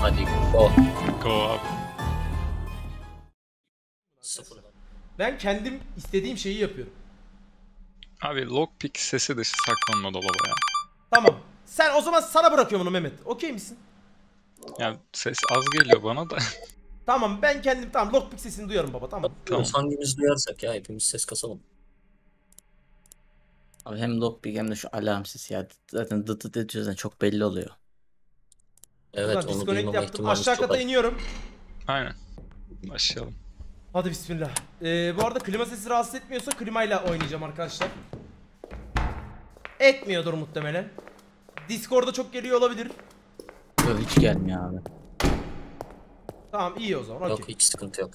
Hadi go. Go abi. Sıfır. Ben kendim istediğim şeyi yapıyorum. Abi lockpick sesi dışı saklanma dolaba ya. Tamam. Sen o zaman sana bırakıyorum onu Mehmet. Okey misin? Yani ses az geliyor bana da. Tamam ben kendim tamam lockpick sesini duyarım baba tamam. Tamam. Hangimiz duyarsak ya hepimiz ses kasalım. Abi hem lockpick hem de şu alarm sesi ya. Zaten dıt dıt ediyorsan çok belli oluyor. Evet Ulan onu disconnect duymama yaptım. ihtimalimiz Aşağı çok kata az. iniyorum. Aynen. Başlayalım. Hadi bismillah. Ee, bu arada klima sesi rahatsız etmiyorsa klimayla oynayacağım arkadaşlar. Etmiyordur muhtemelen. Discord'da çok geliyor olabilir. Yok hiç gelmiyor abi. Tamam iyi o zaman. Yok Okey. hiç sıkıntı yok.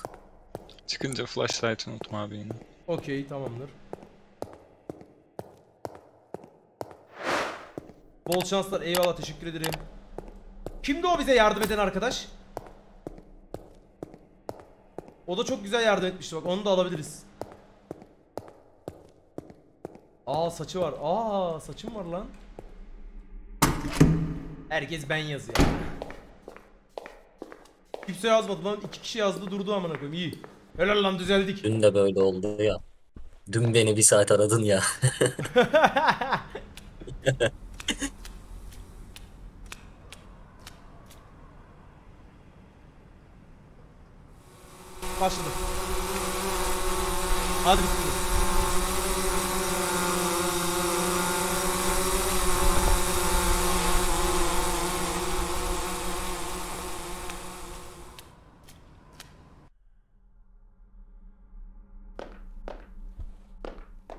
Çıkınca flashlight unutma abi yine. Okey tamamdır. Bol şanslar. Eyvallah teşekkür ederim. Kimdi o bize yardım eden arkadaş? O da çok güzel yardım etmişti bak onu da alabiliriz. Aa saçı var. Aa saçım var lan. Herkes ben yazıyor. Kimse yazmadı lan. iki kişi yazdı durdu amına koyayım. İyi. Helal lan düzeldik. Dün de böyle oldu ya. Dün beni bir saat aradın ya. Başladı. Hadi bismillah.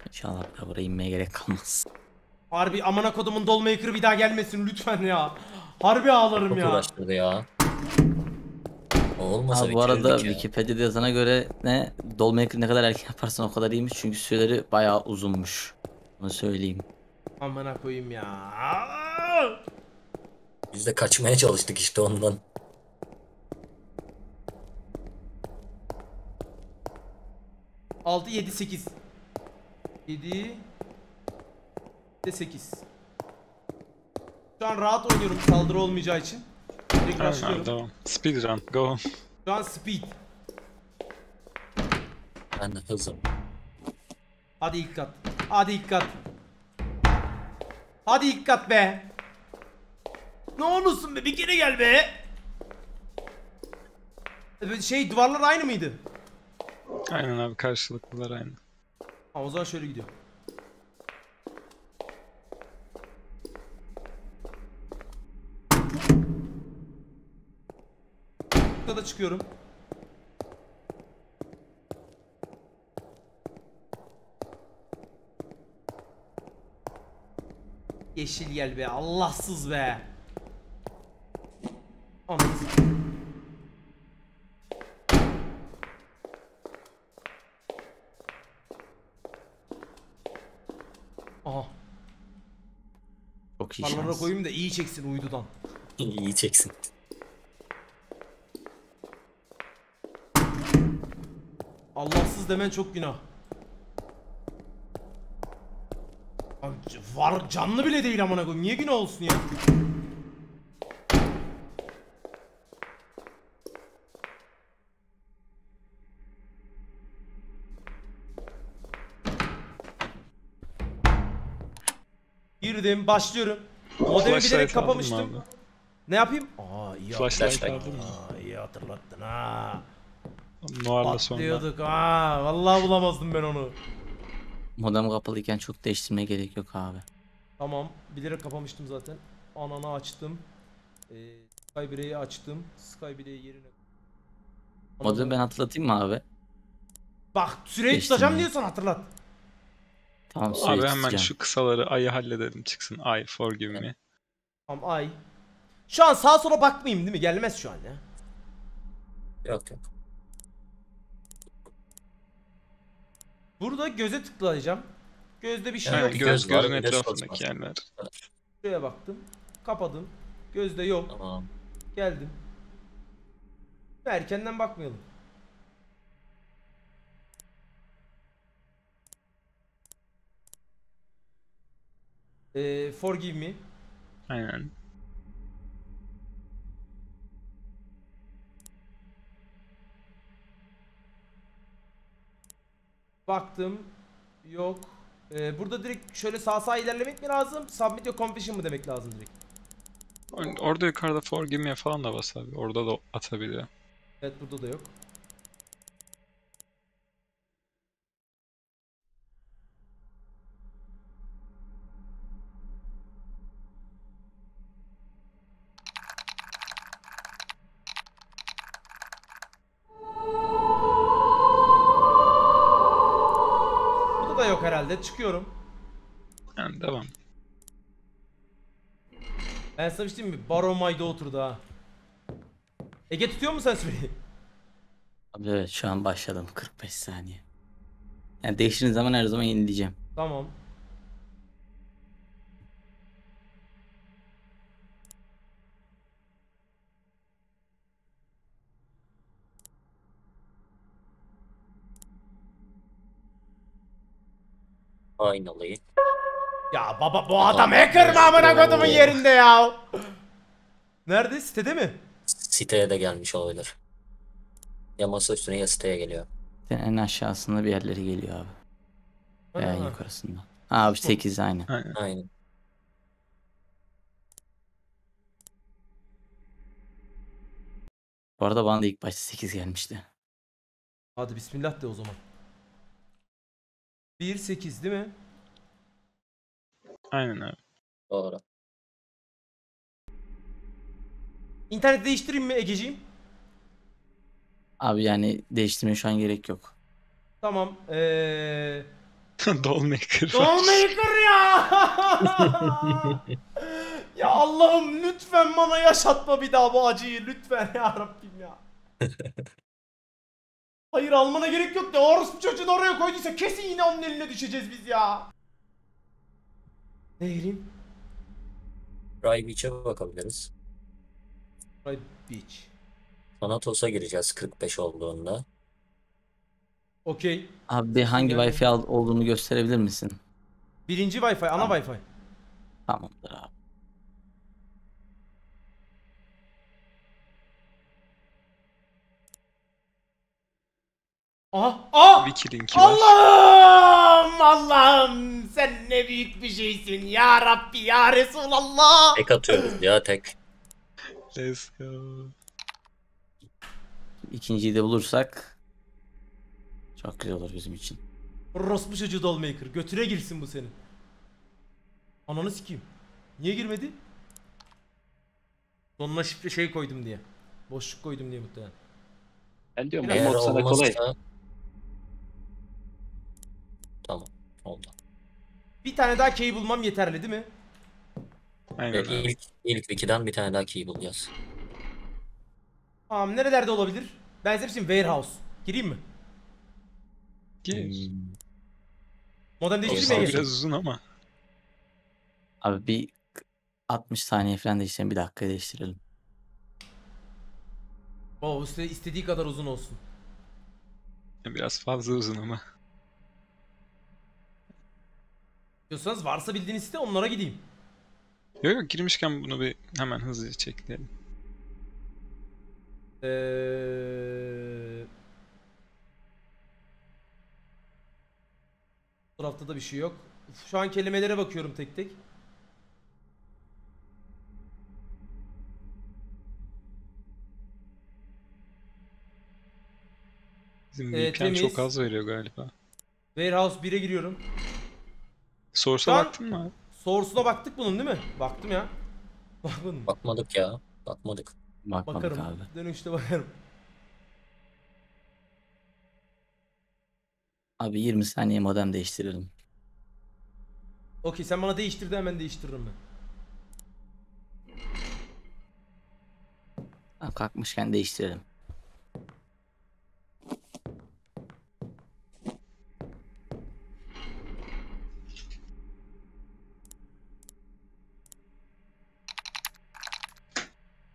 İnşallah bir daha buraya inmeye gerek kalmaz. Harbi amına kodumun Dollmaker bir daha gelmesin lütfen ya. Harbi ağlarım Çok ya. uğraştırdı ya. O olmasa Abi bu arada ya. Wikipedia'da yazana göre ne Dollmaker ne kadar erken yaparsan o kadar iyiymiş çünkü süreleri bayağı uzunmuş. Onu söyleyeyim. Amına koyayım ya. Biz de kaçmaya çalıştık işte ondan. Altı, yedi, sekiz. Yedi. de sekiz. Şu an rahat oynuyorum saldırı olmayacağı için. Direkt başlıyorum. devam. Speedrun go. Şu an speed. Ben de hızım. Hadi ilk kat. Hadi ilk kat. Hadi ilk kat be. Ne olursun be bir kere gel be. Ee, Şey duvarlar aynı mıydı? Aynen abi karşılıklılar aynı. Tamam o zaman şöyle gidiyor. Burada da çıkıyorum. Yeşil gel be Allahsız be. Ananı s- Aha. Çok iyi Parlara şans. koyayım da iyi çeksin uydudan. İyi çeksin. Allahsız demen çok günah. Abi var canlı bile değil amına koyayım. Niye günah olsun ya? Girdim, başlıyorum. Modemi bilerek kapamıştım. Ne yapayım? Aa iyi Flashlight? Aa, iyi hatırlattın ha. Noir'la sonra. Patlıyorduk ha. Vallahi bulamazdım ben onu. Modem kapalıyken çok değiştirmeye gerek yok abi. Tamam. Bilerek kapamıştım zaten. Ananı açtım. Ee, Sky Bireyi açtım. Sky Bireyi yerine... Modemi ben hatırlatayım mı abi? Bak süreyi Geçtim tutacağım ya. diyorsan hatırlat. Tamam süreyi Abi hemen tutacağım. şu kısaları ayı halledelim çıksın. Ay forgive me. Tamam ay. Şu an sağa sola bakmayayım değil mi? Gelmez şu an ya. Yok yok. Burada göze tıklayacağım. Gözde bir şey Aynen yok. göz var, gözün bir de etrafındaki var. yerler. Şuraya baktım. Kapadım. Gözde yok. Tamam. Geldim. Erkenden bakmayalım. Ee, forgive me. Aynen. Baktım. Yok. Ee, burada direkt şöyle sağ sağ ilerlemek mi lazım? Submit your confession mı demek lazım direkt? Or- Orada yukarıda forgive me falan da bas abi. Orada da atabiliyor. Evet burada da yok. Çıkıyorum. Yani devam. Ben sana bir şey mi? Baron Mayda oturdu ha. Ege tutuyor mu sen süreyi? Abi evet şu an başladım 45 saniye. Yani değiştiğiniz zaman her zaman yenileyeceğim. Tamam. Finally. Ya baba bu adam hacker mı amına kodumun yerinde ya? Nerede? Sitede mi? Siteye de gelmiş olabilir. Ya masa üstüne ya siteye geliyor. Yani en aşağısında bir yerleri geliyor abi. Veya Ha. yukarısında. Abi 8 aynı. Aynen. Aynen. Bu arada bana da ilk başta 8 gelmişti. Hadi bismillah de o zaman. 1 8 değil mi? Aynen abi. Doğru. İnternet değiştireyim mi Egeciğim? Abi yani değiştirmeye şu an gerek yok. Tamam. Eee Dollmaker. Dollmaker ya! ya Allah'ım lütfen bana yaşatma bir daha bu acıyı lütfen ya Rabbim ya. Hayır almana gerek yok da orospu çocuğunu oraya koyduysa kesin yine onun eline düşeceğiz biz ya. Ne gireyim? Ray Beach'e bakabiliriz. Right Beach. Thanatos'a gireceğiz 45 olduğunda. Okey. Abi hangi Yani- Wi-Fi al- olduğunu gösterebilir misin? Birinci Wi-Fi, ana Tamam. Wi-Fi. Tamamdır abi. Aha! Aa! Wiki linki var. Allah'ım! Allah'ım! Sen ne büyük bir şeysin ya Rabbi ya Resulallah! Tek atıyoruz ya tek. Let's go. İkinciyi de bulursak çok güzel olur bizim için. Orospu çocuğu Dollmaker. Götüre girsin bu senin. Ananı sikeyim. Niye girmedi? Sonuna şifre şey koydum diye. Boşluk koydum diye muhtemelen. Ben diyorum Eğer bu mod sana kolay. Tamam. Oldu. Bir tane daha key bulmam yeterli değil mi? Aynen Ve abi. ilk, ilk wiki'den bir tane daha key bulacağız. Tamam nerelerde olabilir? Ben size bir şey Warehouse. Gireyim mi? Gir. Modem O değiştirmeye biraz uzun ama. Abi bir 60 saniye falan değiştirelim. Bir dakika değiştirelim. Oo, üstü istediği kadar uzun olsun. Biraz fazla uzun ama. Diyorsanız varsa bildiğiniz site onlara gideyim. Yok yok girmişken bunu bir hemen hızlıca çekleyelim. Eee... Bu tarafta da bir şey yok. Uf, Şu an kelimelere bakıyorum tek tek. Bizim Ee, temiz. çok az veriyor galiba. Warehouse 1'e giriyorum. Source'a baktın mı abi? Source'una baktık bunun değil mi? Baktım ya. Bakmadın mı? Bakmadık ya. Bakmadık. Bakmadık Bakarım. abi. Dönüşte bakarım. Abi 20 saniye modem değiştirelim. Okey sen bana değiştir de hemen değiştiririm ben. Ha, kalkmışken değiştirelim.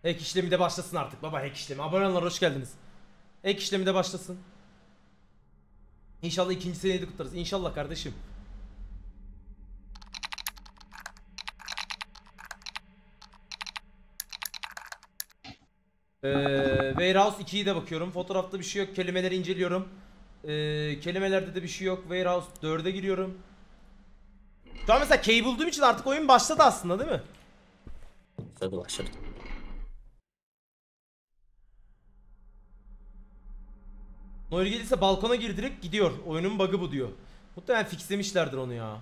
Hack işlemi de başlasın artık baba hack işlemi. Abone hoş geldiniz. Hack işlemi de başlasın. İnşallah ikinci seneyi de kutlarız. İnşallah kardeşim. Ee, Warehouse 2'yi de bakıyorum. Fotoğrafta bir şey yok. Kelimeleri inceliyorum. Ee, kelimelerde de bir şey yok. Warehouse 4'e giriyorum. Şu an mesela key bulduğum için artık oyun başladı aslında değil mi? Hadi başladı. Noel gelirse balkona gir direkt gidiyor. Oyunun bug'ı bu diyor. Muhtemelen fixlemişlerdir onu ya.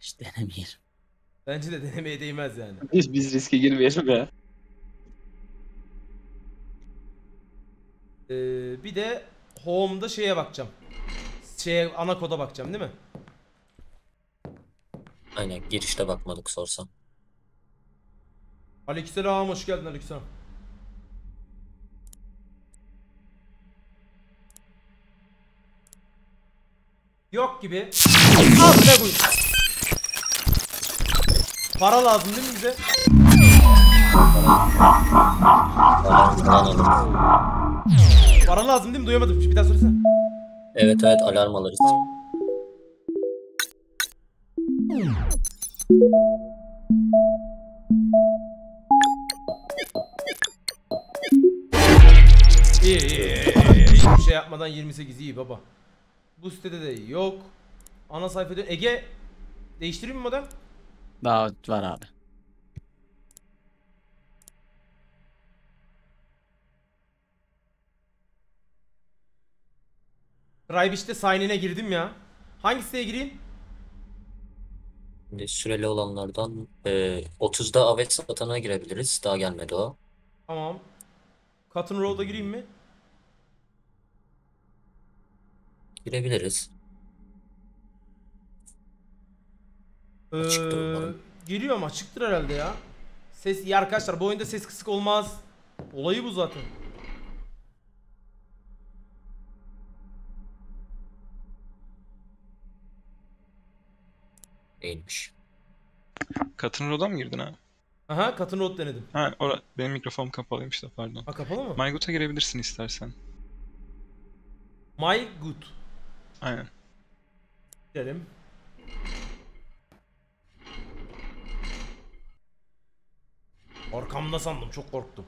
Hiç denemeyelim. Bence de denemeye değmez yani. Biz, biz riske girmeyelim ya. Ee, bir de home'da şeye bakacağım. Şeye ana koda bakacağım değil mi? Aynen girişte bakmadık sorsam. Aleykümselam hoş geldin Aleykümselam. Yok gibi. Ne koy. Para lazım değil mi bize? Para lazım değil mi? Duyamadım. Bir daha söylesene. Evet evet alarm alırız. İyi iyi iyi. iyi. Hiçbir şey yapmadan 28 iyi baba. Bu sitede de yok. Ana sayfada Ege değiştireyim mi modem? Daha var abi. Rybish'te sign in'e girdim ya. Hangi siteye gireyim? Şimdi süreli olanlardan e, 30'da Avet satanına girebiliriz. Daha gelmedi o. Tamam. Cotton Road'a gireyim mi? Girebiliriz. Açıktır Ee, umarım. geliyorum açıktır herhalde ya. Ses iyi arkadaşlar bu oyunda ses kısık olmaz. Olayı bu zaten. Değilmiş. Katın Road'a mı girdin ha? Aha Cotton Road denedim. Ha ora benim mikrofonum kapalıymış da pardon. Ha kapalı mı? Maygut'a girebilirsin istersen. My good. Aynen. Gidelim. Arkamda sandım çok korktum.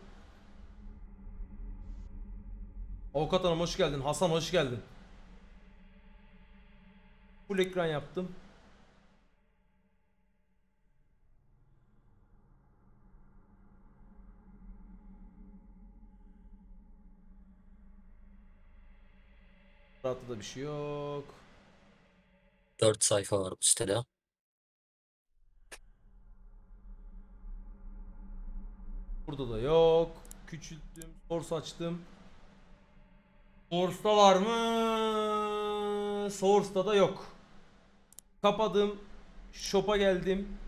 Avukat hanım hoş geldin. Hasan hoş geldin. Full ekran yaptım. Rahatı da bir şey yok. 4 sayfa var bu sitede. Burada da yok. Küçülttüm. Source açtım. Source'da var mı? Source'da da yok. Kapadım. Shop'a geldim.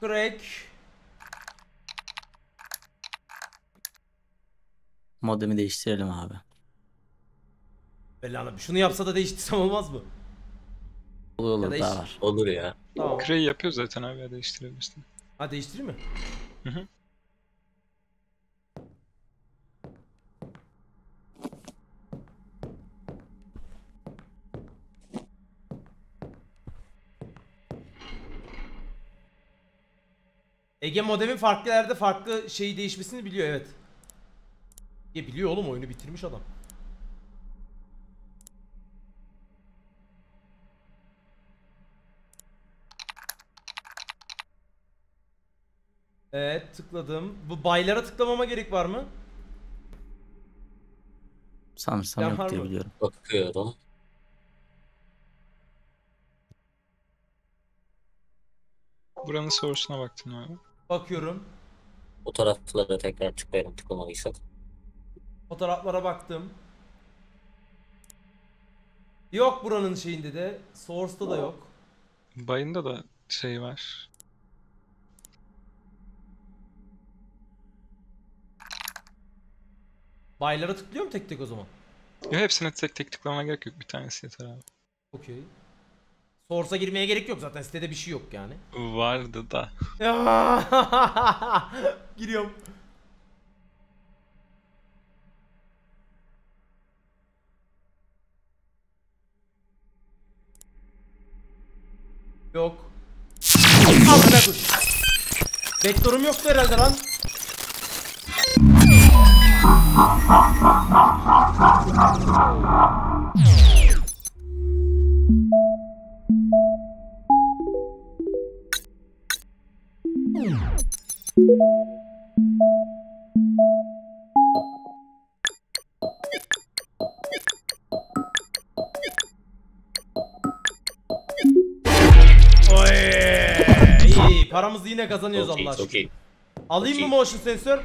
Crack. Modemi değiştirelim abi. Belanı şunu yapsa da değiştirsem olmaz mı? Olur olur Ya da daha iş- var. Olur ya. Tamam. Cray yapıyor zaten abi ya değiştirebilirsin. Ha değiştireyim mi? Hı hı. Ege modemin farklı yerde farklı şeyi değişmesini biliyor evet. Ege biliyor oğlum oyunu bitirmiş adam. Evet tıkladım. Bu baylara tıklamama gerek var mı? Sanırsam var yok diye mı? biliyorum. Bakıyorum. Buranın source'una baktın abi. Bakıyorum. O taraflara tekrar tıklayalım tıklamadıysak. Fotoğraflara baktım. Yok buranın şeyinde de. Source'da da yok. Bayında da şey var. Baylara tıklıyor mu tek tek o zaman? Ya hepsine tek tek tıklamana gerek yok. Bir tanesi yeter abi. Okey. Source'a girmeye gerek yok zaten sitede bir şey yok yani. Vardı da. Giriyorum. Yok. Amına koy. Vektörüm yoktu herhalde lan. Oy! İyi paramızı yine kazanıyoruz Çok iyi, Allah aşkına. iyi. Alayım Çok mı motion sensör?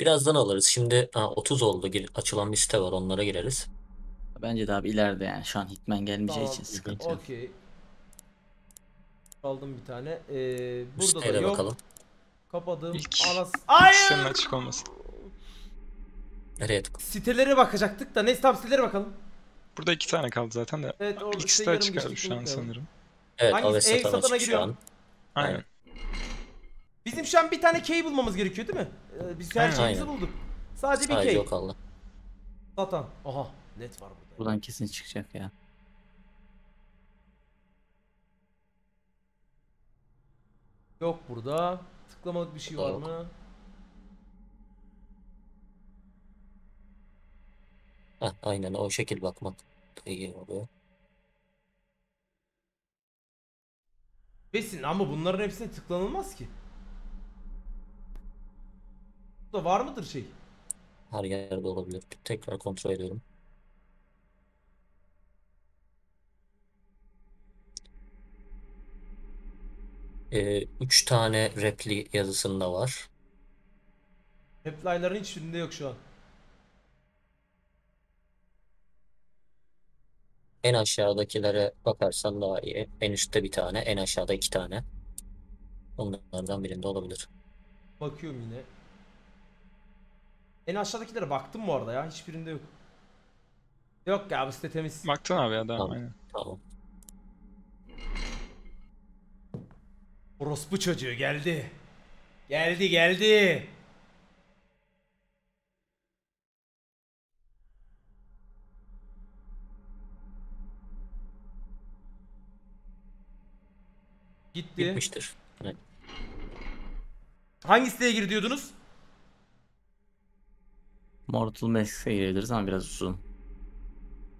Birazdan alırız. Şimdi ha, 30 oldu. Gir- açılan bir site var. Onlara gireriz. Bence daha bir ileride yani. Şu an Hitman gelmeyeceği Tamam. için sıkıntı yok. Okey. Aldım bir tane. Ee, Bu burada da siteye yok. bakalım. Kapadım. İlk- Anas. Hayır. açık olmasın. Nereye tık? Sitelere bakacaktık da neyse tamam sitelere bakalım. Burada iki tane kaldı zaten de. Evet orada İkisi şey de açık abi şu an sanırım. Evet, Hangisi? Aves satana giriyorum. an. Aynen. Aynen. Bizim şu an bir tane key bulmamız gerekiyor değil mi? Ee, biz her Aynen. şeyimizi Aynen. bulduk. Sadece bir Sadece key. o kaldı. Satan. Aha net var burada. Buradan kesin çıkacak ya. Yok burada. Tıklamalık bir şey var Yok. mı? Heh, aynen o şekil bakmak iyi oluyor. Besin ama bunların hepsine tıklanılmaz ki. Burada var mıdır şey? Her yerde olabilir. Tekrar kontrol ediyorum. Ee, üç tane repli yazısında var. Reply'ların hiçbirinde yok şu an. En aşağıdakilere bakarsan daha iyi. En üstte bir tane, en aşağıda iki tane. Onlardan birinde olabilir. Bakıyorum yine. En aşağıdakilere baktım bu arada ya. Hiçbirinde yok. Yok ya bu site temiz. Baktın abi ya devam Tamam. aynen. Tamam. Orospu çocuğu geldi. Geldi geldi. Gitti. Bitmiştir. Evet. Hangi siteye gir diyordunuz? Mortal Mask'e girebiliriz ama biraz uzun.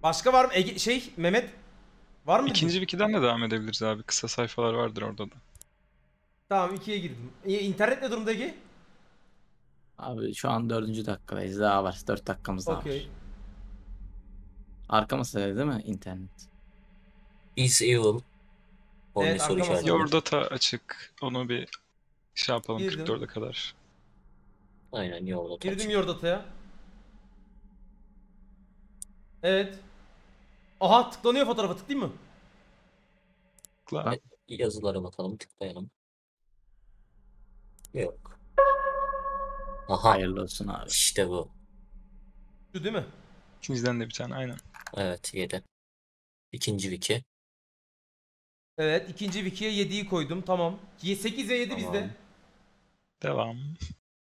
Başka var mı? Ege, şey Mehmet var mı? İkinci wikiden de devam edebiliriz abi. Kısa sayfalar vardır orada da. Tamam ikiye girdim. İyi, İnternet ne durumda Ege? Abi şu an dördüncü dakikadayız. Daha var. Dört dakikamız daha var. Okey. Arka masada değil mi internet? Is evil. Only Evet, soru işareti. masada. Your data açık. Onu bir şey yapalım Girdim. 44'e kadar. Aynen yolda Girdim Yordata'ya. Evet. Aha tıklanıyor fotoğrafa tıklayayım mı? Tıkla. Yazılara bakalım tıklayalım. Yok. Aha Hayırlı olsun abi. işte bu. Şu değil mi? İkinciden de bir tane aynen. Evet 7. İkinci wiki. Evet ikinci wiki'ye 7'yi koydum tamam. 8 ve 7 Tamam. bizde. Devam.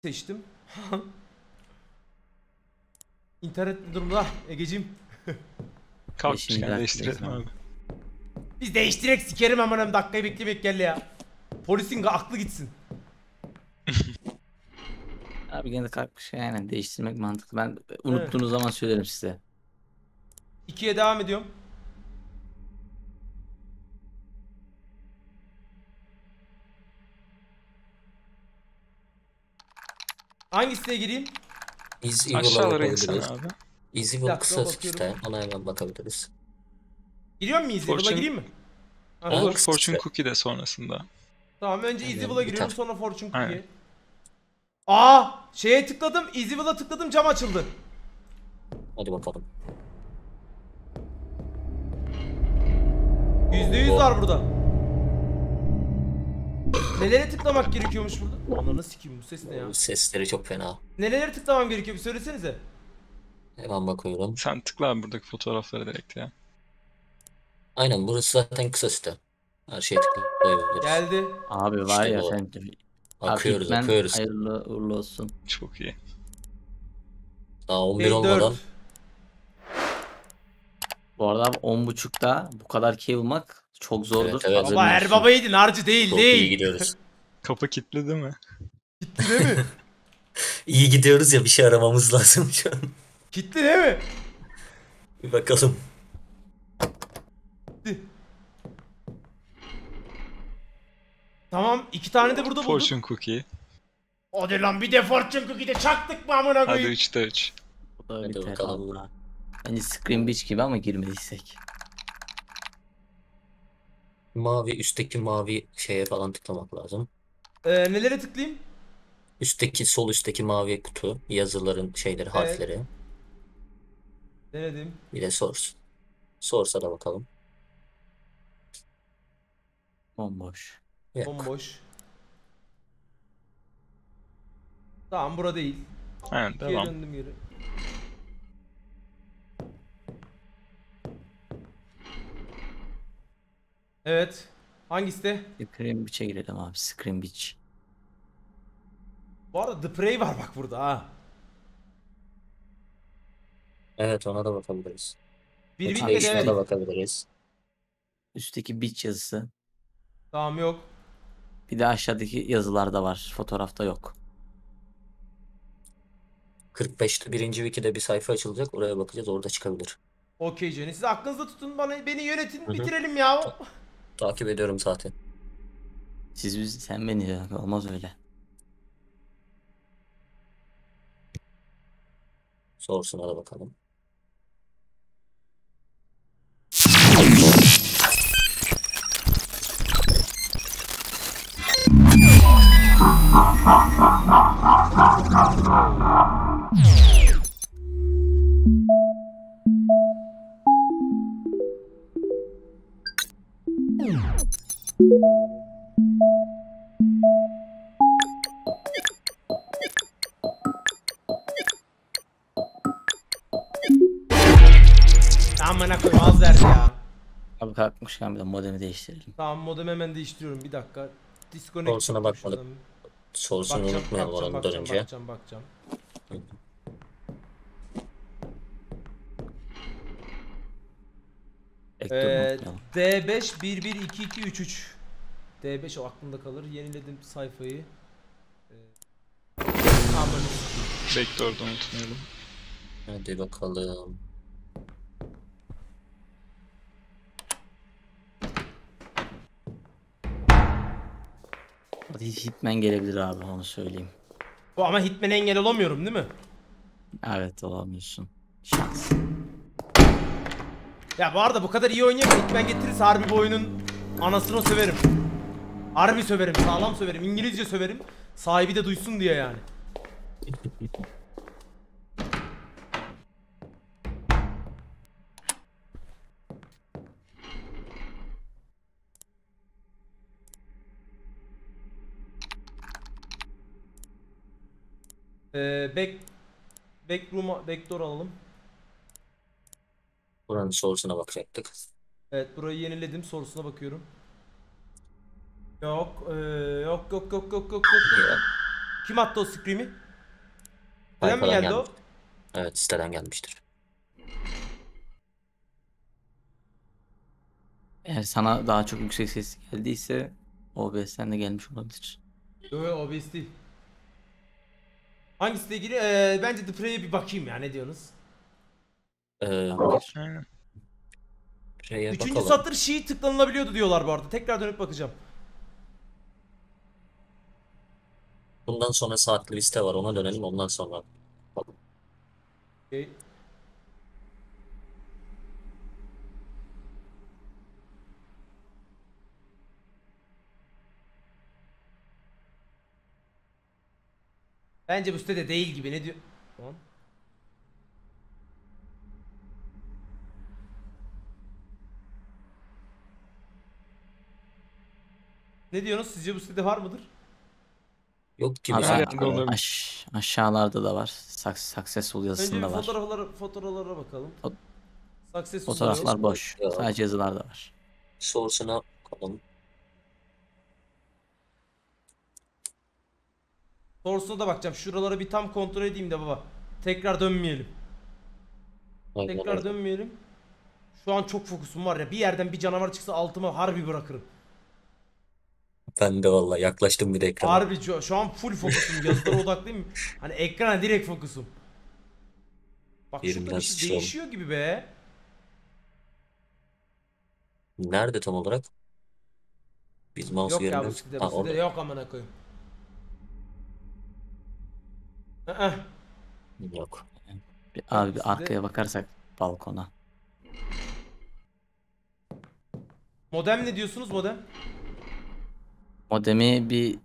Seçtim. İnternet ne durumda Egeciğim? Kalkmışken dakika değiştirelim abi. Biz değiştirek sikerim aman hem dakikayı beklemek gel ya. Polisin aklı gitsin. Abi gene kalkmış yani değiştirmek mantıklı. Ben unuttuğunuz zaman söylerim size. 2'ye devam ediyorum. Hangi siteye gireyim? Evil'a Aşağılara bakabiliriz. abi. Dakika, kısa bakıyorum. site. Ona hemen bakabiliriz. Giriyor mu Easyville'a Fortune- gireyim mi? Ha, Olur. Olur kısa Fortune süre. Cookie de sonrasında. Tamam önce Yani Easyville'a giriyorum biter. sonra Fortune Aynen. Cookie'ye. Aa şeye tıkladım Easyville'a tıkladım cam açıldı. Hadi bakalım. %100 Oh. var burada. Nelere tıklamak gerekiyormuş burada? Ananı sikeyim bu ses ne ya? Bu Sesleri çok fena. Nelere tıklamam gerekiyor bir söylesenize. Hemen bakıyorum. Sen tıkla abi buradaki fotoğraflara direkt ya. Aynen burası zaten kısa site. Her şeye tıklayabiliriz. Geldi. Abi var İşte ya bu. sen Abi Akıyoruz Hitman akıyoruz. hayırlı uğurlu olsun. Çok iyi. Daha 11 Şey, olmadan dört. Bu arada abi 10.30'da bu kadar key bulmak çok zordur. Evet, evet. Baba her olsun. baba yedin harcı değil çok iyi değil. gidiyoruz. Kapı kilitli değil mi? Değil mi? İyi gidiyoruz ya bir şey aramamız lazım şu an. Kitli değil mi? Bir bakalım. Tamam iki tane de burada bulduk. Fortune cookie. Hadi lan bir de fortune cookie'de çaktık mı amına Hadi koyayım. 3'te 3. Bu da Hadi biter bakalım. valla. Bence Scream Beach gibi ama girmediysek. Mavi üstteki mavi şeye falan tıklamak lazım. Ee, nelere tıklayayım? Üstteki sol üstteki mavi kutu yazıların şeyleri harfleri. Denedim. Bir de source. Source'a da bakalım. Bomboş. Yok. Bomboş. Tamam bura değil. Aynen İkiye devam. döndüm geri. Evet. Hangisi de? Scream Beach'e girelim abi. Scream Beach. Bu arada The Prey var bak burada ha. Evet ona da bakabiliriz. Bir bitmedi Değişim'e evet. de bakabiliriz. Üstteki beach yazısı. Tamam yok. Bir de aşağıdaki yazılarda var. Fotoğrafta yok. 45'te birinci wiki'de bir sayfa açılacak. Oraya bakacağız. Orada çıkabilir. Okey Jenny. Siz aklınızda tutun bana beni yönetin hı. bitirelim ya. Takip ediyorum zaten. Siz biz sen beni ya. Olmaz öyle. Source'una da bakalım. Amına koyayım az verdi ya. Abi kalkmışken bir de modemi değiştirelim. Tamam modem hemen değiştiriyorum bir dakika. Disconnect yapayım bakmadık. Source'unu Bakacağım, unutmayalım bakacağım, oradan bakacağım, dönünce. bakacağım, bakacağım. Ee, unutmayalım. D5 1 1 2 2 3 3. D5 o aklımda kalır. Yeniledim sayfayı. Ee, Backdoor'da unutmayalım. Hadi bakalım. Hadi Hitman gelebilir abi onu söyleyeyim. Bu ama Hitman'e engel olamıyorum değil mi? Evet olamıyorsun. Şans. Ya bu arada bu kadar iyi oynayan Hitman getirirse harbi bu oyunun anasını söverim. Harbi söverim, sağlam söverim, İngilizce söverim. Sahibi de duysun diye yani. Ee, back backroom'a backdoor alalım. Buranın source'una bakacaktık. Evet burayı yeniledim sorusuna bakıyorum. Yok, ee, yok yok yok yok yok yok. yok. Kim attı o scream'i? Neden mi geldi o? geldi. Evet siteden gelmiştir. Eğer sana daha çok yüksek ses geldiyse OBS'ten de gelmiş olabilir. Yok yok OBS değil. Hangisiyle ilgili? Ee, bence The Prey'e bir bakayım ya ne diyorsunuz? Ee, şeye Üçüncü bakalım. satır şii tıklanılabiliyordu diyorlar bu arada. Tekrar dönüp bakacağım. Bundan sonra saatli liste var. Ona dönelim. Ondan sonra. Okey. Bence bu sitede değil gibi ne diyor? Lan. Ne diyorsunuz? Sizce bu sitede var mıdır? Yok gibi. Abi, olabilir. aş- aşağılarda da var. Suc- Successful Önce bir yazısında var. fotoğraflara, fotoğraflara bakalım. Fot- Success Fotoğraflar oluyor. boş. Yok. Sadece yazılar da var. Source'una bakalım. Source'una da bakacağım. Şuraları bir tam kontrol edeyim de baba. Tekrar dönmeyelim. Aynen Tekrar öyle. dönmeyelim. Şu an çok fokusum var ya. Bir yerden bir canavar çıksa altıma harbi bırakırım. Ben de valla yaklaştım bir de ekrana. Harbi şu, şu an full fokusum. Yazılara odaklıyım. Hani ekrana direkt fokusum. Bak şurada Yerimden bir şey sıçralım. değişiyor gibi be. Nerede tam olarak? Biz mouse Yok ya bu göremiyoruz. sitede, Ha, bu sitede orada. yok amına koyayım. Aa, Yok. Bir, abi bir Sizde- arkaya bakarsak balkona. modem ne diyorsunuz modem? Modemi bir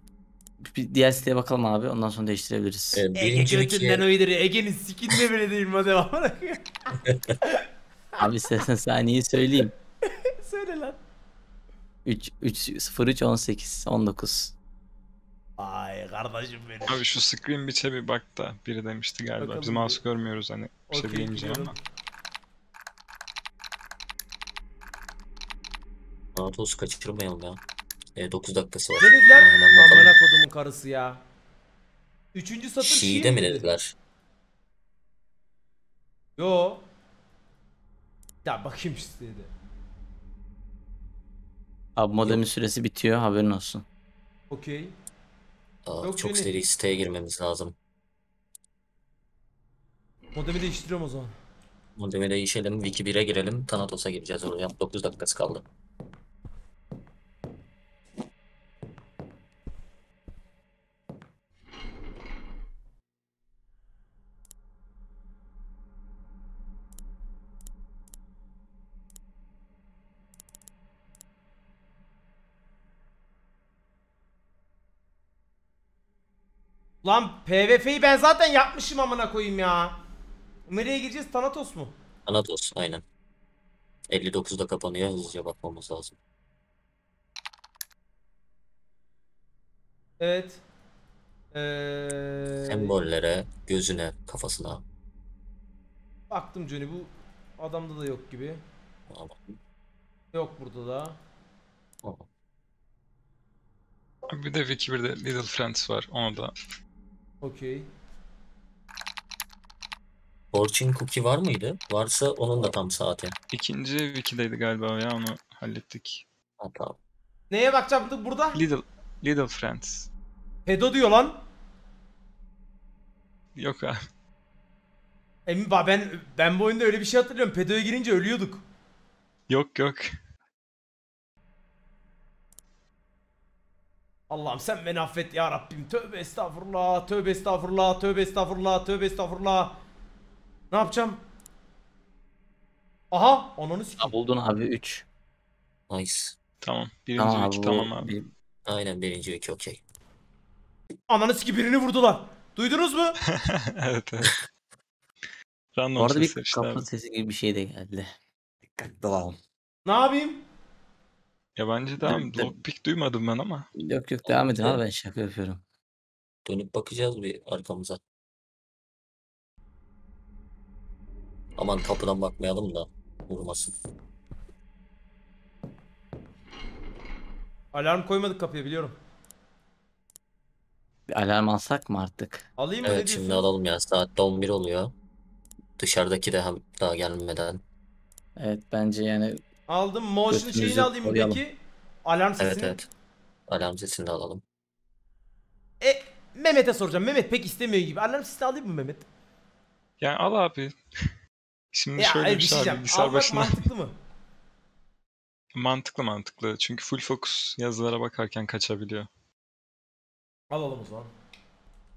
bir diğer siteye bakalım abi. Ondan sonra değiştirebiliriz. Ee, Ege birinci götünden ikiye uydur. Ege'nin sikinde bile değil modem amına koyayım. Abi istersen saniyeyi söyleyeyim. Söyle lan. 3 3 03 18 19. Ay kardeşim benim. Abi şu screen bit'e bir bak da biri demişti galiba. Bakalım Biz bir. mouse görmüyoruz hani bir şey Okey, diyemeyeceğim biliyorum. ama. Natos kaçırmayalım ya. E, 9 dakikası var. Ne dediler? Hemen bakalım. Amına kodumun karısı ya. Üçüncü satır Şii'de mi dediler? Yo. Ya bakayım şu sitede. Abi modemin süresi bitiyor haberin olsun. Okey. Aa, Yok, çok beni- seri siteye girmemiz lazım. Modemi değiştiriyorum o zaman. Modemi değişelim. Wiki 1'e girelim. Thanatos'a gireceğiz oraya. 9 dakikası kaldı. Lan PvF'yi ben zaten yapmışım amına koyayım ya. Nereye gireceğiz? Thanatos mu? Thanatos aynen. 59'da kapanıyor. Hızlıca bakmamız lazım. Evet. Ee, Sembollere, gözüne, kafasına. baktım Johnny bu adamda da yok gibi. Ama- Yok burada da. ama Abi Bir de Wiki 1'de Little Friends var. Onu da Okey. Fortune cookie var mıydı? Varsa onun da tam saati. ikinci Wiki'deydi galiba ya onu hallettik. Ha, tamam. Neye bakacaktık burada? Little Little Friends. Pedo diyor lan. Yok abi. Emin ben ben bu oyunda öyle bir şey hatırlıyorum. Pedo'ya girince ölüyorduk. Yok yok. Allah'ım sen beni affet ya Rabbim. Tövbe estağfurullah, tövbe estağfurullah, tövbe estağfurullah, tövbe estağfurullah. Ne yapacağım? Aha, ananı sikeyim. buldun abi 3. Nice. Tamam. Birinci Tamam bu tamam abi. bir- Aynen birinci wiki okey. Ananı sikeyim birini vurdular. Duydunuz mu? evet evet. Random Bu arada bir abi. kapı sesi gibi bir şey de geldi. Dikkatli olalım. Ne yapayım? Yabancı da Evet, evet. lockpick duymadım ben ama. Yok yok devam edin abi ben şaka yapıyorum. Dönüp bakacağız bir arkamıza. Aman kapıdan bakmayalım da vurmasın. Alarm koymadık kapıya biliyorum. Bir alarm alsak mı artık? Alayım mı ne Evet şimdi diyorsunuz? alalım ya. Saat de 11 oluyor. Dışarıdaki de hem daha gelmeden. Evet bence yani Aldım. Motion şeyini alayım mı koruyalım. peki? Alarm sesini. Evet evet. Alarm sesini de alalım. E, Mehmet'e soracağım. Mehmet pek istemiyor gibi. Alarm sesini alayım mı Mehmet? Yani al abi. Şimdi Ya şöyle hayır, bir şey şey abi bilgisayar Almak başına mantıklı mı? mantıklı mantıklı. Çünkü full focus yazılara bakarken kaçabiliyor. Alalım o zaman.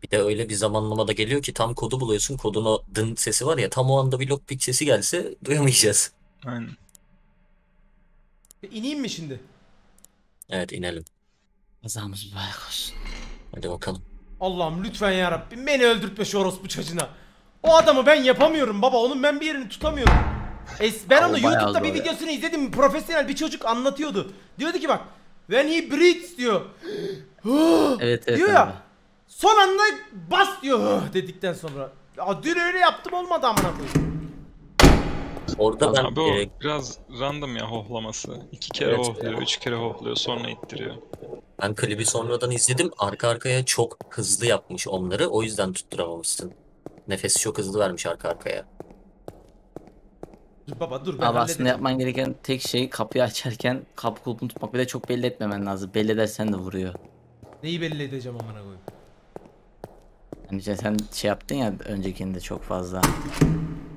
Bir de öyle bir zamanlamada geliyor ki tam kodu buluyorsun. Kodun o dın sesi var ya tam o anda bir lockpick sesi gelse duyamayacağız. Aynen. E, ineyim mi şimdi? Evet inelim. kazamız mübarek olsun. Hadi bakalım. Allah'ım lütfen ya Rabbim beni öldürtme şu orospu çocuğuna. O adamı ben yapamıyorum baba. Onun ben bir yerini tutamıyorum. Es ben onu YouTube'da bir videosunu izledim. Profesyonel bir çocuk anlatıyordu. Diyordu ki bak. When he breathes diyor. Evet evet diyor abi. ya. Son anda bas diyor dedikten sonra. Ya dün öyle yaptım olmadı amına koyayım. Orada ben Abi o e, biraz random ya hohlaması. İki kere Evet. hohluyor, üç kere hohluyor sonra ittiriyor. ben klibi sonradan izledim. Arka arkaya çok hızlı yapmış onları. O yüzden tutturamamışsın. Nefesi çok hızlı vermiş arka arkaya. Dur baba dur ben Abi aslında hallederim. yapman gereken tek şey kapıyı açarken kapı kulpunu tutmak. Bir de çok belli etmemen lazım. Belli edersen de vuruyor. Neyi belli edeceğim amına koyayım. Hani işte sen şey yaptın ya öncekinde çok fazla.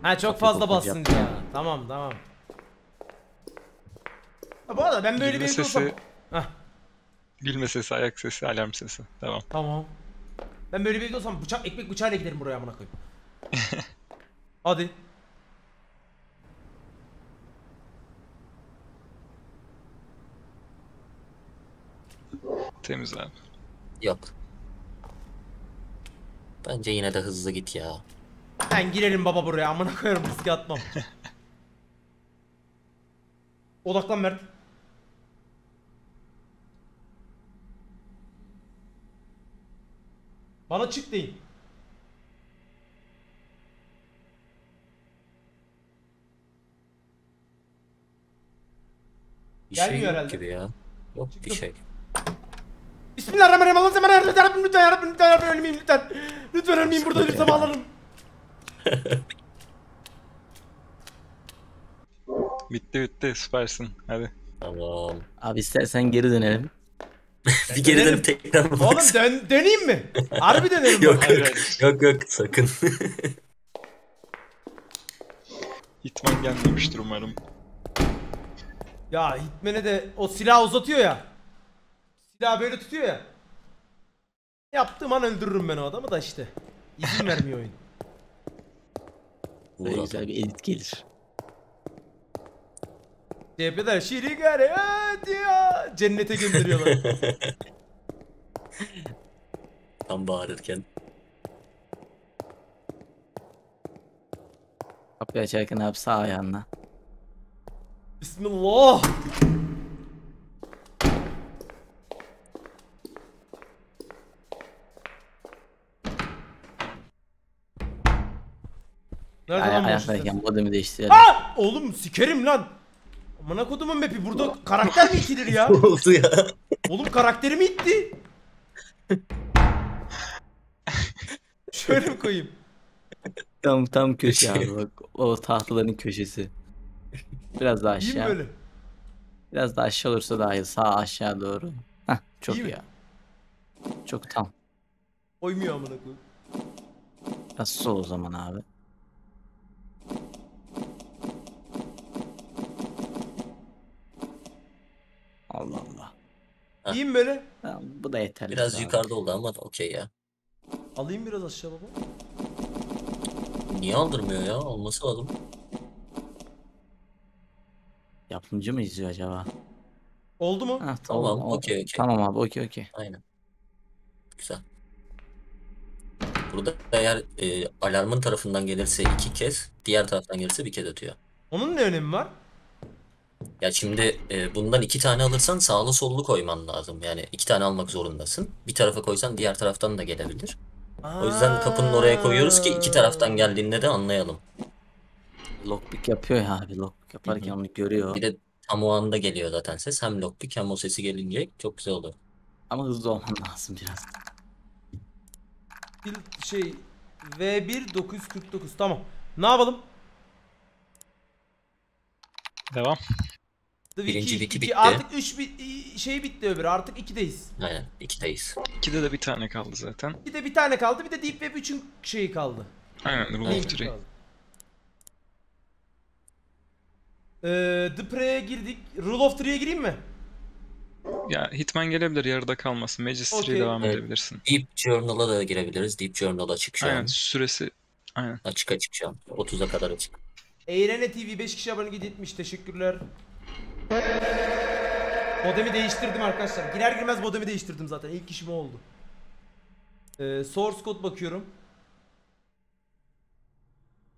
Ha çok fazla bassın ya. Tamam tamam. Ha, bu arada ben böyle bir evde olsam... sesi, Heh, gülme sesi, ayak sesi, alarm sesi. Tamam. tamam. Ben böyle bir olsam bıçak ekmek bıçağıyla giderim buraya amına koyayım. Hadi. Temiz abi. Yok. Bence yine de hızlı git ya. Ben girerim baba buraya amına koyarım riske atmam. Odaklan Mert. Bana çık deyin. Bir şey Gelmiyor yok herhalde. gibi ya. Yok bir Çıktım. şey. Bismillahirrahmanirrahim. Allah'ım sen bana yardım et. Yarabbim lütfen yarabbim lütfen yarabbim ölmeyeyim lütfen. Lütfen ölmeyeyim burada ölürsem ağlarım. Bitti bitti süpersin. Hadi. Tamam. Abi istersen geri dönelim. bir geri dönüp tekrar Oğlum bak. dön döneyim mi? Harbi dönerim. Yok yok. Yok yok sakın. Hitman gelmemiştir umarım. Ya Hitman'e de o silah uzatıyor ya. Silah böyle tutuyor ya. Yaptığım an öldürürüm ben o adamı da işte. İzin vermiyor oyun. Böyle Vur güzel bir edit gelir. Şey yapıyorlar. Şirigare diyor. Cennete gönderiyorlar. Tam bağırırken. Kapıyı açarken abi sağ ayağınla. Bismillah. Nerede Ay lan bu ayaktayken ses? modemi değiştirelim. Ha! Oğlum sikerim lan. Amına kodumun map'i burada karakter mi itilir ya? Oldu ya? Oğlum karakterimi itti. Şöyle mi koyayım? Tam tam köşe abi bak. O tahtaların köşesi. Biraz daha İyi mi aşağı. böyle? Biraz daha aşağı olursa daha iyi. Sağ aşağı doğru. Heh çok İyi iyi, mi? Çok tam. Koymuyor amına koyayım. Biraz sol o zaman abi. Allah Allah. Ha. İyi mi böyle? Tamam, bu da yeterli. Biraz abi. yukarıda oldu ama okey ya. Alayım biraz aşağı baba. Niye aldırmıyor ya? Olması lazım. Yapımcı mı izliyor acaba? Oldu mu? Heh, Tamam, o- okey, okey. Tamam abi okey okey. Aynen. Güzel. Burada eğer e, alarmın tarafından gelirse iki kez, diğer taraftan gelirse bir kez atıyor. Onun ne önemi var? Ya şimdi e, bundan iki tane alırsan sağlı sollu koyman lazım. Yani iki tane almak zorundasın. Bir tarafa koysan diğer taraftan da gelebilir. O yüzden kapının oraya koyuyoruz ki iki taraftan geldiğinde de anlayalım. Lockpick yapıyor ya abi. Lockpick yaparken onu görüyor. Bir de tam o anda geliyor zaten ses. Hem lockpick hem o sesi gelince çok güzel oluyor. Ama hızlı olman lazım biraz. Bir şey V1 949 tamam. Ne yapalım? Devam. The Birinci Wiki, wiki iki- bitti. Artık 3 bi- şey bitti öbürü. Artık 2'deyiz. Aynen. ikideyiz. İkide de bir tane kaldı zaten. Bir de bir tane kaldı. Bir de Deep Web 3'ün şeyi kaldı. Aynen Rule of Three. Ee, The Prey'e girdik. Rule of Three'ye gireyim mi? Ya Hitman gelebilir yarıda kalmasın. Magistry'ye Okey. devam Evet. edebilirsin. Deep Journal'a da girebiliriz. Deep Journal açık şu Aynen an. süresi aynen. Açık açık şu an. 30'a kadar açık. Eğrene TV 5 kişi abone gitmiş. Teşekkürler. Modemi değiştirdim arkadaşlar. Girer girmez modemi değiştirdim zaten. İlk işim o oldu. Ee, source code bakıyorum.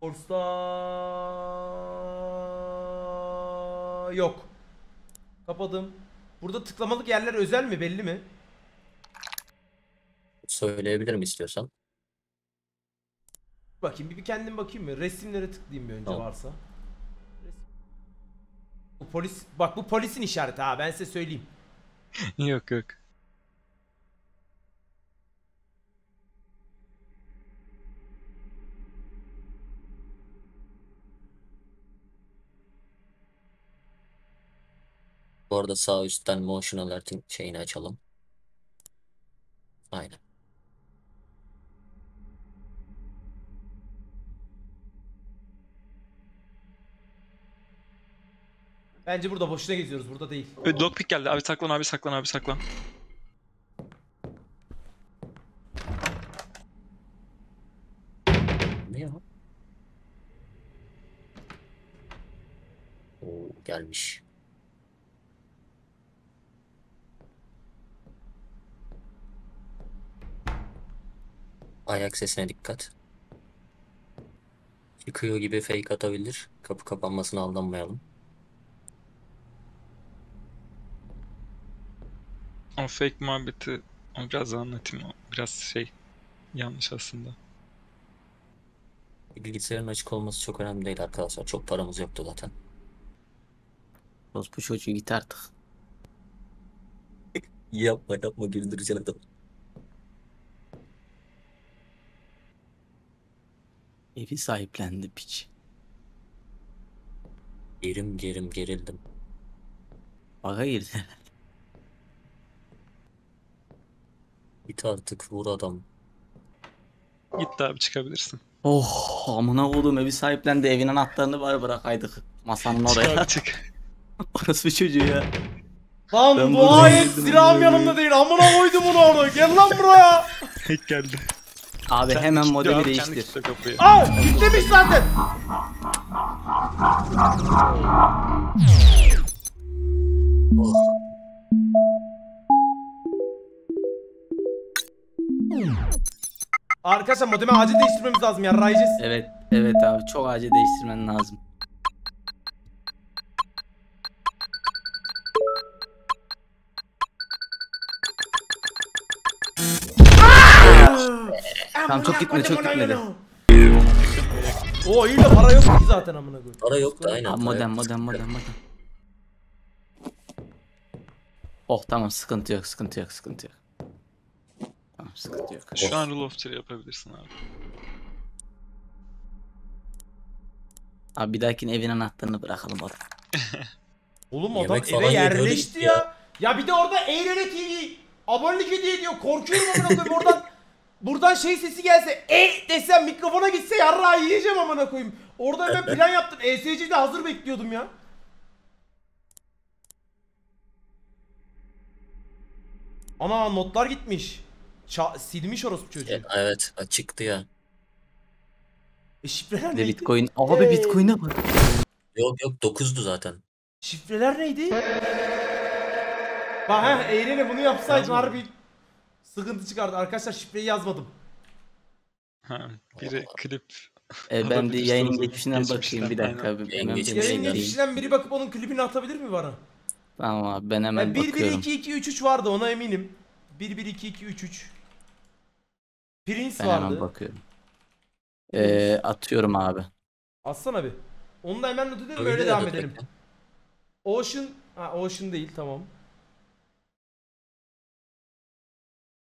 Source'da yok. Kapadım. Burada tıklamalık yerler özel mi belli mi? Söyleyebilirim istiyorsan. Bakayım bir, bir kendim bakayım mı? Resimlere tıklayayım bir önce Tamam. varsa. Bu polis bak bu polisin işareti ha ben size söyleyeyim. yok yok. Bu arada sağ üstten motion alert'in şeyini açalım. Aynen. Bence burada boşuna geziyoruz. Burada değil. Ö, Lockpick geldi. Abi saklan abi saklan abi saklan. Ne ya? Oo, gelmiş. Ayak sesine dikkat. Çıkıyor gibi fake atabilir. Kapı kapanmasına aldanmayalım. O fake muhabbeti onu biraz anlatayım. O biraz şey yanlış aslında. Bilgisayarın açık olması çok önemli değil arkadaşlar. Çok paramız yoktu zaten. Bu çocuğu git artık. Yapma yapma güldüreceksin adam. Evi sahiplendi piç. Gerim gerim gerildim. Baga girdi. Git artık vur adam. Git abi çıkabilirsin. Oh amına koydum evi sahiplendi evin anahtarını bari bırakaydık. Masanın oraya. çık. Orası bir çocuğu ya. Lan Ben dua buradayım, et girdim, silahım yanımda değil. Amına koydum bunu orada. Gel lan buraya. Hack geldi. Abi Kendi hemen modeli abi, kendi değiştir. kilitle kapıyı. Aa kilitlemiş zaten. Arkadaşlar modemi acil değiştirmemiz lazım ya. Rayacağız. Evet evet abi çok acil değiştirmen lazım. Tamam çok gitmedi çok gitmedi. Oo iyi de para yok ki zaten amına koyayım. Para yok da aynen. Abi para modem yok. modem modem modem. Oh tamam sıkıntı yok sıkıntı yok sıkıntı yok. Tamam sıkıntı yok. Şu an rule of three yapabilirsin abi. Abi bir dahakine evin anahtarını bırakalım. Oğlum Yemek adam falan eve öyle yerleşti gitti ya. ya. ya. bir de orada Eğrene TV abonelik hediye ediyor. Korkuyorum amına koyayım oradan. Buradan şey sesi gelse e desem mikrofona gitse yarrağı yiyeceğim amına koyayım. Orada hemen plan yaptım. ESC'de hazır bekliyordum ya. Ana notlar gitmiş. Ça silmiş orospu çocuğu. Evet, Evet çıktı ya. E şifreler neydi? bitcoin. Abi Hey. bitcoin'e bak. Yok yok 9'du zaten. Şifreler neydi? Bak ha Eğrene bunu yapsaydın harbi sıkıntı çıkardı. Arkadaşlar şifreyi yazmadım. Ha, biri klip. E, ben bir zaman. geçmişinden bakayım bir dakika. Bir, Yayın geçmişinden. Yayın geçmişinden biri bakıp onun klibini atabilir mi bana? Tamam abi ben hemen Yani 1 1 bakıyorum. 2 2 3 3 vardı ona eminim. 1 1 2 2 3 3. Prince Ben hemen vardı. bakıyorum. Ee, atıyorum abi. Atsana bir. Onu da hemen not edelim öyle, Öyle devam edelim. direkt. Ocean, ha Ocean değil tamam.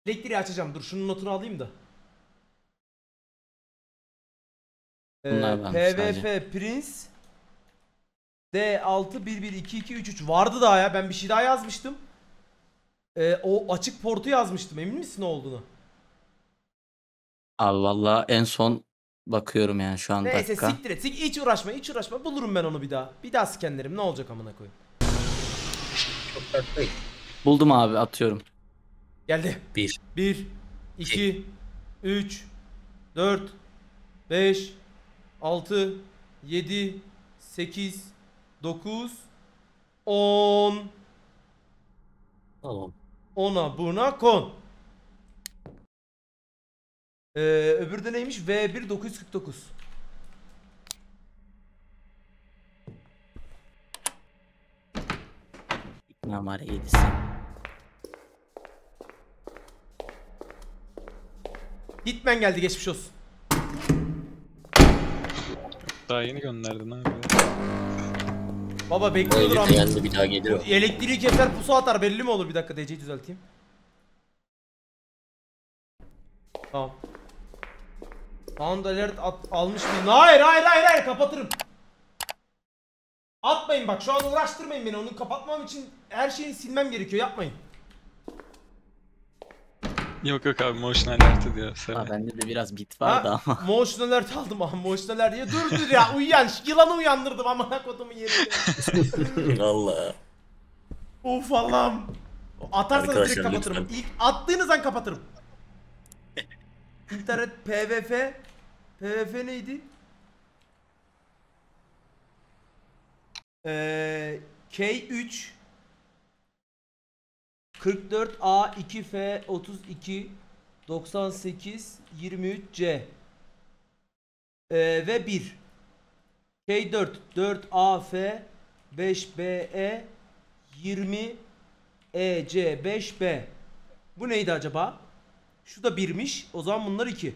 Elektriği açacağım. Dur şunun notunu alayım da. Ee, Bunlar varmış PVP sadece. Prince D6 11 2 2 3 3 vardı daha ya. Ben bir şey daha yazmıştım. Ee, o açık portu yazmıştım. Emin misin ne olduğunu? Abi valla en son bakıyorum yani şu an Neyse dakika. siktir et. Sik, hiç uğraşma, hiç uğraşma. Bulurum ben onu bir daha. Bir daha skenlerim. Ne olacak amına koyayım. Çok değil. Buldum abi atıyorum. Geldi. 1. 1 2 3 4 5 6 7 8 9 10 Tamam. Ona buna kon. Ee, öbürü de neymiş? V1 949. Numara 7'si. Hitman geldi geçmiş olsun. Daha yeni gönderdin abi. Baba bekliyordur ama. beğendi bir daha gelir o. Elektriği keser pusu atar belli mi olur? Bir dakika DC'yi düzelteyim. Tamam. Sound alert at, almış mıyım? Hayır hayır hayır hayır kapatırım. Atmayın bak şu an uğraştırmayın beni. Onu kapatmam için her şeyi silmem gerekiyor. Yapmayın. Yok yok abi motion alert diyor. Ha, Sever. bende de biraz bit vardı Ha, ama. Motion alert aldım ama motion alert diye. Dur dur ya uyuyan yılanı uyandırdım amına kodumun yerine. Allah. of Allah'ım. Atarsanız direkt Arkadaşlar, kapatırım. lütfen. İlk attığınız an kapatırım. İnternet PVF PVF neydi? Ee, K3 44 A 2 F 32 98 23 C ee, ve 1 K4 4 A F 5 B E 20 E C 5 B Bu neydi acaba? Şu da 1'miş. O zaman bunlar 2.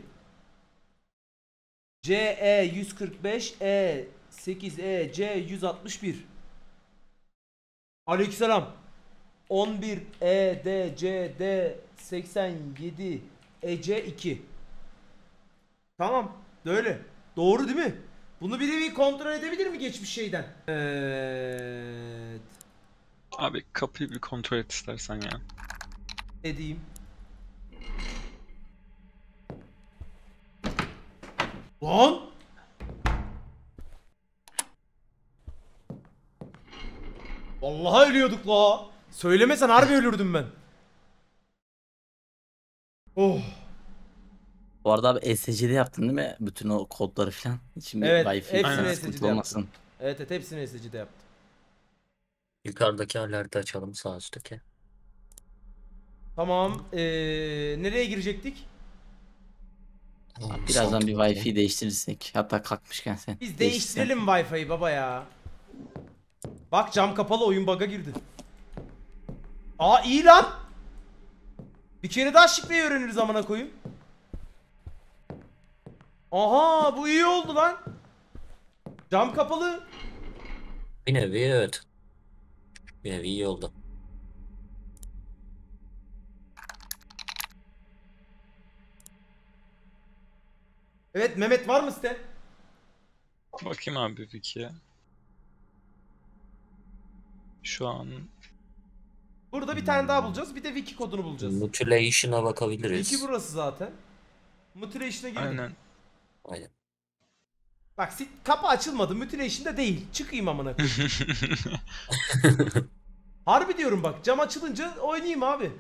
C E 145 E 8 E C 161 Aleykümselam 11 E D C D 87 E C 2 Tamam böyle Doğru değil mi? Bunu biri bir kontrol edebilir mi geçmiş şeyden? Evet Abi kapıyı bir kontrol et istersen ya. Edeyim Lan Vallahi ölüyorduk la. Söylemesen harbi ölürdüm ben. Oh. Bu arada abi ESC'de yaptın değil mi? Bütün o kodları falan. Şimdi Evet, Wi-Fi hepsini falan sıkıntı yaptım. olmasın. Evet evet hepsini SC'de yaptım. Yukarıdaki alerti açalım sağ üstteki. Tamam. Ee, nereye girecektik? Birazdan bir Wi-Fi değiştirirsek. Hatta kalkmışken sen. Biz değiştirelim Wi-Fi'yi baba ya. Bak cam kapalı oyun bug'a girdi. Aa iyi lan. Bir kere daha şifreyi öğreniriz amına koyayım. Aha bu iyi oldu lan. Cam kapalı. Bir nevi evet. Bir nevi iyi oldu. Evet Mehmet var mı site? Bakayım abi Wiki'ye. Şu an Burada bir tane daha bulacağız. Bir de wiki kodunu bulacağız. Mutilation'a bakabiliriz. Wiki burası zaten. Mutilation'a girdim. aynen. Aynen. Bak sit kapı açılmadı. Mutilation'da değil. Çıkayım amına koyayım. Harbi diyorum bak. Cam açılınca oynayayım abi.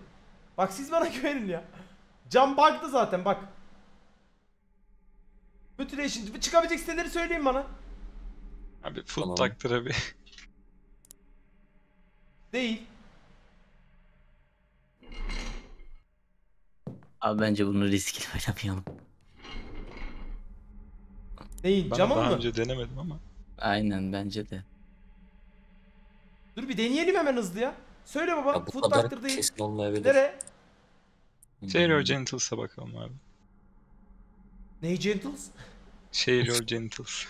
Bak siz bana güvenin ya. Cam bug'dı zaten bak. Mutilation. Çıkabilecek siteleri söyleyin bana. Abi food Tamam. taktır bir. Değil. Abi bence bunu riskli oynamayalım. Neyin? Ben Camın daha mı? önce denemedim ama. Aynen bence de. Dur bir deneyelim hemen hızlı ya. Söyle baba. Ya bu Food kadar Doctor değil. kesin olmayabilir. Nere? Hmm. Gentles'a bakalım abi. Ney Gentles? Share Gentles.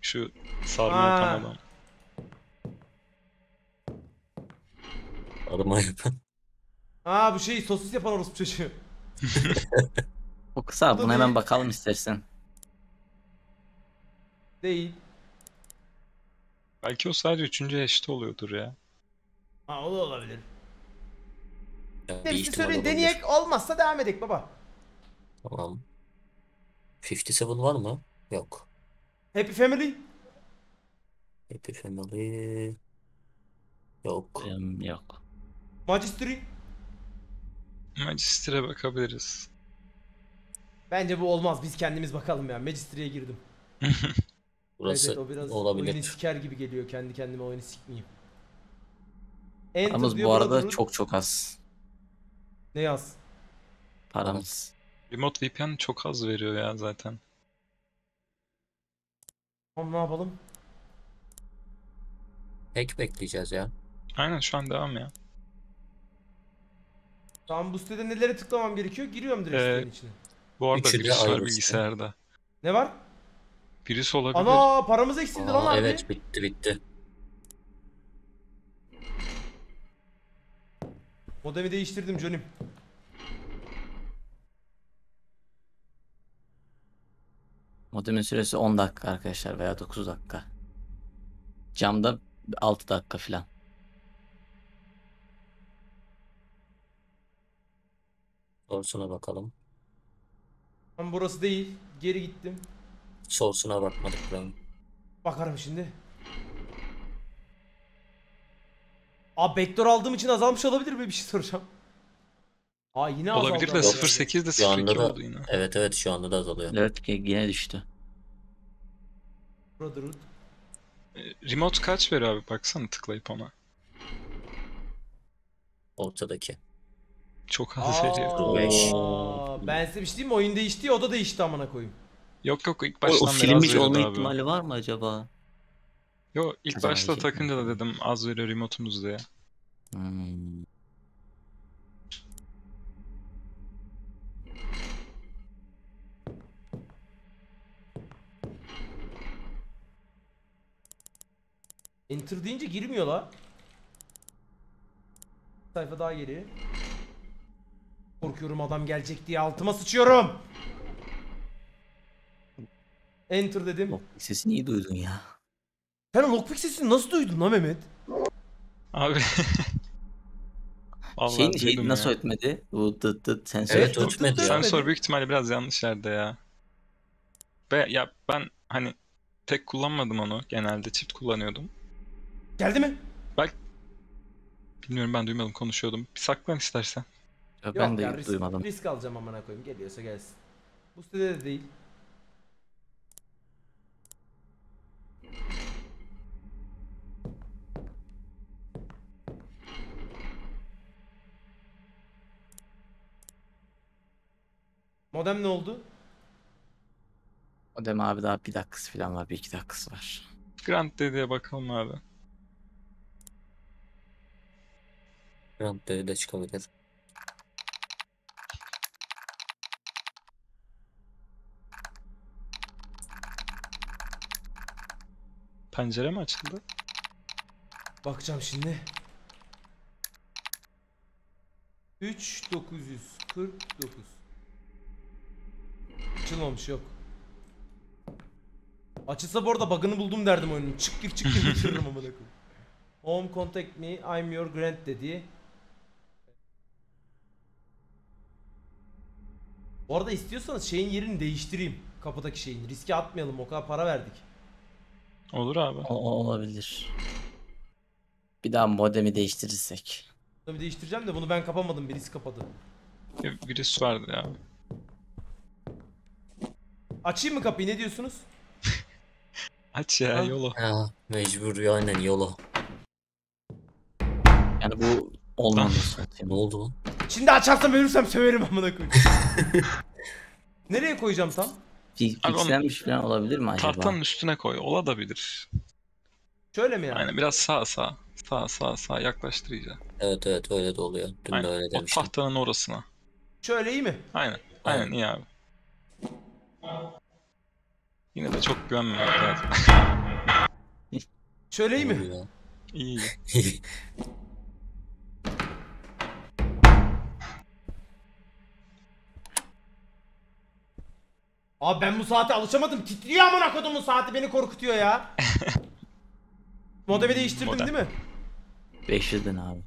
Şu sarma Ha. yapan adam. Arama yapan. Aa bu şey sosis yapan orospu çocuğu. O kısa Bu da buna hemen değil. bakalım istersen. Değil. Belki o sadece üçüncü eşit oluyordur ya. Ha o da olabilir. Ya, bir ihtimal söyleyin olabilir. deneyek olmazsa devam edek baba. Tamam. 57 var mı? Yok. Happy Family. Happy Family. Yok. Em, Yok. Magistry. Magister'e bakabiliriz. Bence bu olmaz. Biz kendimiz bakalım ya. Magistry'e girdim. Burası evet, o biraz olabilir. oyunu siker gibi geliyor. Kendi kendime oyunu sikmeyeyim. Enter Paramız diyor, bu arada Brotherhood. çok çok az. Ne yaz? Paramız. Remote VPN çok az veriyor ya zaten. Tamam ne yapalım? Hack bekleyeceğiz ya. Aynen şu an devam ya. Tamam bu sitede nelere tıklamam gerekiyor? Giriyorum direkt Ee, sitenin içine. Bu arada Üçü de virüs var aynısı. bilgisayarda. Ne var? Virüs olabilir. Ana paramız eksildi lan Aa, abi. evet bitti bitti. Modemi değiştirdim Johnny'm. Modemin süresi 10 dakika arkadaşlar veya 9 dakika. Camda 6 dakika falan. Source'una bakalım. Ama burası değil. Geri gittim. Source'una bakmadık ben. Bakarım şimdi. Abi backdoor aldığım için azalmış olabilir mi? Bir şey soracağım. Aa yine azaldı. Olabilir de abi. 0.8 de Şu anda 0.2 da oldu yine. evet evet şu anda da azalıyor. Evet yine düştü. Brotherhood. E, Remote kaç veriyor abi baksana tıklayıp ona. Ortadaki. Çok az veriyor. Beş. Ben size bir şey diyeyim mi? Oyun değişti ya o da değişti amına koyayım. Yok yok ilk O, o baştan beri az silinmiş veriyordu olma abi. ihtimali var mı acaba? Yo ilk O zaman başta şey- takınca da dedim az veriyor remote'umuz diye. Hmm. Enter deyince girmiyor la. Sayfa daha geri. Korkuyorum adam gelecek diye altıma sıçıyorum. Enter dedim. Lockpick sesini iyi duydun ya. Sen lockpick sesini nasıl duydun lan Mehmet? Abi. Vallahi Şeyin, şey duydum nasıl ya. ötmedi? Bu dıt dıt sensör. Evet ötmedi ya. tık. Sensör büyük ihtimalle biraz yanlış yerde ya. Ve ya ben hani tek kullanmadım onu genelde çift kullanıyordum. Geldi mi? Bilmiyorum ben duymadım konuşuyordum. Bir saklan istersen. Ya ben Yok de ya, risk, duymadım. risk alacağım amına koyayım. Geliyorsa gelsin. Bu sitede de değil. Modem ne oldu? O deme abi daha bir dakikası falan var. Bir iki dakikası var. Grand dediye bakalım abi. Grand B'de çıkabilir. Pencere mi açıldı? Bakacağım şimdi. 3949 Açılmamış yok. Açılsa bu arada bug'ını buldum derdim oyunun. Çık gir çık gir bitiririm amına koyayım. Home contact me, I'm your grand dedi. Bu arada istiyorsanız şeyin yerini değiştireyim. Kapıdaki şeyin. Riske atmayalım o kadar para verdik. Olur abi. O, olabilir. Bir daha modemi değiştirirsek. Tabii değiştireceğim de bunu ben kapamadım. Birisi kapadı. Bir virüs vardı ya. Açayım mı kapıyı ne diyorsunuz? Aç ya Ha. yolu. Ha, mecbur ya aynen YOLO. Yani bu olmadı satayım. Ne oldu lan? Şimdi açarsam ölürsem söverim amına koyayım. Nereye koyacağım tam? Fixlenmiş falan olabilir mi acaba? Tahtanın üstüne koy. Ola da bilir. Şöyle mi yani? Aynen biraz sağ sağ. Sağ sağ sağ yaklaştır iyice. Evet evet öyle de oluyor. Dün de Aynen. öyle O demiştim. tahtanın orasına. Şöyle iyi mi? Aynen. Aynen Aynen. iyi abi. Yine de çok güvenmemek lazım. Şöyle iyi mi? Oluyor. iyi iyi. Abi ben bu saate alışamadım. Titriyor amına kodumun saati beni korkutuyor ya. Modemi değiştirdim Modem. değil mi? Değiştirdin abi.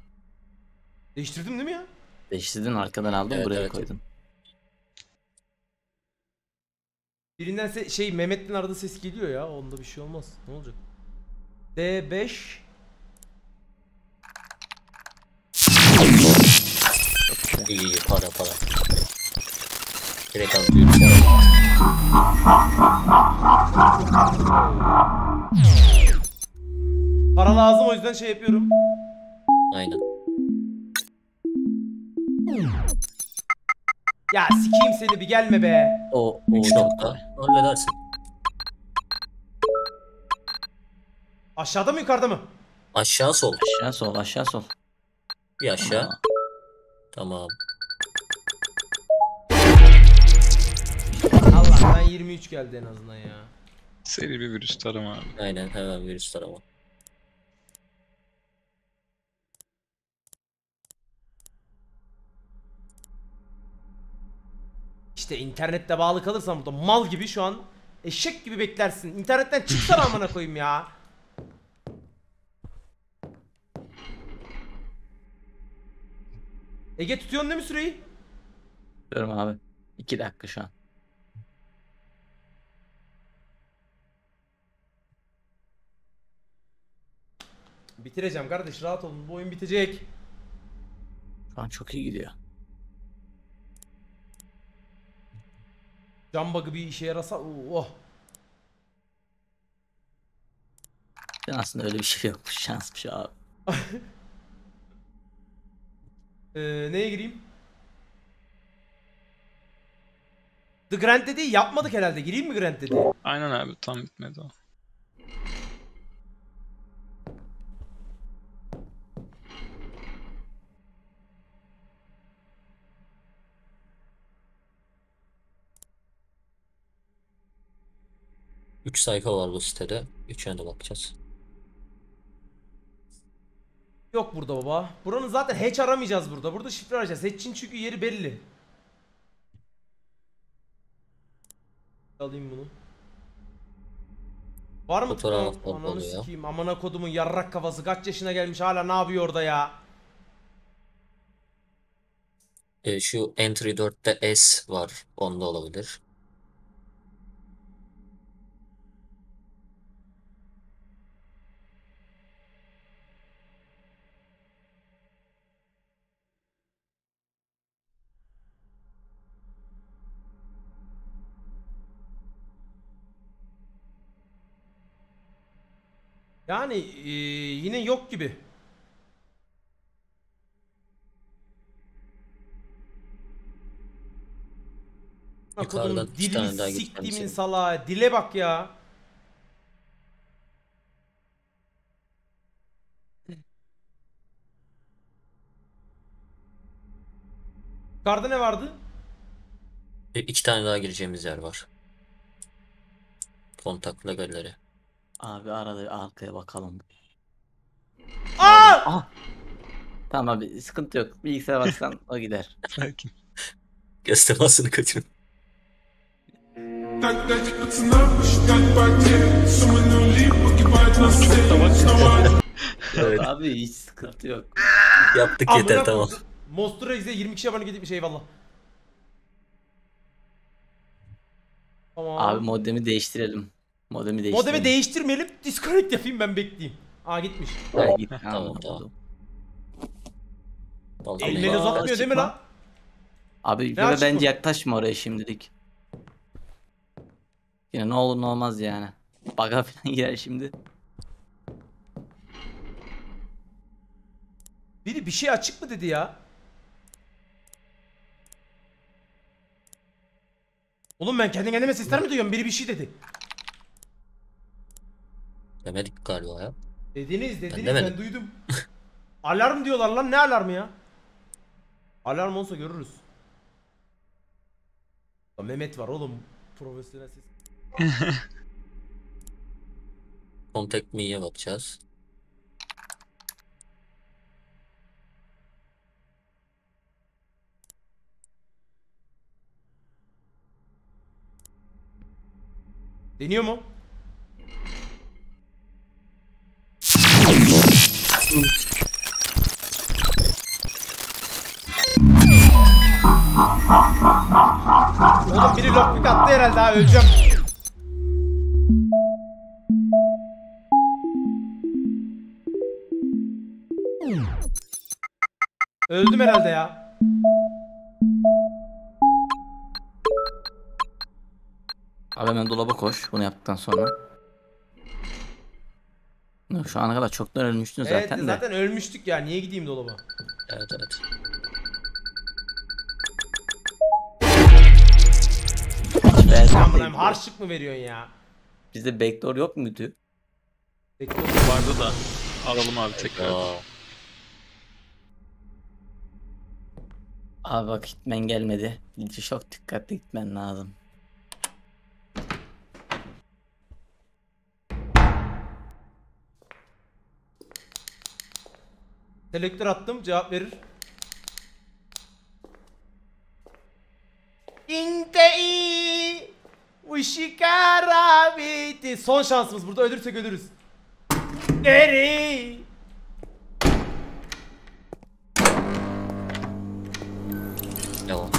Değiştirdim değil mi ya? Değiştirdin arkadan aldın Evet, buraya evet. koydun. Birinden se- şey Mehmet'in arada ses geliyor ya. Onda bir şey olmaz. Ne olacak? D5 İyi iyi para para. Direkt para lazım o yüzden şey yapıyorum. Aynen. Ya sikeyim seni bir gelme be. O, o 3 çok nokta. Halledersin. Aşağıda mı yukarıda mı? Aşağı sol. Aşağı sol aşağı sol. Bir aşağı. Ama Tamam. Ben 23 geldi en azından ya. Seri bir virüs tarama abi. Aynen hemen virüs tarama. İşte internette bağlı kalırsan burada mal gibi şu an eşek gibi beklersin. İnternetten çıksana amına koyayım ya. Ege tutuyorsun değil mi süreyi? Diyorum abi. 2 dakika şu an. Bitireceğim kardeş rahat olun bu oyun bitecek. Şu an çok iyi gidiyor. Can bug'ı bir işe yarasa oh. Ben aslında öyle bir şey yokmuş. Şansmış abi. Ee, neye gireyim? The Grand dedi yapmadık herhalde. Gireyim mi Grand dedi? Aynen abi tam bitmedi o. Üç sayfa var bu sitede. Üçüne de bakacağız. Yok burada baba. Buranın zaten hatch aramayacağız burada. Burada şifre arayacağız. Hatch'in çünkü yeri belli. Alayım bunu. Var mı? Fotoğraf tıklama- Ananı sikeyim. Amına kodumun yarrak kafası. Kaç yaşına gelmiş hala ne yapıyor orada ya? Ee, şu Entry 4'te S var. Onda olabilir. Yani eee, yine yok gibi. Yukarıdan kodumun iki tane daha dilini gitmem lazım. salağı. Dile bak ya. Yukarıda ne vardı? E, iki tane daha gireceğimiz yer var. Kontak legalleri. Abi arada bir arkaya bakalım. Aa! Abi, ah! Tamam abi sıkıntı yok. Bilgisayara baksan o gider. Sakin. Gaz temasını kaçırın. evet. Abi hiç sıkıntı yok. Yaptık Amına yeter tamam. Mostura izle 20 kişi abone gidip bir şey eyvallah. Tamam. Abi modemi değiştirelim. Modemi değiştirelim. Modemi değiştirmeyelim. Disconnect yapayım ben bekleyeyim. Aa gitmiş. Ha, git. Tamam, Tamam, Elleri uzatmıyor değil mi lan? Abi Ne yukarı bence mı? yaklaşma oraya şimdilik. Yine ne olur ne olmaz yani. Baga falan girer şimdi. Biri bir şey açık mı dedi ya? Oğlum ben kendi kendime sesler mi duyuyorum? Biri bir şey dedi. Demedik galiba ya. Dediniz dediniz ben, demedim. duydum. Alarm diyorlar lan ne alarmı ya? Alarm olsa görürüz. Ya Mehmet var oğlum. Profesyonel ses. Contact me'ye bakacağız. Deniyor mu? Oğlum biri lockpick attı herhalde ha öleceğim. Öldüm herhalde ya. Abi hemen dolaba koş bunu yaptıktan sonra. Şu ana kadar çoktan ölmüştün Evet zaten de. zaten ölmüştük ya. Niye gideyim dolaba? Evet evet. Amınayım harçlık mı veriyorsun ya? Bizde backdoor yok muydu? Bekliyorum. Vardı da alalım abi tekrar. Aa, Abi bak gitmen gelmedi. Çok dikkatli gitmen lazım. Selektör attım cevap verir. Intei Ushikara biti. Son şansımız burada ölürsek ölürüz. Eri. Yavaş.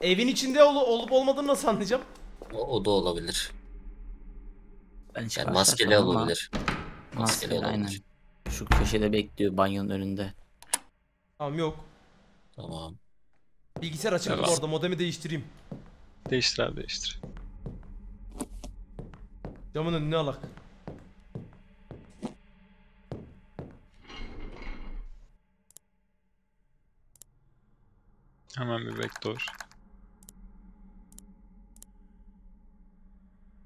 Evin içinde ol- olup olmadığını nasıl anlayacağım? O, o da olabilir. Ben Yani maskeli karşılaşmadım ama olabilir. Maskeli Maskeli aynen. olabilir. Şu köşede bekliyor banyonun önünde. Tamam yok. Tamam. Bilgisayar açık Evet. orada modemi değiştireyim. Değiştir abi değiştir. Camın önüne alak. Hemen bir backdoor.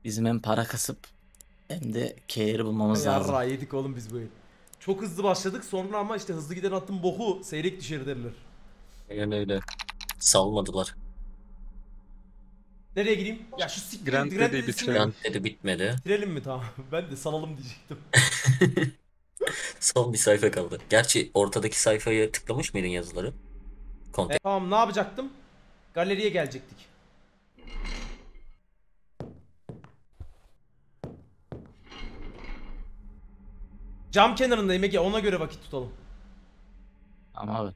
Bizim hem para kasıp hem de K'leri bulmamız lazım. Yarra yedik oğlum biz bu el. Çok hızlı başladık sonra ama işte hızlı giden atın boku seyrek düşer derler. Aynen öyle. Salmadılar. Nereye gireyim? Ya şu siktir Grand Grand dizisini bitirelim. Grand dedi bitmedi. Bitirelim mi tamam? Ben de salalım diyecektim. Son bir sayfa kaldı. Gerçi ortadaki sayfaya tıklamış mıydın yazıları? Kontek. E, tamam ne yapacaktım? Galeriye gelecektik. Cam kenarındayım Ege ona göre vakit tutalım. Ama abi.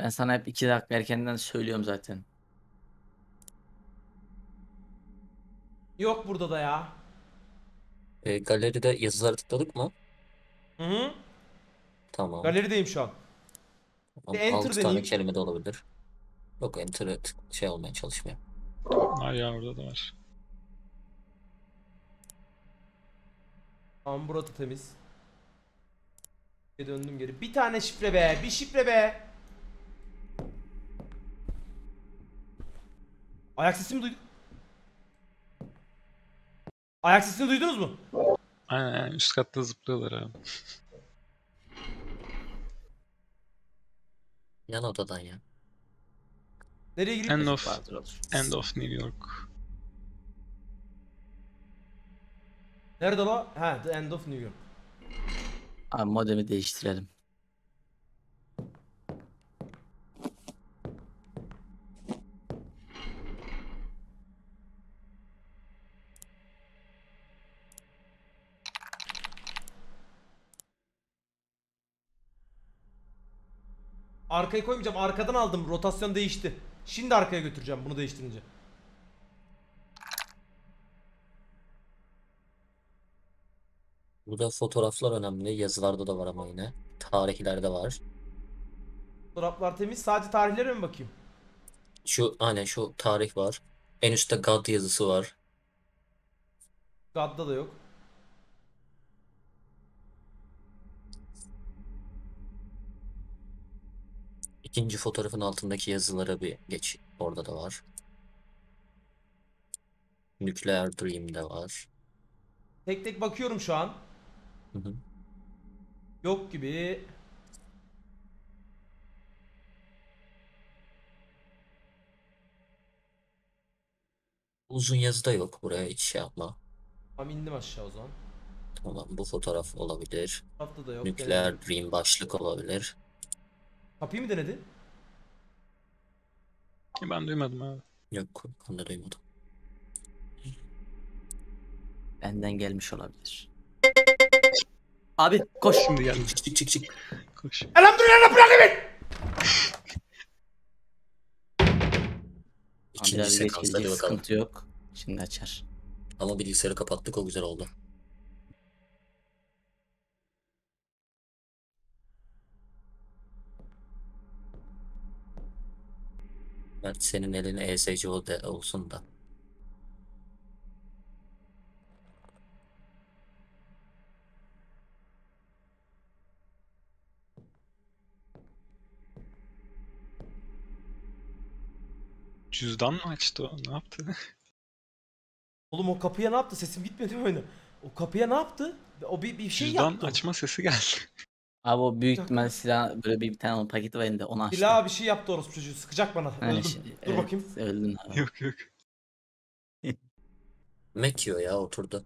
Ben sana hep iki dakika erkenden söylüyorum zaten. Yok burada da ya. E, galeride yazıları tıkladık mı? Hı hı. Tamam. Galerideyim şu an. Tamam. Bir enter 6 tane deneyeyim. kelime de olabilir. Yok enter'ı tık- şey olmaya çalışmıyor. Var ya orada da var. Tamam burası temiz. Geri döndüm geri. Bir tane şifre be. Bir şifre be. Ayak sesimi duydun. Ayak sesini duydunuz mu? Aynen aynen üst katta zıplıyorlar abi. Yan odadan ya. Nereye gireyim? End of, end of New York. Nerede la? Ha, The End of New York. Abi modemi değiştirelim. Arkaya koymayacağım. Arkadan aldım. Rotasyon değişti. Şimdi arkaya götüreceğim bunu değiştirince. Burada fotoğraflar önemli. Yazılarda da var ama yine. Tarihlerde var. Fotoğraflar temiz. Sadece tarihlere mi bakayım? Şu aynen şu tarih var. En üstte God yazısı var. God'da da yok. İkinci fotoğrafın altındaki yazılara bir geç. Orada da var. Nuclear Dream'de var. Tek tek bakıyorum şu an. Hı hı. Yok gibi. Uzun yazı da yok. Buraya hiç şey yapma. Tamam indim aşağı o zaman. Tamam bu fotoğraf olabilir. Fotoğrafta da yok. Denedim. Nuclear Dream başlık olabilir. Kapıyı mı denedi? Ben duymadım abi. Yok onu da duymadım. Benden gelmiş olabilir. Abi koş. Şimdi geldi. Çık çık çık çık. Koş. Elhamdülillah Rabbil Alemin. Abi İkinci sekans hadi bakalım. sıkıntı yok. Şimdi açar. Ama bilgisayarı kapattık o güzel oldu. Ben senin eline ESC olsun da. Cüzdan mı açtı o? Ne yaptı? Oğlum o kapıya ne yaptı? Sesim gitmedi mi oyuna? O kapıya ne yaptı? O bir, bir şey Cüzdan yaptı. açma sesi geldi. Abi o büyük ihtimal silah böyle bir, bir tane onun paketi var elinde onu açtı. Silah bir şey yaptı orospu çocuğu. Sıkacak bana. Yani Öldüm. şey- Dur evet, bakayım. Öldün abi. yok yok. Mac yiyor ya oturdu.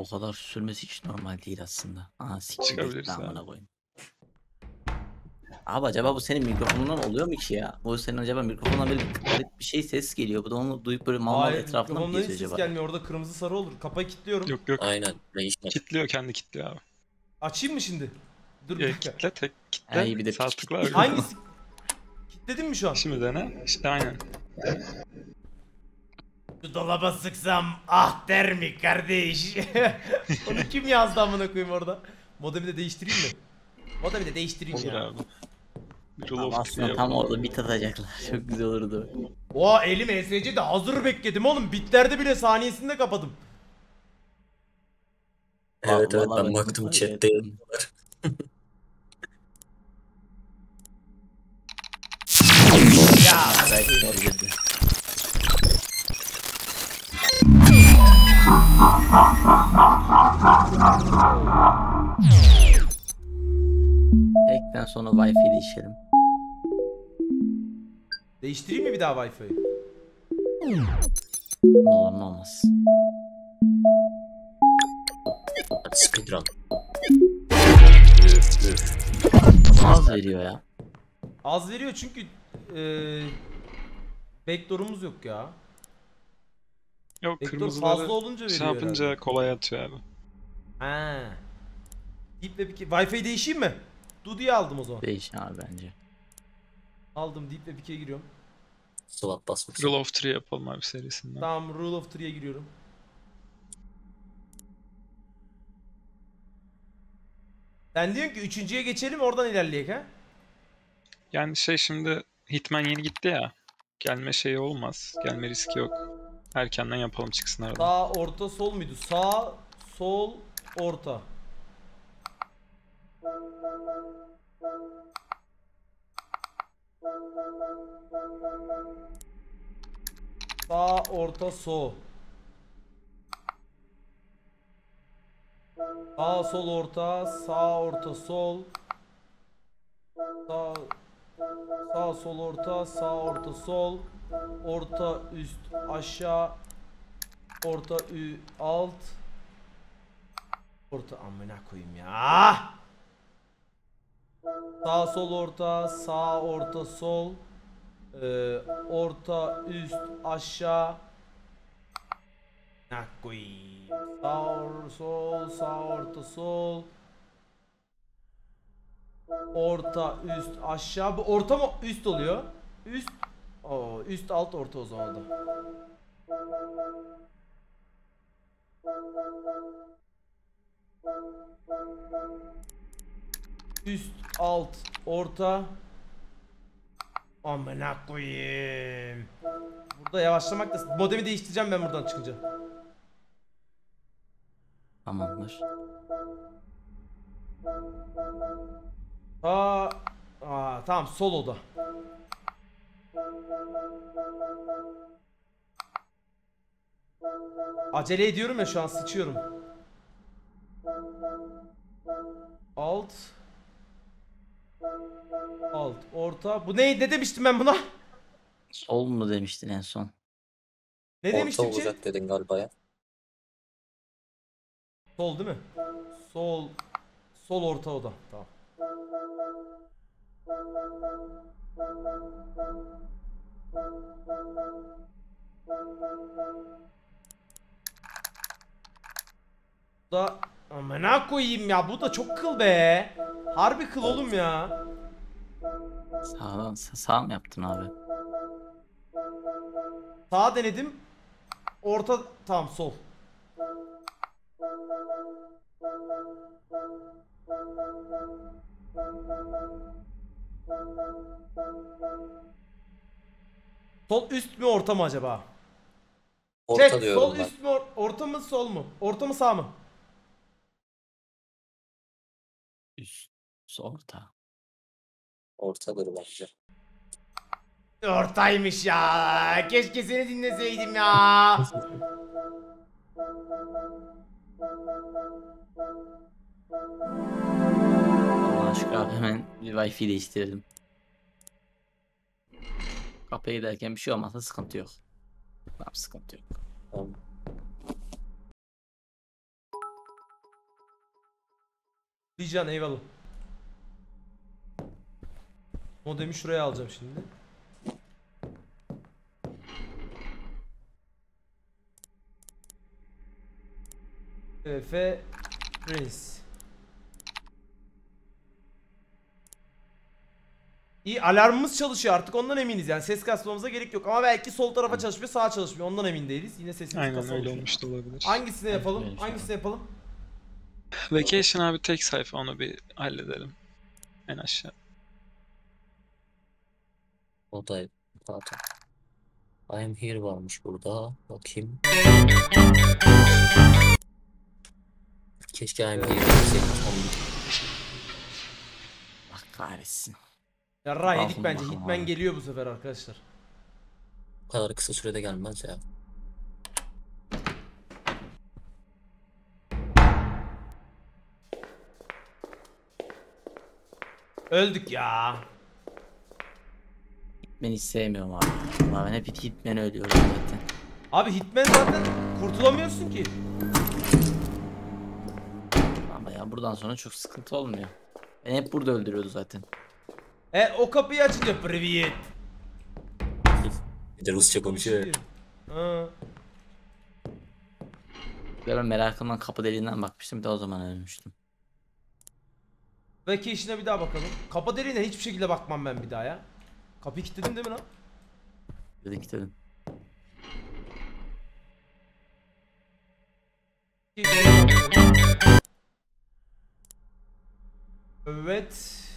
O kadar sürmesi hiç normal değil aslında. Aha siktir Çıkabiliriz lan abi. amına koyayım. Abi acaba bu senin mikrofonundan oluyor mu ki ya? Bu senin acaba mikrofondan böyle bir garip bir şey ses geliyor. Bu da onu duyup böyle mal mal Hayır etrafına mı mikrofondan hiç geziyor ses acaba? gelmiyor. Orada kırmızı sarı olur. Kapayı kilitliyorum. Yok yok. Aynen. Değişmez. Kitliyor kendi kitliyor abi. Açayım mı şimdi? Dur bir Ya, dakika. kitle tek kitle. İyi bir de sağ tıkla öyle. Hangisi? Kilitledin mi şu an? Şimdi dene. İşte aynen. Şu dolaba sıksam ah der mi kardeş? Onu kim yazdı amına koyayım orada? Modemi de değiştireyim mi? Modemi de değiştireyim Olur ya. abi. Three aslında tam orada bit atacaklar. Çok güzel olurdu. Oha elim ESC'de hazır bekledim oğlum. Bitlerde bile saniyesinde kapadım. Evet evet ben bak- baktım chatte yazıyorlar. Ya Ekten sonra Wi-Fi değişelim. değiştireyim mi bir daha Wi-Fi'yi? Ne olur ne olmaz. Speedrun. Az veriyor ya. Az veriyor çünkü eee backdoor'umuz yok ya. Yok Backdoor kırmızıları fazla olunca veriyor şey yapınca herhalde. kolay atıyor abi. Ha. Deep Web 2. Wi-Fi değişeyim mi? Dudi'yi aldım o zaman. Değiş abi bence. Aldım Deep Web 2'ye giriyorum. Swap basmış. Rule of three yapalım abi serisinden. Tamam Rule of Three'ye giriyorum. Sen diyorsun ki üçüncüye geçelim oradan ilerleyek ha? Yani şey şimdi Hitman yeni gitti ya. Gelme şeyi olmaz. Gelme riski yok. Erkenden yapalım çıksın aradan. Sağ, orta, sol muydu? Sağ, sol, orta. Sağ, orta, sol. Sağ, sol, orta, sağ, orta, sol. Sağ, sağ, sol, orta, sağ, orta, sol. Orta, üst, aşağı. Orta, ü, alt. Orta, amına koyayım ya. Sağ, sol, orta, sağ, orta, sol. Ee, orta, üst, aşağı. Ne koyayım? Sağ, or- sol, sağ, orta, sol. Orta, üst, aşağı. Bu orta mı üst oluyor? Üst, Oo, üst, alt, orta o zaman da. Üst, alt, orta. Amına koyayım. Burada yavaşlamak da modemi değiştireceğim ben buradan çıkınca. Tamamdır. Aa, aa tamam sol oda. Acele ediyorum ya şu an sıçıyorum. Alt. Alt, orta. Bu ne, ne demiştim ben buna? Sol mu demiştin en son? Ne Orta demiştim ki? olacak dedin galiba ya. Sol değil mi? Sol. Sol orta oda. Tamam. Bu da amına koyayım ya bu da çok kıl be. Harbi kıl oğlum ya. Sağdan sa- sağ mı yaptın abi? Sağ denedim. Orta tamam sol. Sol üst mü orta mı acaba? Orta Chat, diyorum sol ben. üst mü or- orta mı sol mu? Orta mı sağ mı? Üst, orta. Ortadır bence. Ortaymış ya. Keşke seni dinleseydim ya. Allah aşkına abi hemen bir Wi-Fi değiştirelim. Kapıya giderken bir şey olmazsa sıkıntı yok. Tamam sıkıntı yok. Tamam. Lican eyvallah. Modemi şuraya alacağım şimdi. Efe Prince. İyi alarmımız çalışıyor artık ondan eminiz yani ses kasmamıza gerek yok ama belki sol tarafa çalışmıyor sağa çalışmıyor ondan emin değiliz yine sesimiz Aynen öyle olsun. olmuş da olabilir. Hangisini yapalım? şey Hangisini yapalım? Vacation abi tek sayfa onu bir halledelim. En aşağı. O da zaten. I am here varmış burada. Bakayım. Keşke I am here. Bak kahretsin. Yarra yedik Aferin bence. bakalım Hitman abi. geliyor bu sefer arkadaşlar. Bu kadar kısa sürede gelmez ya. Öldük ya. Ben hiç sevmiyorum abi. Vallahi ben hep Hitman ölüyorum zaten. Abi Hitman zaten kurtulamıyorsun ki. Ama ya buradan sonra çok sıkıntı olmuyor. Ben hep burada öldürüyordu zaten. E o kapıyı açınca privyet. Bir de Rusça konuşuyor. ya. Ha. Ben merakımdan kapı deliğinden bakmıştım bir de o zaman ölmüştüm. Vacation'a bir daha bakalım. Kapı deliğine hiçbir şekilde bakmam ben bir daha ya. Kapıyı kilitledin değil mi lan? Dedim ki dedim. Evet.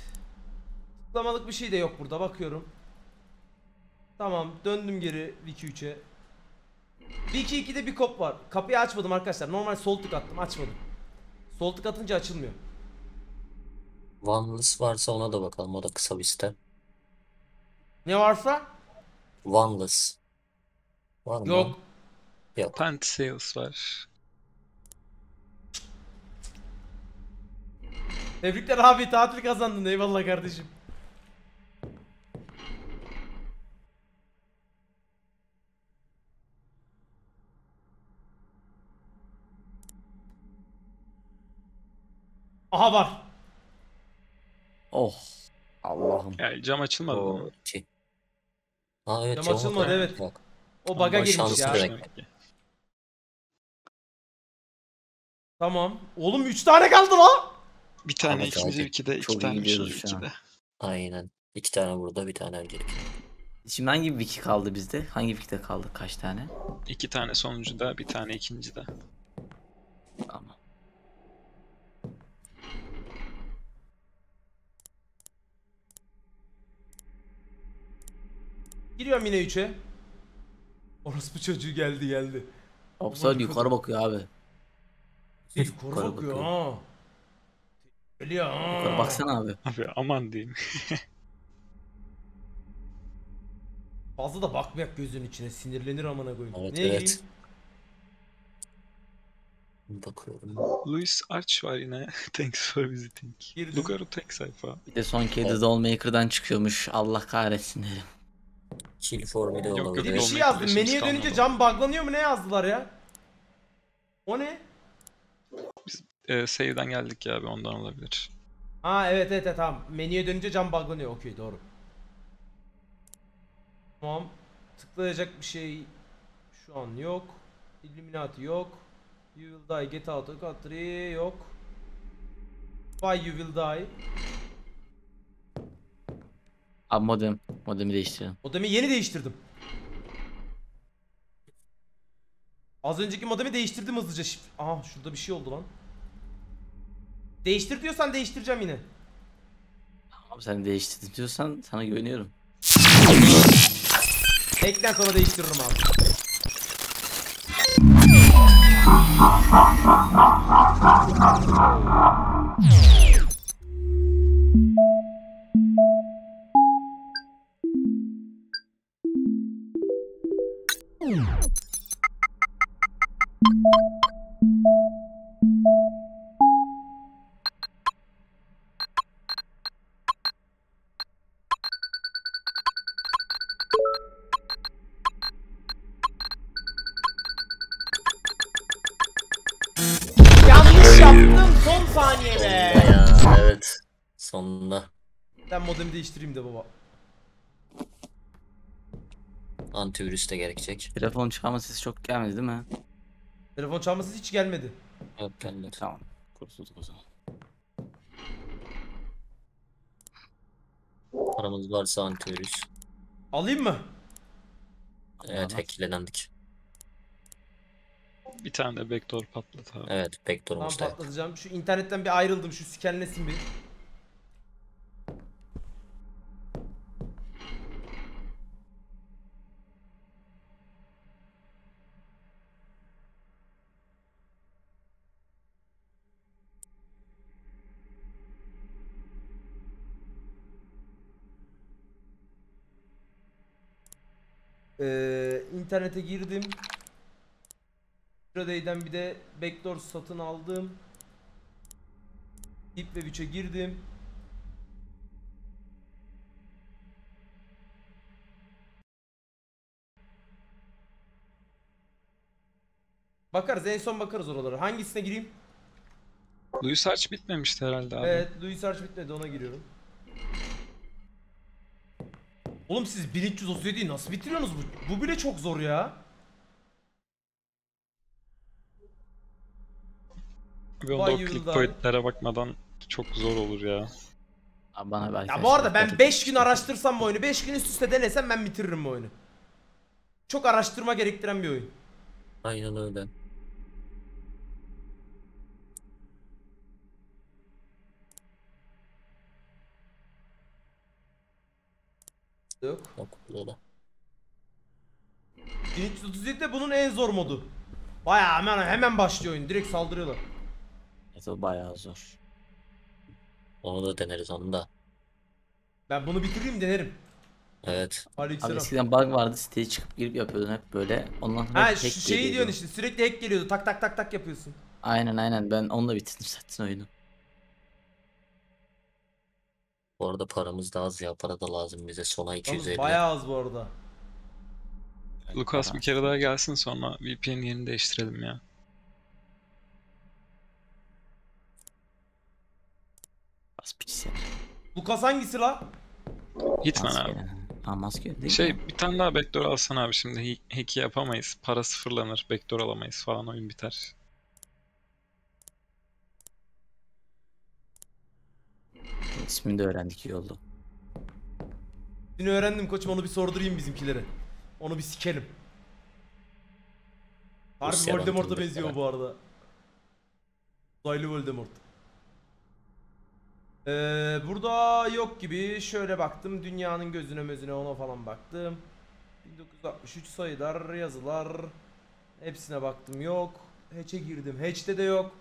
Tıklamalık bir şey de yok burada bakıyorum. Tamam döndüm geri Wiki 3'e. Wiki 2'de bir kop var. Kapıyı açmadım arkadaşlar. Normal sol tık attım açmadım. Sol tık atınca açılmıyor. Oneless varsa ona da bakalım. O da kısa bir site. Ne varsa? Oneless. Var mı? Yok. Yok. Panty Sales var. Tebrikler abi tatil kazandın eyvallah kardeşim. Aha var. Oh. Allah'ım. Yani cam açılmadı mı? şey. Aa evet Cam açılmadı, evet. Bak. O bug'a Ama girmiş ya. direkt. Demek ki. Tamam. Oğlum 3 tane kaldı lan. Bir tane Ahmet ikinci abi, wikide, iki çok iyi tane gidiyoruz üçüncü şu an. Aynen. İki tane burada, bir tane öncelik. Şimdi hangi wiki kaldı bizde? Hangi wiki'de kaldı? Kaç tane? İki tane sonuncuda, bir tane ikincide. Tamam. Giriyorum yine 3'e. Orospu çocuğu geldi geldi. Opsal yukarı bakıyor abi. Yukarı Yukarı bakıyor bakıyor. ha. Geliyor ha. Yukarı baksana abi. Abi aman diyeyim. Fazla da bakmayak gözünün içine sinirlenir amına koyayım. Evet, Neye evet. gireyim? Bakıyorum. Louis Arch var yine. Thanks for visiting. Girdim. Lugaru tek sayfa. Bir de son kedi Dollmaker'dan çıkıyormuş. Allah kahretsin derim. Kill for me de Yok, olabilir. Bir şey yazdı. biliyorsunuz, Menüye dönünce cam buglanıyor mu ne yazdılar ya? O ne? Ee, save'den geldik ya abi ondan olabilir. Ha evet evet, evet tamam. Menüye dönünce cam buglanıyor. Okey doğru. Tamam. Tıklayacak bir şey şu an yok. Illuminati yok. You will die, get out of country yok. Why you will die? Abi modem. Modemi değiştirelim. Modemi yeni değiştirdim. Az önceki modemi değiştirdim hızlıca. Şif- Aha şurada bir şey oldu lan. Değiştir diyorsan değiştireceğim yine. Abi sen değiştirdim diyorsan sana güveniyorum. Ekten sonra değiştiririm abi. Modemi değiştireyim de baba. antivirüs de gerekecek. Telefon çıkarma sesi çok gelmedi değil mi? Telefon çalması hiç gelmedi. Yok gelmedi. Tamam. Kurtulduk o zaman. Paramız varsa antivirüs. Alayım mı? Evet hacklendik. Bir tane de backdoor patlat abi. Evet Tamam backdoor'umuz da yok. patlatacağım. Şu internetten bir ayrıldım. Şu skenlesin bir. Ee, internete girdim. Friday'den bir de backdoor satın aldım. Deep Web 3'e girdim. Bakarız en son bakarız oralara. Hangisine gireyim? Louis Arch bitmemişti herhalde abi. Evet, Louis Arch bitmedi ona giriyorum. Oğlum siz 1337'yi nasıl bitiriyorsunuz bu? Bu bile çok zor ya. Vay o click pointlere bakmadan çok zor olur ya. Abi bana belki Ya bu arada ben 5 gün araştırsam bu oyunu, 5 gün üst üste denesem ben bitiririm bu oyunu. Çok araştırma gerektiren bir oyun. Aynen öyle. Yok. Yok burada. 1337 de bunun en zor modu. Baya hemen hemen başlıyor oyun. Direkt saldırıyorlar. Evet o bayağı zor. Onu da deneriz onu da. Ben bunu bitireyim denerim. Evet. Abi Aleykümselam. eskiden bug vardı siteye çıkıp girip yapıyordun hep böyle. Ondan sonra Ha hack şu şeyi geliyordu. diyorsun işte sürekli hack geliyordu. Tak tak tak tak yapıyorsun. Aynen aynen ben onunla bitirdim zaten oyunu. Bu arada paramız da az ya. Para da lazım bize. Sona Yalnız 250. bayağı az bu arada. Lucas bir kere daha gelsin sonra VPN yerini değiştirelim ya. Bas piç ya. Lucas hangisi la? Hitman Maske abi. Ha maske değil mi? Şey bir tane daha backdoor alsan abi şimdi hack'i yapamayız. Para sıfırlanır. Backdoor alamayız falan oyun biter. İsmini de öğrendik iyi oldu. Dün öğrendim koçum onu bir sordurayım bizimkilere. Onu bir sikelim. Harbi Rusya Voldemort'a benziyor bu arada. Uzaylı Voldemort. Ee, burada yok gibi. Şöyle baktım. Dünyanın gözüne mözüne ona falan baktım. 1963 sayılar, yazılar. Hepsine baktım. Yok. Hatch'e girdim. Hatch'te de yok.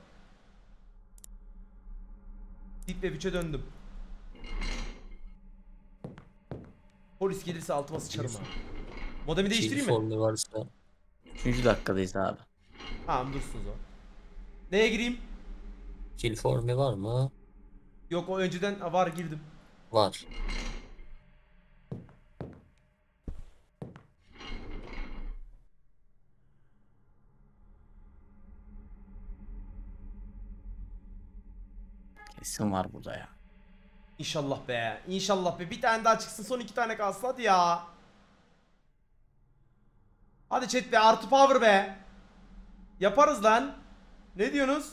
Deep Web 3'e döndüm. Polis gelirse altıma sıçarım ha. Modemi değiştireyim mi? Formu varsa. Üçüncü dakikadayız abi. Tamam dursun o. Neye gireyim? Kill formu var mı? Yok o önceden var girdim. Var. Kesin var burada ya. İnşallah be. İnşallah be. Bir tane daha çıksın son iki tane kalsın hadi ya. Hadi chat be artı power be. Yaparız lan. Ne diyorsunuz?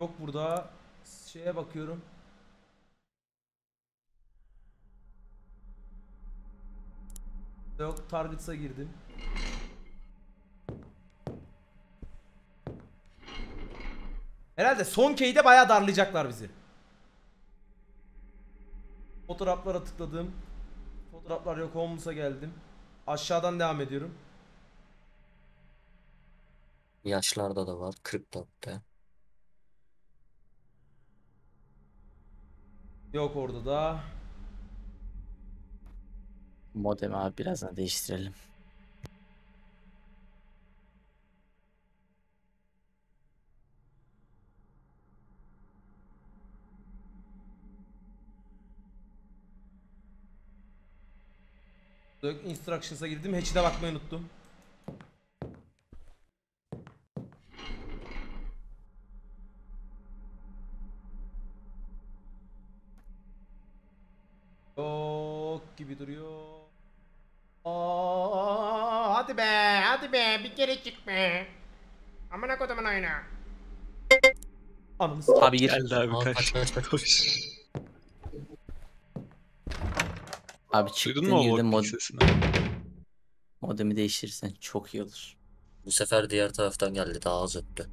Yok burada. Şeye bakıyorum. Yok Targets'a girdim. Herhalde son key'de bayağı darlayacaklar bizi. Fotoğraflara tıkladım. Fotoğraflar yok Holmes'a geldim. Aşağıdan devam ediyorum. Yaşlarda da var. 44'te. Yok orada da. Modemi abi birazdan değiştirelim. Instructions'a girdim. Hatch'e bakmayı unuttum. Yok gibi duruyor. Oo, hadi be, hadi be. Bir kere çık be. Amına kodumun oyunu. Ananı s- Abi. Geldi abi kaç. Kaç kaç kaç. Abi çıktın Duydun mu o girdin mod sesini? modemi değiştirirsen çok iyi olur. Bu sefer diğer taraftan geldi daha az öttü.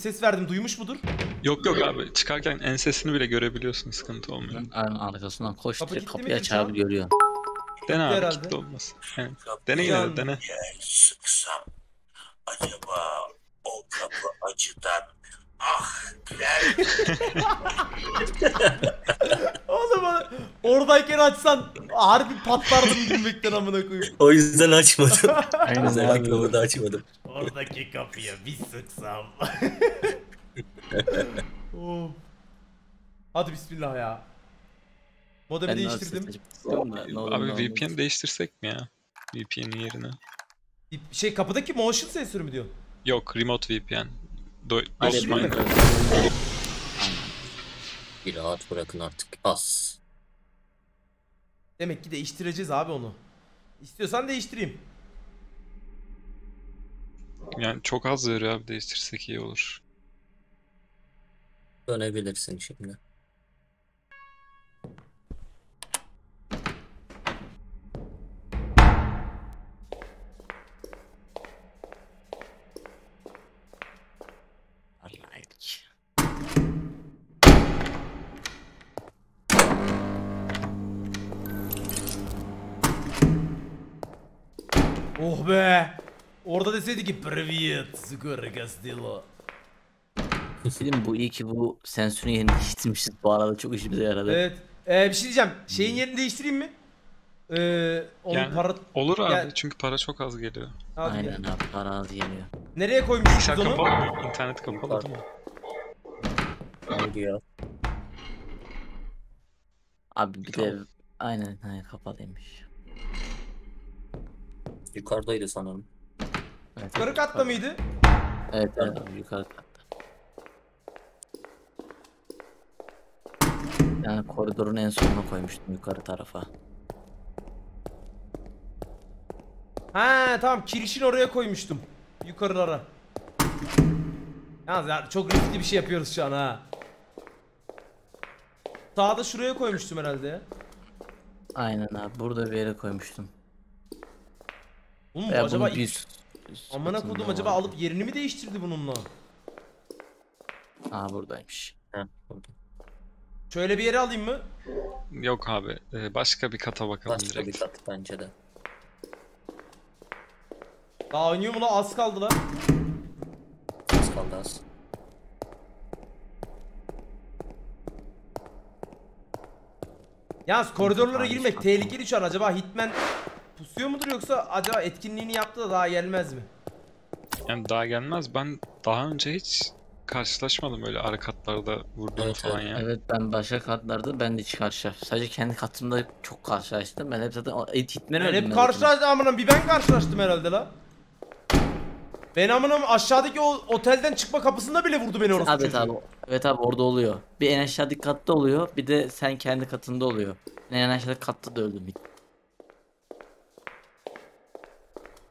Ses verdim duymuş mudur? Yok yok abi çıkarken ensesini bile görebiliyorsun sıkıntı olmuyor. Aynen arkasından koş Kapı direkt gitti mi kapıyı aç görüyorsun. Dene abi herhalde. kitle olmaz. Evet. Dene yine de dene. sıksam acaba o kapı acıdan ah der Oğlum oradayken açsan harbi patlardım gülmekten amına koyayım. O yüzden açmadım. Aynen Özellikle abi. burada açmadım. Oradaki kapıya bir sıksam. Hadi bismillah ya. Modemi Ben değiştirdim. Abi. VPN değiştirsek mi ya? VPN'in yerine. Şey kapıdaki motion sensörü mü diyor? Yok remote VPN. Do? Dostman. Bir rahat bırakın artık. Az. Demek ki değiştireceğiz abi onu. İstiyorsan değiştireyim. Yani çok az veriyor abi değiştirsek iyi olur. Dönebilirsin şimdi. deseydi ki Привет, Sigara Castillo. Dedim bu iyi ki bu sensörün yerini değiştirmişiz. Bu arada çok işimize yaradı. Evet. Ee, bir şey diyeceğim. Şeyin yerini değiştireyim mi? Ee, onun Yani para... Olur abi Ya- çünkü para çok az geliyor. Hadi Aynen gel. abi para az geliyor. Nereye koymuşuz Bilgisayar biz onu? kapalı mı? İnternet kapalı değil mi? Ne diyor? Abi bir de aynen aynen kapalıymış. Yukarıdaydı sanırım. Evet, Yukarı katta mıydı? Evet evet yukarı katta. Yani koridorun en sonuna koymuştum yukarı tarafa. Ha tamam kirişin oraya koymuştum. Yukarılara. Yalnız ya çok riskli bir şey yapıyoruz şu an ha. Sağda şuraya koymuştum herhalde ya. Aynen abi burada bir yere koymuştum. Oğlum bu Veya acaba bunun bir amına kodum acaba alıp yerini mi değiştirdi bununla? Aa buradaymış. Heh, burada. Şöyle bir yere alayım mı? Yok abi. e, Başka bir kata bakalım Başka bir direkt. kat bence de. Daha oynuyor mu lan az kaldı lan. Az kaldı az. Yalnız koridorlara girmek tehlikeli şu an. Acaba Hitman pusuyor mudur yoksa acaba etkinliğini yaptı da daha gelmez mi? Yani daha gelmez. Ben daha önce hiç karşılaşmadım öyle ara katlarda vurduğum Evet, falan evet. ya. Evet ben başka katlarda ben de hiç karşılaştım. Sadece kendi katımda çok karşılaştım. Ben hep zaten o- et hitmen Ben öldüm hep ben karşılaştım amına bir ben karşılaştım herhalde la. Ben amına aşağıdaki o otelden çıkma kapısında bile vurdu beni orası. Evet abi. Evet abi orada oluyor. Bir en aşağıdaki katta oluyor. Bir de sen kendi katında oluyor. Ben en aşağıdaki katta da öldüm.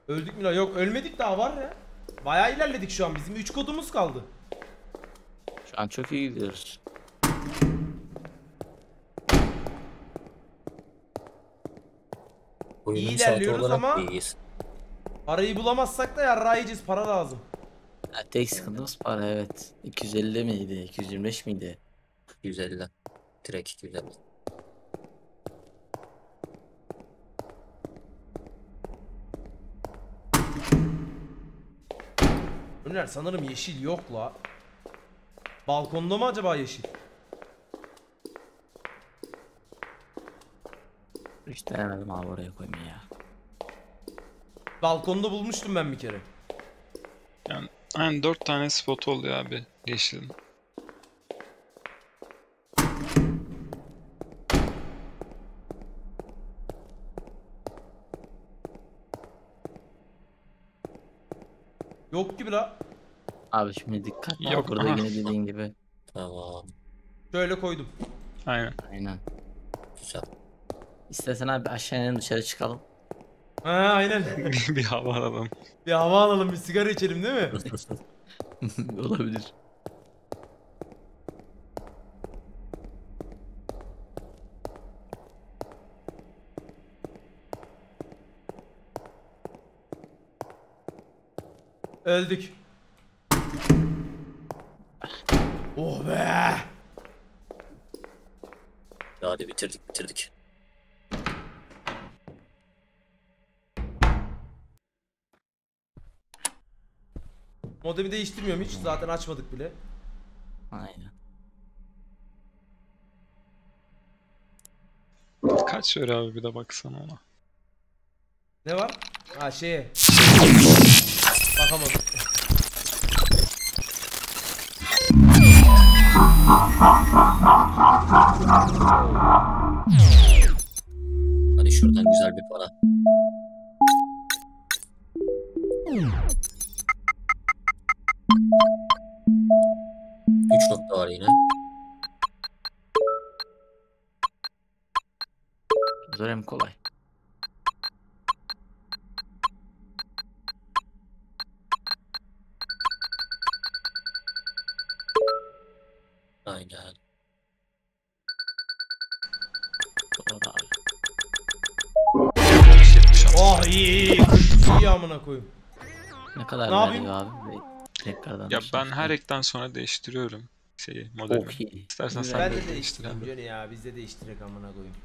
Öldük mü la? Yok ölmedik daha var ya. Bayağı ilerledik şu an. Bizim 3 kodumuz kaldı. Şu an çok iyi gidiyoruz. Oyunun İyi ilerliyoruz ama- iyiyiz. Parayı bulamazsak da yarrağı yiyeceğiz. Para lazım. Ya, tek sıkıntımız para evet. 250 miydi? 225 miydi? 250. Direkt 250. Öner sanırım yeşil yok la. Balkonda mı acaba yeşil? Hiç denemedim abi oraya koymayı ya. Balkonda bulmuştum ben bir kere. Yani, yani 4 tane spot oldu ya abi yeşilin. Yok gibi la. Abi şimdi dikkat Yok, Yok, burada aha. yine dediğin gibi. Tamam. Şöyle koydum. Aynen. Aynen. Güzel. İstersen abi aşağı inelim dışarı çıkalım. Ha aynen. bir hava alalım. bir hava alalım bir sigara içelim değil mi? Olabilir. Öldük. Oh be. Hadi bitirdik bitirdik. Modemi değiştirmiyorum hiç. Zaten açmadık bile. Aynen. Kaç ver abi bir de baksana ona. Ne var? Ha şeye. Bakamadım. Hadi şuradan güzel bir para. Üç nokta var yine. Zor hem kolay. Amına koyayım. Ne kadar Ne veriyor yapayım? abi? Bir Tekrardan Ya bir şey ben her ekten sonra değiştiriyorum şeyi modemi. Çok iyi. İstersen sen Ben de de değiştir değiştireyim abi. Johnny ya. Biz de değiştirek amına koyayım.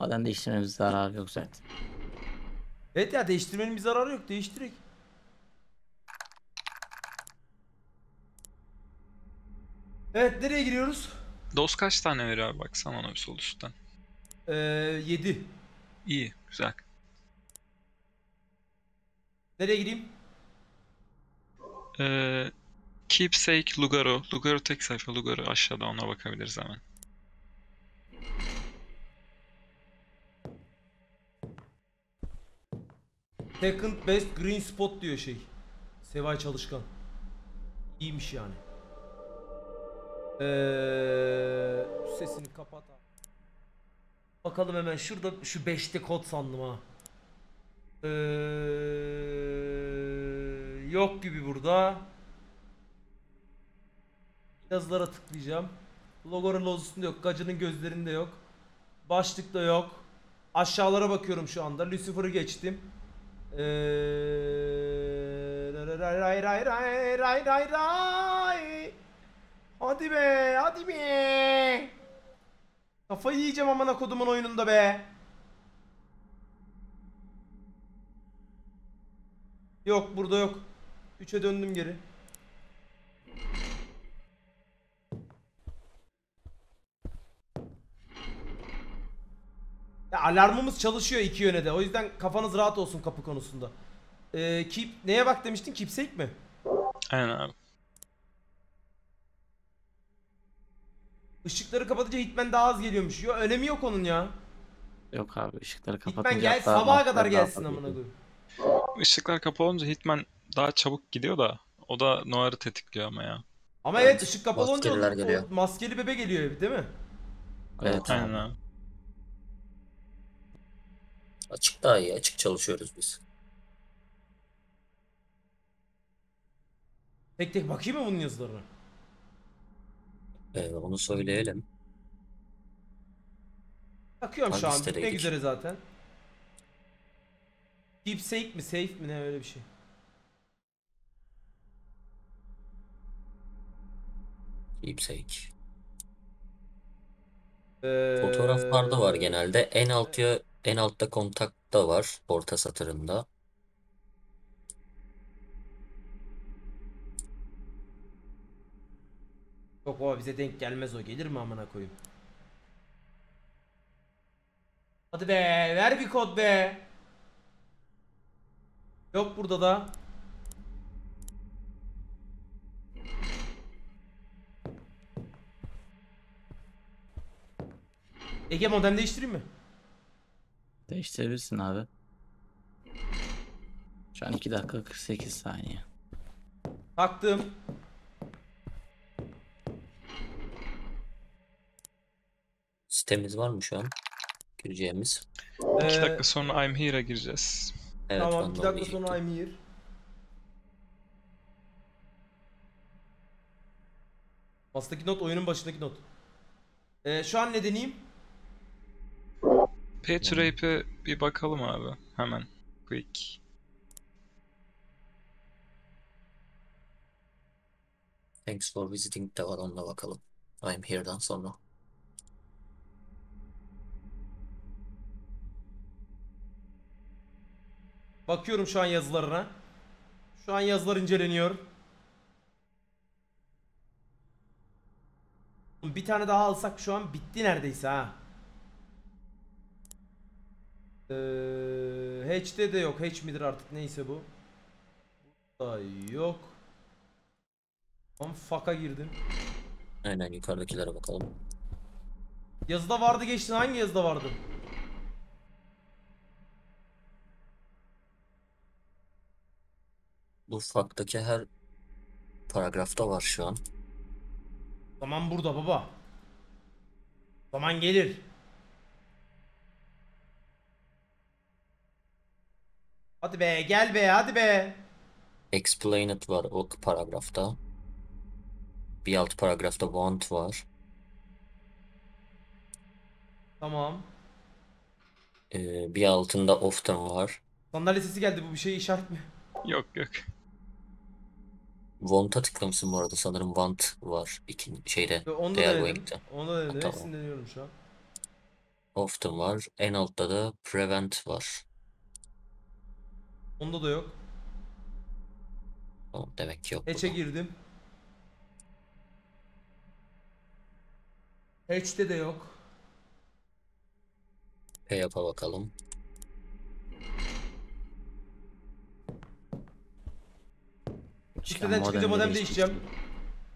Maden değiştirmemiz zararı yok zaten. Evet ya değiştirmenin bir zararı yok. Değiştirek. Evet nereye giriyoruz? DOS kaç tane veriyor abi baksana ona bir sol üstten. Ee, 7. İyi güzel. Nereye gireyim? Ee, Keepsake Lugaro. Lugaro tek sayfa Lugaro aşağıda ona bakabiliriz hemen. Second best green spot diyor şey. Sevay Çalışkan. İyiymiş yani. Ee, sesini kapat. Bakalım hemen şurada şu 5'te kod sandım ha. Ee, yok gibi burada. Yazılara tıklayacağım. Logonun logosunda yok. Gacının gözlerinde yok. Başlıkta yok. Aşağılara bakıyorum şu anda. Lucifer'ı geçtim. Eee, ray ray ray ray ray ray ray. Hadi be, hadi be. Kafayı yiyeceğim amına kodumun oyununda be. Yok burada yok. 3'e döndüm geri. Ya alarmımız çalışıyor iki yöne de. O yüzden kafanız rahat olsun kapı konusunda. Ee, keep neye bak demiştin? Keepsake mi? Aynen abi. Işıkları kapatınca Hitman daha az geliyormuş. Yo önemi yok onun ya. Yok abi ışıkları Hitman kapatınca gel hatta sabaha kadar daha gelsin fazla amına koyayım. Işıklar kapalı olunca Hitman daha çabuk gidiyor da o da Noir'ı tetikliyor ama ya. Ama Evet, evet ışık kapalı olunca maskeliler o- geliyor. o maskeli bebe geliyor değil mi? Evet Aynen abi. abi. Açık daha iyi. Açık çalışıyoruz biz. Tek tek bakayım mı bunun yazılarına? Ee, onu söyleyelim. Bakıyorum şu an bitmek sitedeydik? üzere zaten. Keepsake mi safe mi ne öyle bir şey. Keepsake. Ee, Fotoğraflarda var genelde. En altta en altta kontakta var. Orta satırında. Yok o bize denk gelmez o gelir mi amına koyayım. Hadi be ver bir kod be. Yok burada da. Ege modem değiştireyim mi? Değiştirebilirsin abi. Şu an 2 dakika 48 saniye. Taktım. Sitemiz var mı şu an? Gireceğimiz. 2 Ee, dakika sonra I'm Here'a gireceğiz. Evet tamam ben bir de dakika onu diyecektim. sonra I'm here. Mastaki not oyunun başındaki not. Ee, şu an ne deneyeyim? Rape'e bir bakalım abi. Hemen. Quick. Thanks for visiting de var onunla bakalım. I'm here'dan sonra. Bakıyorum şu an yazılarına. Şu an yazılar inceleniyor. Bir tane daha alsak şu an bitti neredeyse ha. Ee, hatch'te de yok. Hatch midir artık neyse bu. Burada yok. Tamam fuck'a girdim. Aynen yukarıdakilere bakalım. Yazıda vardı geçti. Hangi yazıda vardı? Bu faktaki her paragrafta var şu an. Zaman burada baba. Zaman gelir. Hadi be gel be hadi be. Explain it var o paragrafta. Bir alt paragrafta want var. Tamam. Ee, bir altında often var. Sandalye sesi geldi bu bir şey işaret mi? Yok yok. Want'a tıklamışsın bu arada sanırım want var ikinci şeyde. Onu da denedim. Onu da denedim. Tamam. Hepsini deniyorum şu an. Often var. En altta da prevent var. Onda da yok. Tamam, demek ki yok. Hatch'e girdim. Hatch'te de yok. Payup'a bakalım. Modem çıkınca modem değişti. değişeceğim.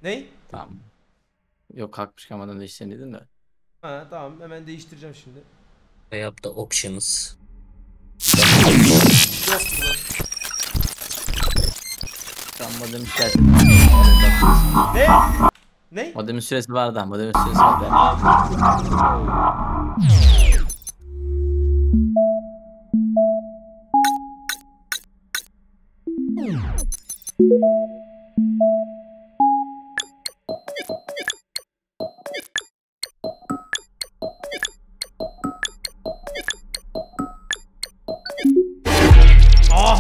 Ney? Tamam. Yok kalkmışken modem değiştirelim dedim de. Ha tamam hemen değiştireceğim şimdi. Options. Yok burada. Şu an modemin süresi. Ne? Ne? Modemin süresi var da modemin süresi var da. Ah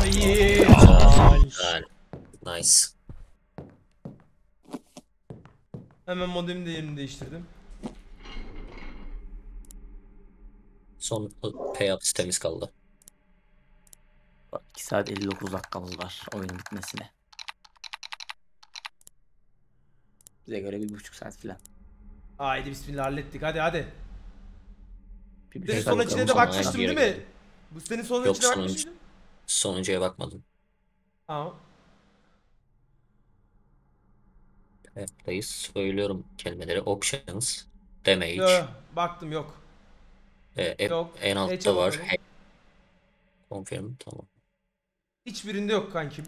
iyi. Yani, nice. Hemen modemin de yerini değiştirdim. Son payup sitemiz kaldı. 2 saat 59 dakikamız var oyunun bitmesine. Bize göre bir buçuk saat filan. Haydi bismillah hallettik hadi hadi. Bir senin saat son içine de bakmıştım değil mi? Bu senin son Yok, içine sonuncu-. Sonuncuya bakmadım. Tamam. Payup'tayız. Söylüyorum kelimeleri. Options. Damage. Yo, baktım yok. e, Yok. en altta var. Confirm. Tamam. Hiçbirinde yok kankim.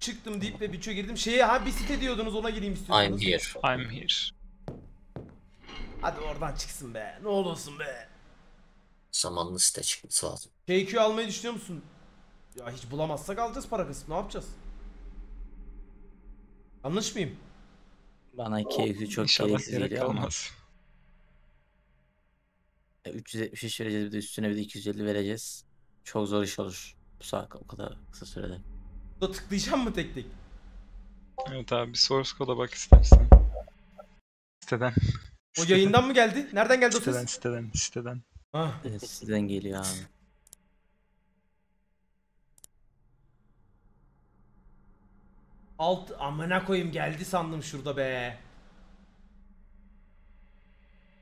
Çıktım deyip ve biço girdim. Şeye ha bir site diyordunuz ona gireyim. I'm here. I'm here. Hadi oradan çıksın be. Ne olursun be. Zamanlı site çıkması lazım. KQ almayı düşünüyor musun? Ya hiç bulamazsak alacağız para kısmı. Ne yapacağız? Yanlış mıyım? Bana KQ çok İnşallah gereksiz gerek geliyor ama. kalmaz. E, 373 vereceğiz bir de üstüne bir de 250 vereceğiz. Çok zor iş olur. Bu saat o kadar kısa sürede. Da tıklayacağım mı tek tek? Evet abi bir source code'a bak istersen. Siteden. O yayından mı geldi? Nereden geldi o Siteden ses? siteden siteden. Ah. Evet, sizden geliyor abi. Alt amına koyayım geldi sandım şurada be.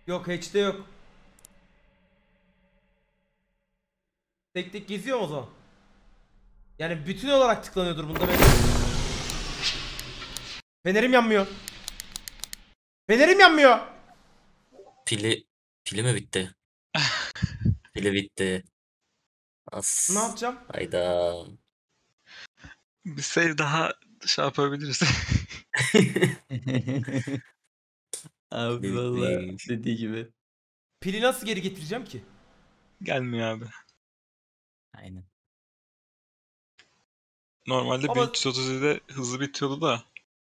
Yok hiç de yok. Tek tek geziyor mu o zaman? Yani bütün olarak tıklanıyordur bunda benim. Fenerim yanmıyor. Fenerim yanmıyor. Pili pili mi bitti? Pili bitti. As. Ne yapacağım? Hayda. Bir save daha şey yapabiliriz. Abi valla dediği gibi. Pili nasıl geri getireceğim ki? Gelmiyor abi. Aynen. Normalde Ama- 1337'de hızlı bitiyordu da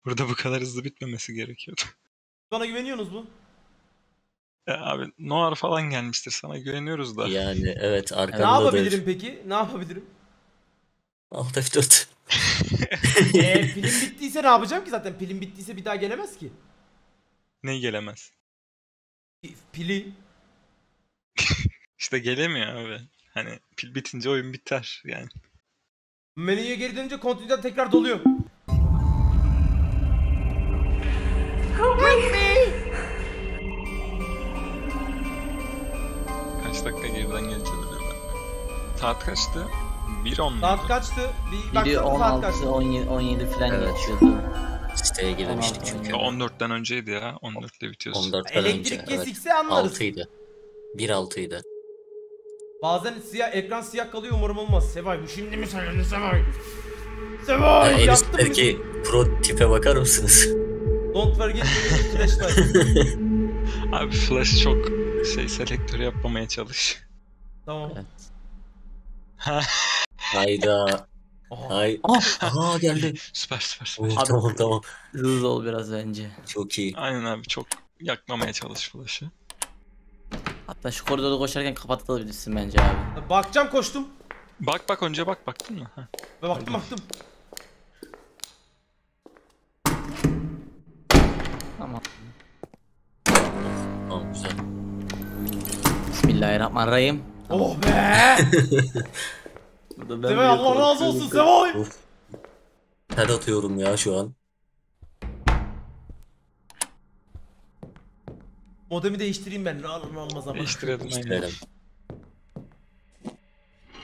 burada bu kadar hızlı bitmemesi gerekiyordu. Bana güveniyorsunuz mu? Ya abi Noir falan gelmiştir sana güveniyoruz da. Yani evet Ne arkamdadır. yapabilirim peki? Ne yapabilirim? Alt F4. Eee pilim bittiyse ne yapacağım ki zaten? Pilim bittiyse bir daha gelemez ki. Ne gelemez. Pi- Pili. İşte gelemiyor abi. Hani pil bitince oyun biter yani. Menüye geri dönünce kontinüden tekrar doluyor. Kaç dakika geriden geleceğiz acaba? Saat kaçtı? 1.10 Saat kaçtı? Bir Biri baksana saat 16, kaçtı. 17, 17 falan Evet. geçiyordu. Siteye girmemiştik 16, çünkü. Ya 14'ten önceydi ya. 14'te bitiyorsun. 14'ten önce. Elektrik Evet. kesikse anlarız. 6'ydı. 1.6'ydı. Bazen siyah ekran siyah kalıyor umarım olmaz. Sevay bu şimdi mi söyledi Sevay? Sevay en yaptın mı? üstteki pro tipe bakar mısınız? Don't forget flashlight. Abi flash çok şey selektörü yapmamaya çalış. tamam. Evet. Hayda. Aha. Hay. Ah! Aha geldi. Süper süper süper. Oh, tamam tamam. Hızlı ol biraz bence. Çok iyi. Aynen abi çok yakmamaya çalış flash'ı. Hatta şu koridorda koşarken kapatabilirsin bence abi. Bakacağım koştum. Bak bak önce bak baktın mı? Heh. Ve baktım baktım. Tamam. Tamam güzel. Bismillahirrahmanirrahim. Oh be! Burada ben Sevay bile Allah razı olsun korkuyorum. Sevay. Of. Ter atıyorum ya şu an. Modemi değiştireyim ben. Ne alır ne olmaz ama. Değiştirelim. İsterim.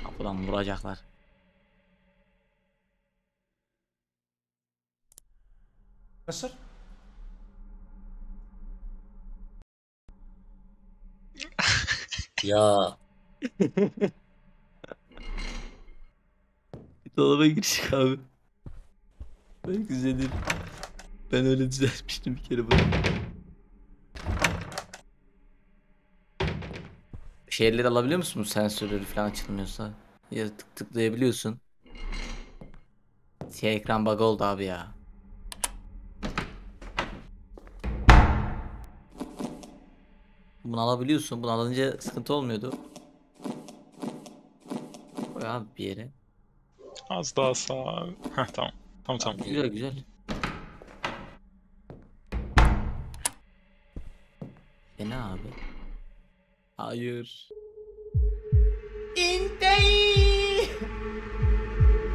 Kapıdan vuracaklar. Arkadaşlar. Ya Dolaba girişik abi. Ben güzelim. Ben öyle düzeltmiştim bir kere bunu. Şeyleri alabiliyor musun sensörleri falan açılmıyorsa? Ya tık tıklayabiliyorsun. Siyah ekran bug oldu abi ya. Bunu alabiliyorsun. Bunu alınca sıkıntı olmuyordu. Koy abi bir yere. Az daha sağ. Heh tamam. Tamam tamam. Güzel güzel. Hayır. İntey!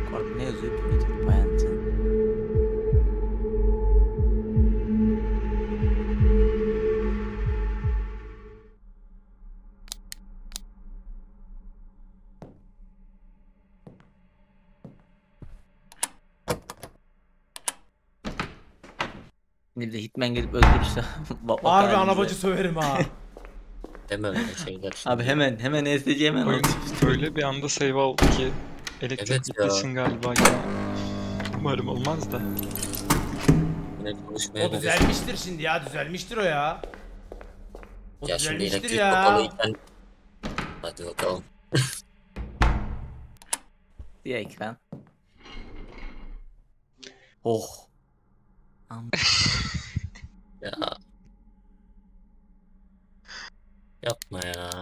Yukarıda ne yazıyor? Primitive Python. Bir de Hitman gelip öldürürse Harbi anabacı söverim ha. deme öyle şeyler. şimdi. Abi hemen hemen STC hemen Oyun öyle bir anda save aldı ki elektrik Evet ya. gitmesin galiba ya. Umarım olmaz da. Yine konuşmaya o düzelmiştir şimdi ya düzelmiştir o ya. O Ya şimdi düzelmiştir elektrik ya. kapalıyken. Hadi bakalım. Diye ekran. Oh. Ya. Yapma ya.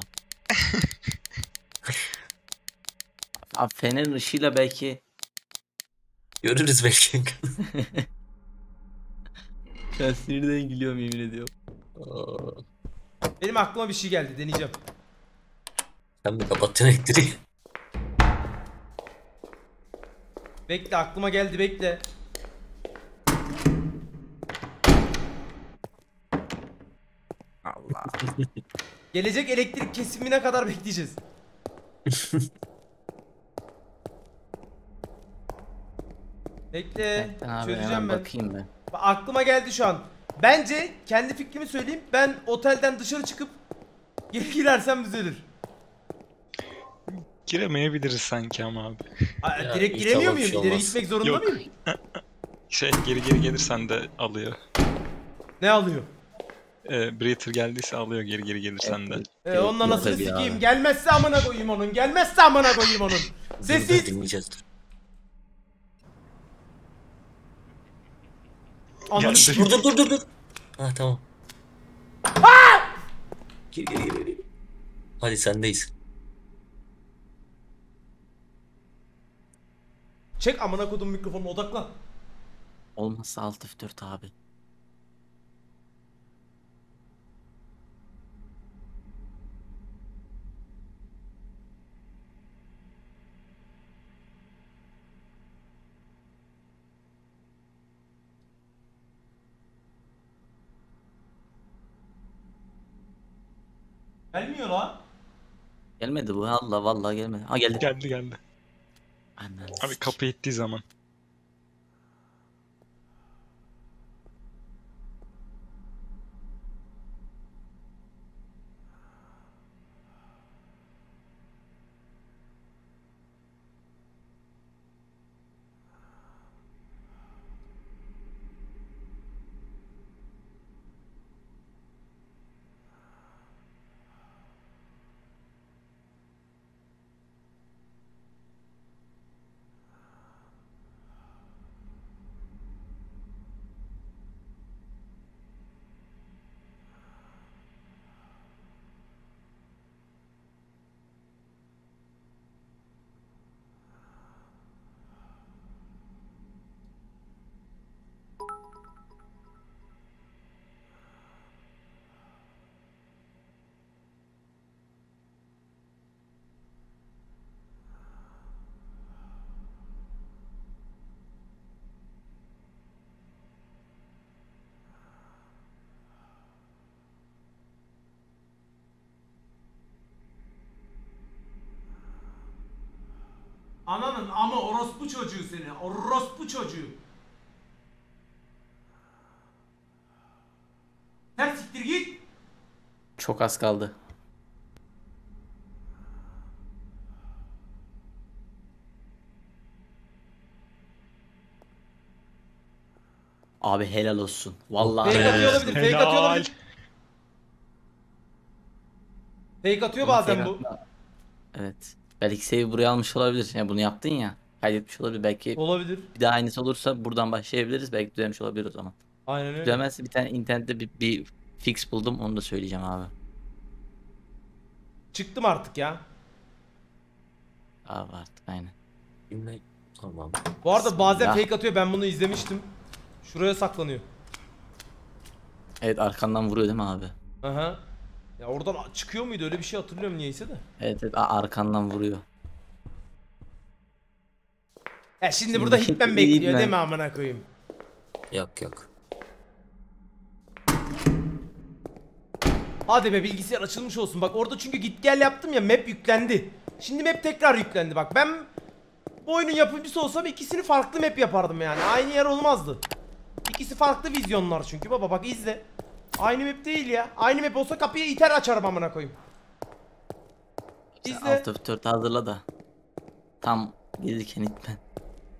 Abi fenerin ışığıyla belki Görürüz belki. An sinirden gülüyorum yemin ediyorum. Aa, Benim aklıma bir şey geldi deneyeceğim. Sen mi kapattın elektriği? Bekle aklıma geldi bekle. Gelecek elektrik kesimine kadar bekleyeceğiz. Bekle. Çözeceğim ben. Bakayım ben. Aklıma geldi şu an. Bence kendi fikrimi söyleyeyim. Ben otelden dışarı çıkıp geri girersem düzelir. Giremeyebiliriz sanki ama abi. Aa, Ya, direkt hiç giremiyor muyum? hiç gitmek zorunda Yok. mıyım? şey geri geri gelirsen de alıyor. Ne alıyor? Ee, Breather geldiyse alıyor geri geri gelirsen de. Ee, onun Yok anasını tabii sikeyim. abi. Gelmezse amına koyayım onun. Gelmezse amına koyayım onun. Sessiz. dinleyeceğiz. Ananı Geldi. sikeyim. Dur dur dur dur dur. Ha tamam. Gir gir gir. gir. Hadi sendeyiz. Çek amına kodum mikrofonuna odaklan. Olmazsa alt F4 abi. Gelmiyor lan. Gelmedi bu. Allah vallahi gelmedi. Ha geldi. Geldi geldi. Ananı Abi kapı ittiği zaman. Ananın ama orospu çocuğu seni. Orospu çocuğu. Sen siktir git. Çok az kaldı. Abi helal olsun. Vallahi Fake atıyor olabilir. Fake atıyor olabilir. Fake atıyor bazen bu. Evet. Belki save buraya almış olabilir. Yani bunu yaptın ya. Kaydetmiş olabilir. Belki Olabilir. bir daha aynısı olursa buradan başlayabiliriz. Belki düzelmiş olabilir o zaman. Aynen öyle. Düzelmezse bir tane internette bir, bir fix buldum. Onu da söyleyeceğim abi. Çıktım artık ya. Abi artık aynen. Dinle. Tamam. Bu arada bazen Bismillah. fake atıyor. Ben bunu izlemiştim. Şuraya saklanıyor. Evet arkandan vuruyor değil mi abi? Aha. Ya oradan çıkıyor muydu? Öyle bir şey hatırlıyorum niyeyse de. Evet evet a- arkandan vuruyor. Ya şimdi burada Şimdi Hitman Hitman. bekliyor değil mi amına koyayım? Yok yok. Hadi be bilgisayar açılmış olsun. Bak orada çünkü git gel yaptım ya map yüklendi. Şimdi map tekrar yüklendi bak. Ben bu oyunun yapımcısı olsam ikisini farklı map yapardım yani. Aynı yer olmazdı. İkisi farklı vizyonlar çünkü baba bak izle. Aynı map değil ya. Aynı map olsa kapıyı iter açarım amına koyayım. İzle. alt F4 hazırla da. Tam gelirken itmen.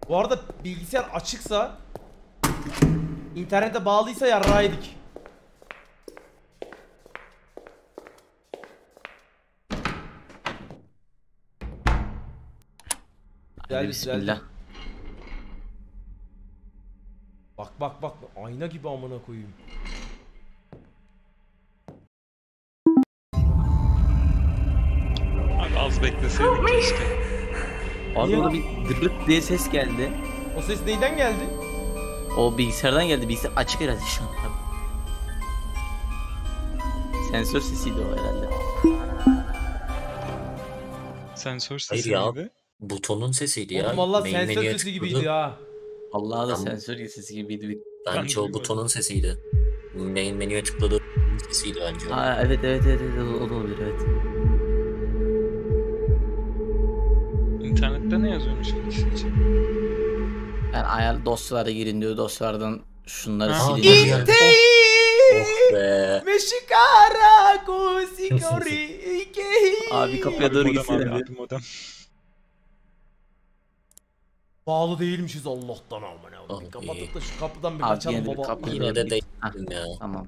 Bu arada bilgisayar açıksa internete bağlıysa yarrağı yedik. Hadi Güzel, bismillah. Bak bak bak ayna gibi amına koyayım. Abi az bekleseydik keşke. Abi Niye? orada bir gırlık diye ses geldi. O ses neyden geldi? O bilgisayardan geldi. Bilgisayar açık herhalde şu an. Sensör sesiydi o herhalde. Sensör Hayır sesi ya. miydi? Butonun sesiydi ya. Oğlum valla Main sensör menüye sesi tıkladı. gibiydi ha. Allah'a da Tamam. sensör sesi gibiydi. Bence o butonun sesiydi. Main menüye tıkladığı sesiydi bence. Aa, evet evet evet, evet o, o da olabilir evet. İnternette ne yazıyormuş bu ikisi için? Ben ayar dosyalara girin diyor. Dosyalardan şunları Ha, silin. diyor. Intei Oh be. Meşikara kusikori ikehi. Abi kapıya doğru gitsene. Bağlı değilmişiz Allah'tan amına. Bir Kapatıp da şu kapıdan bir Abi kaçalım baba. kapı- Yine de ya. Tamam.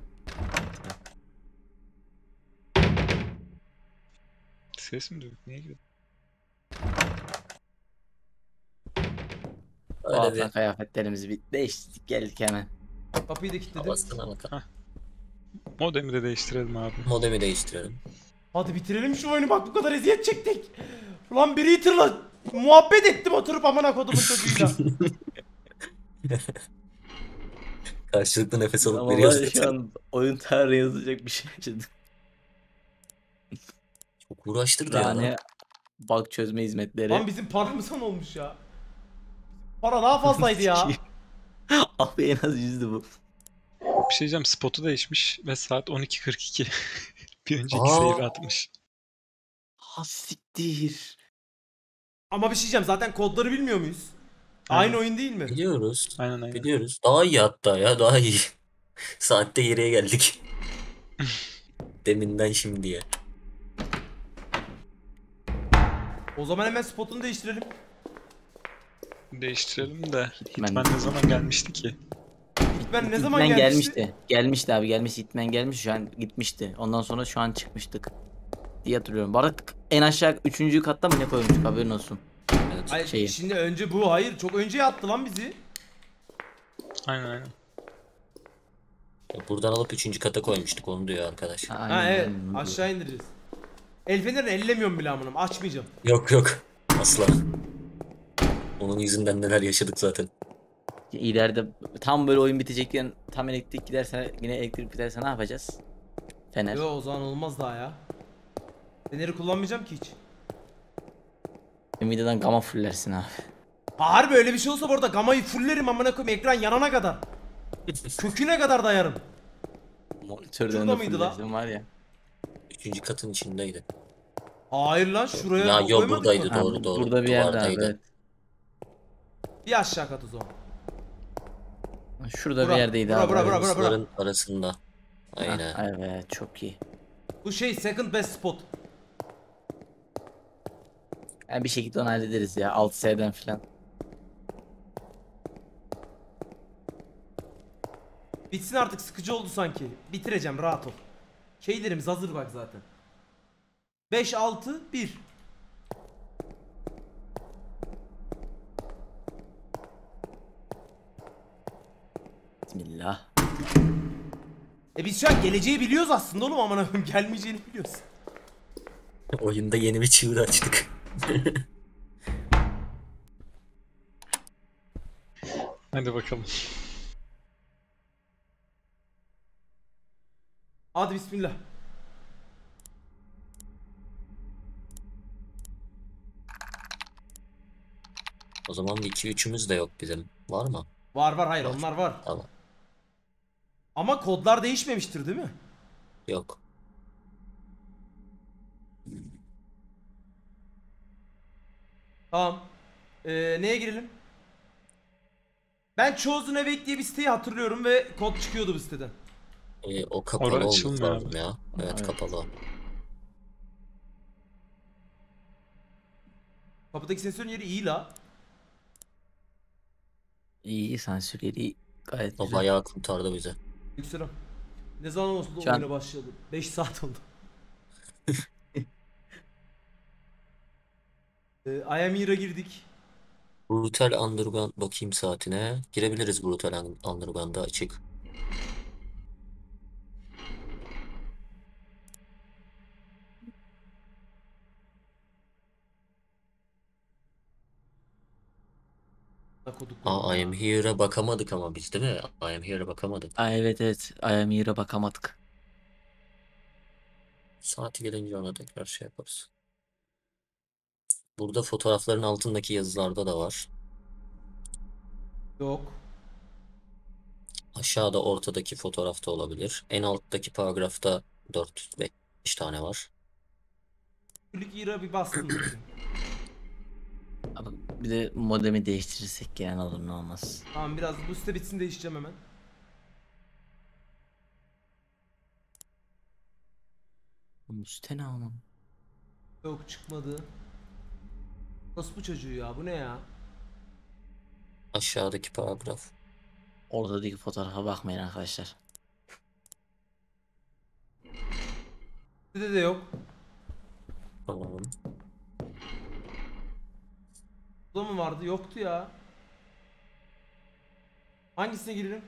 Ses mi duyduk? Niye girdi? Öyle bir kıyafetlerimizi bir değiştirdik geldik hemen. Kapıyı da kilitledim. havasına bakalım. Modemi de değiştirelim abi. Modemi değiştirelim. Hadi bitirelim şu oyunu bak bu kadar eziyet çektik. Ulan biri Twitter'la muhabbet ettim oturup amına kodumun çocuğuyla. Karşılıklı nefes alıp Ama veriyoruz. ya şu an oyun tarihi yazacak bir şey yaşadık. Çok uğraştırdı ya. Yani bug çözme hizmetleri. Lan bizim paramıza ne olmuş ya? Para daha fazlaydı ya. Abi en az yüzdü bu. Bir şey diyeceğim spotu değişmiş ve saat 12.42. bir önceki Aa. save atmış. Ha siktir. Ama bir şey diyeceğim zaten kodları bilmiyor muyuz? Aynı oyun değil mi? Biliyoruz. Aynen aynen. Biliyoruz. Daha iyi hatta ya daha iyi. Saatte geriye geldik. Deminden şimdiye. O zaman hemen spotunu değiştirelim. Değiştirelim de Hitman. Hitman ne zaman gelmişti ki? Hitman ne zaman Hitman gelmişti? gelmişti. Gelmişti abi gelmiş. Hitman gelmiş şu an gitmişti. Ondan sonra şu an çıkmıştık. Diye hatırlıyorum. Bu arada en aşağı 3. katta mı ne koymuştuk haberin olsun. Evet. Hayır, Şeyi. şimdi önce bu hayır çok önce attı lan bizi. Aynen aynen. Buradan alıp üçüncü kata koymuştuk onu diyor arkadaş. Ha, Ha aynen, evet aynen. aşağı indireceğiz. El fenerini ellemiyorum bile amınım açmayacağım. Yok yok. Asla. Onun yüzünden neler yaşadık zaten. İleride tam böyle oyun bitecekken tam elektrik giderse yine elektrik biterse ne yapacağız? Fener. Yo o zaman olmaz daha ya. Feneri kullanmayacağım ki hiç. Nvidia'dan gamma fullersin abi. Harbi öyle bir şey olsa bu arada gamayı fullerim amına koyayım ekran yanana kadar. Köküne kadar dayarım. Monitörden de mıydı lan? fullersin var ya. Üçüncü katın içindeydi. Hayır lan şuraya Ya yok buradaydı mı? Doğru doğru. Burada bir yerde abi evet. Bir aşağı kat o zaman. Şurada Bura, bir yerdeydi bura, abi. bura, bura, bura. Bunların arasında. Ha, Aynen. evet çok iyi. Bu şey second best spot. Yani bir şekilde onu hallederiz ya 6S'den falan. Bitsin artık sıkıcı oldu sanki. Bitireceğim rahat ol. Şeylerimiz hazır bak zaten. 5 6 1. Bismillah. E biz şu an geleceği biliyoruz aslında oğlum amına koyayım gelmeyeceğini biliyoruz. Oyunda yeni bir çığır açtık. Hadi bakalım. Hadi bismillah. O zaman 2-3'ümüz de yok bizim. Var mı? Var var hayır Var. onlar var. Tamam. Ama kodlar değişmemiştir değil mi? Yok. Tamam. Ee, neye girelim? Ben Chosen Awake diye bir siteyi hatırlıyorum ve kod çıkıyordu bu siteden. Ee, o kapalı Orası olması açılmıyor lazım abi. ya. Evet, Evet. kapalı. Kapıdaki sensörün yeri iyi la. İyi sansür yeri gayet O güzel. bayağı kurtardı bizi. Yükselen. Ne zaman olsun Şu an- oyuna başladı? 5 saat oldu. ee, I am Here'a girdik. Brutal Underground bakayım saatine. Girebiliriz Brutal Un- Underground'a açık. Koduk. Aa, I am here'a bakamadık ama biz değil mi? I am here'a bakamadık. Aa, evet evet. IME'ye bakamadık. Saati gelince ona tekrar şey yaparız. Burada fotoğrafların altındaki yazılarda da var. Yok. Aşağıda ortadaki fotoğrafta olabilir. En alttaki paragrafta 4-5 tane var. Klik Here'a bir bastım. Abi, Bir de modemi değiştirirsek yani olur ne olmaz. Tamam biraz bu site bitsin değişeceğim hemen. Üste ne aman? Yok çıkmadı. Nasıl bu çocuğu ya? Bu ne ya? Aşağıdaki paragraf. Ortadaki fotoğrafa bakmayın arkadaşlar. Sitede de yok. Tamam. Burada mı vardı? Yoktu ya. Hangisine girelim?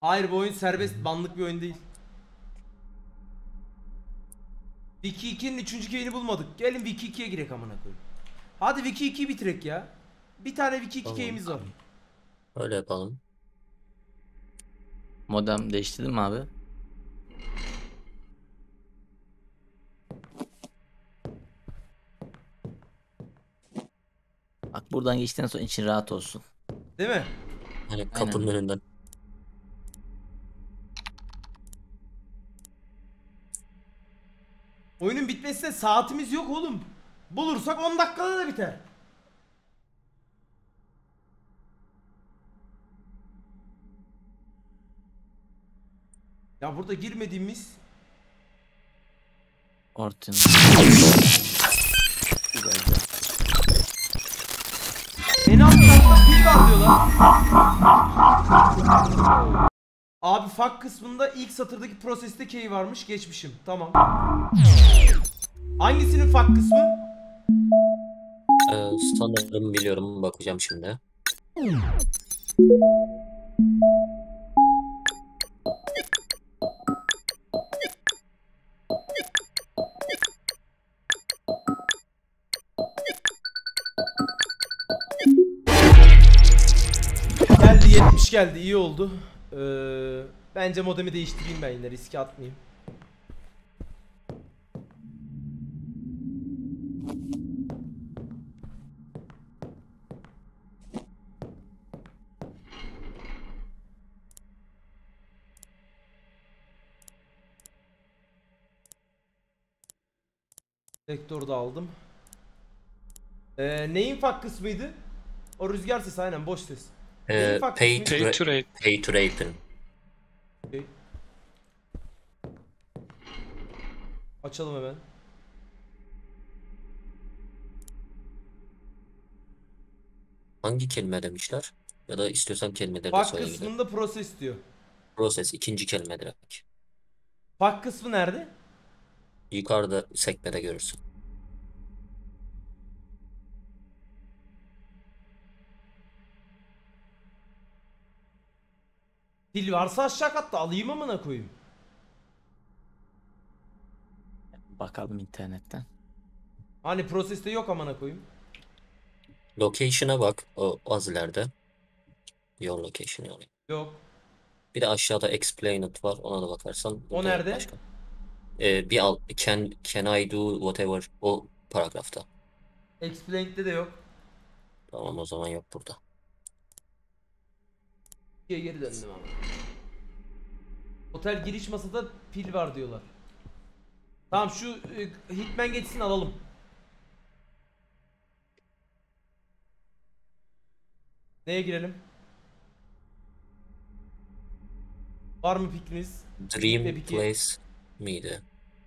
Hayır bu oyun serbest banlık bir oyun değil. Wiki 2'nin 3. keyini bulmadık. Gelin Wiki 2'ye girek amına koyayım. Hadi Wiki 2'yi bitirek ya. Bir tane Wiki 2 Tamam. keyimiz var. Öyle yapalım. Modem değiştirdin mi abi? Buradan geçtikten sonra için rahat olsun. Değil mi? Hani kapının önünden. Oyunun bitmesine saatimiz yok oğlum. Bulursak 10 dakikada da biter. Ya burada girmediğimiz Ortun. En alt tarafta pil var diyorlar. Abi fuck kısmında ilk satırdaki proseste key varmış geçmişim. Tamam. Hangisinin fuck kısmı? Ee, sanırım biliyorum. Bakacağım şimdi. Geldi 70 geldi iyi oldu. Ee, bence modemi değiştireyim ben yine riske atmayayım. Vektörü de aldım. Ee, neyin fak kısmıydı? O rüzgar sesi aynen boş ses. Ee, pay, to, Pay to rate. pay to rape'in. Okey. Açalım hemen. Hangi kelime demişler? Ya da istiyorsan kelimeleri de Fak söyle yine. kısmında proses diyor. Process ikinci kelime direkt. Fak kısmı nerede? Yukarıda sekmede görürsün. Dil varsa aşağı katta alayım amına koyayım. Bakalım internetten. Hani proseste yok amına koyayım. Location'a bak. O az ileride. Your location yani. Yok. Bir de aşağıda explained var. Ona da bakarsan. O nerede? Başka. Ee, bir alt. Can, can I do whatever? O paragrafta. Explained'de de yok. Tamam o zaman yok burada. İkiye geri döndüm ama. Otel giriş masada pil var diyorlar. Tamam şu e, Hitman geçsin alalım. Neye girelim? Var mı fikriniz? Dream Tabii ki. Place miydi?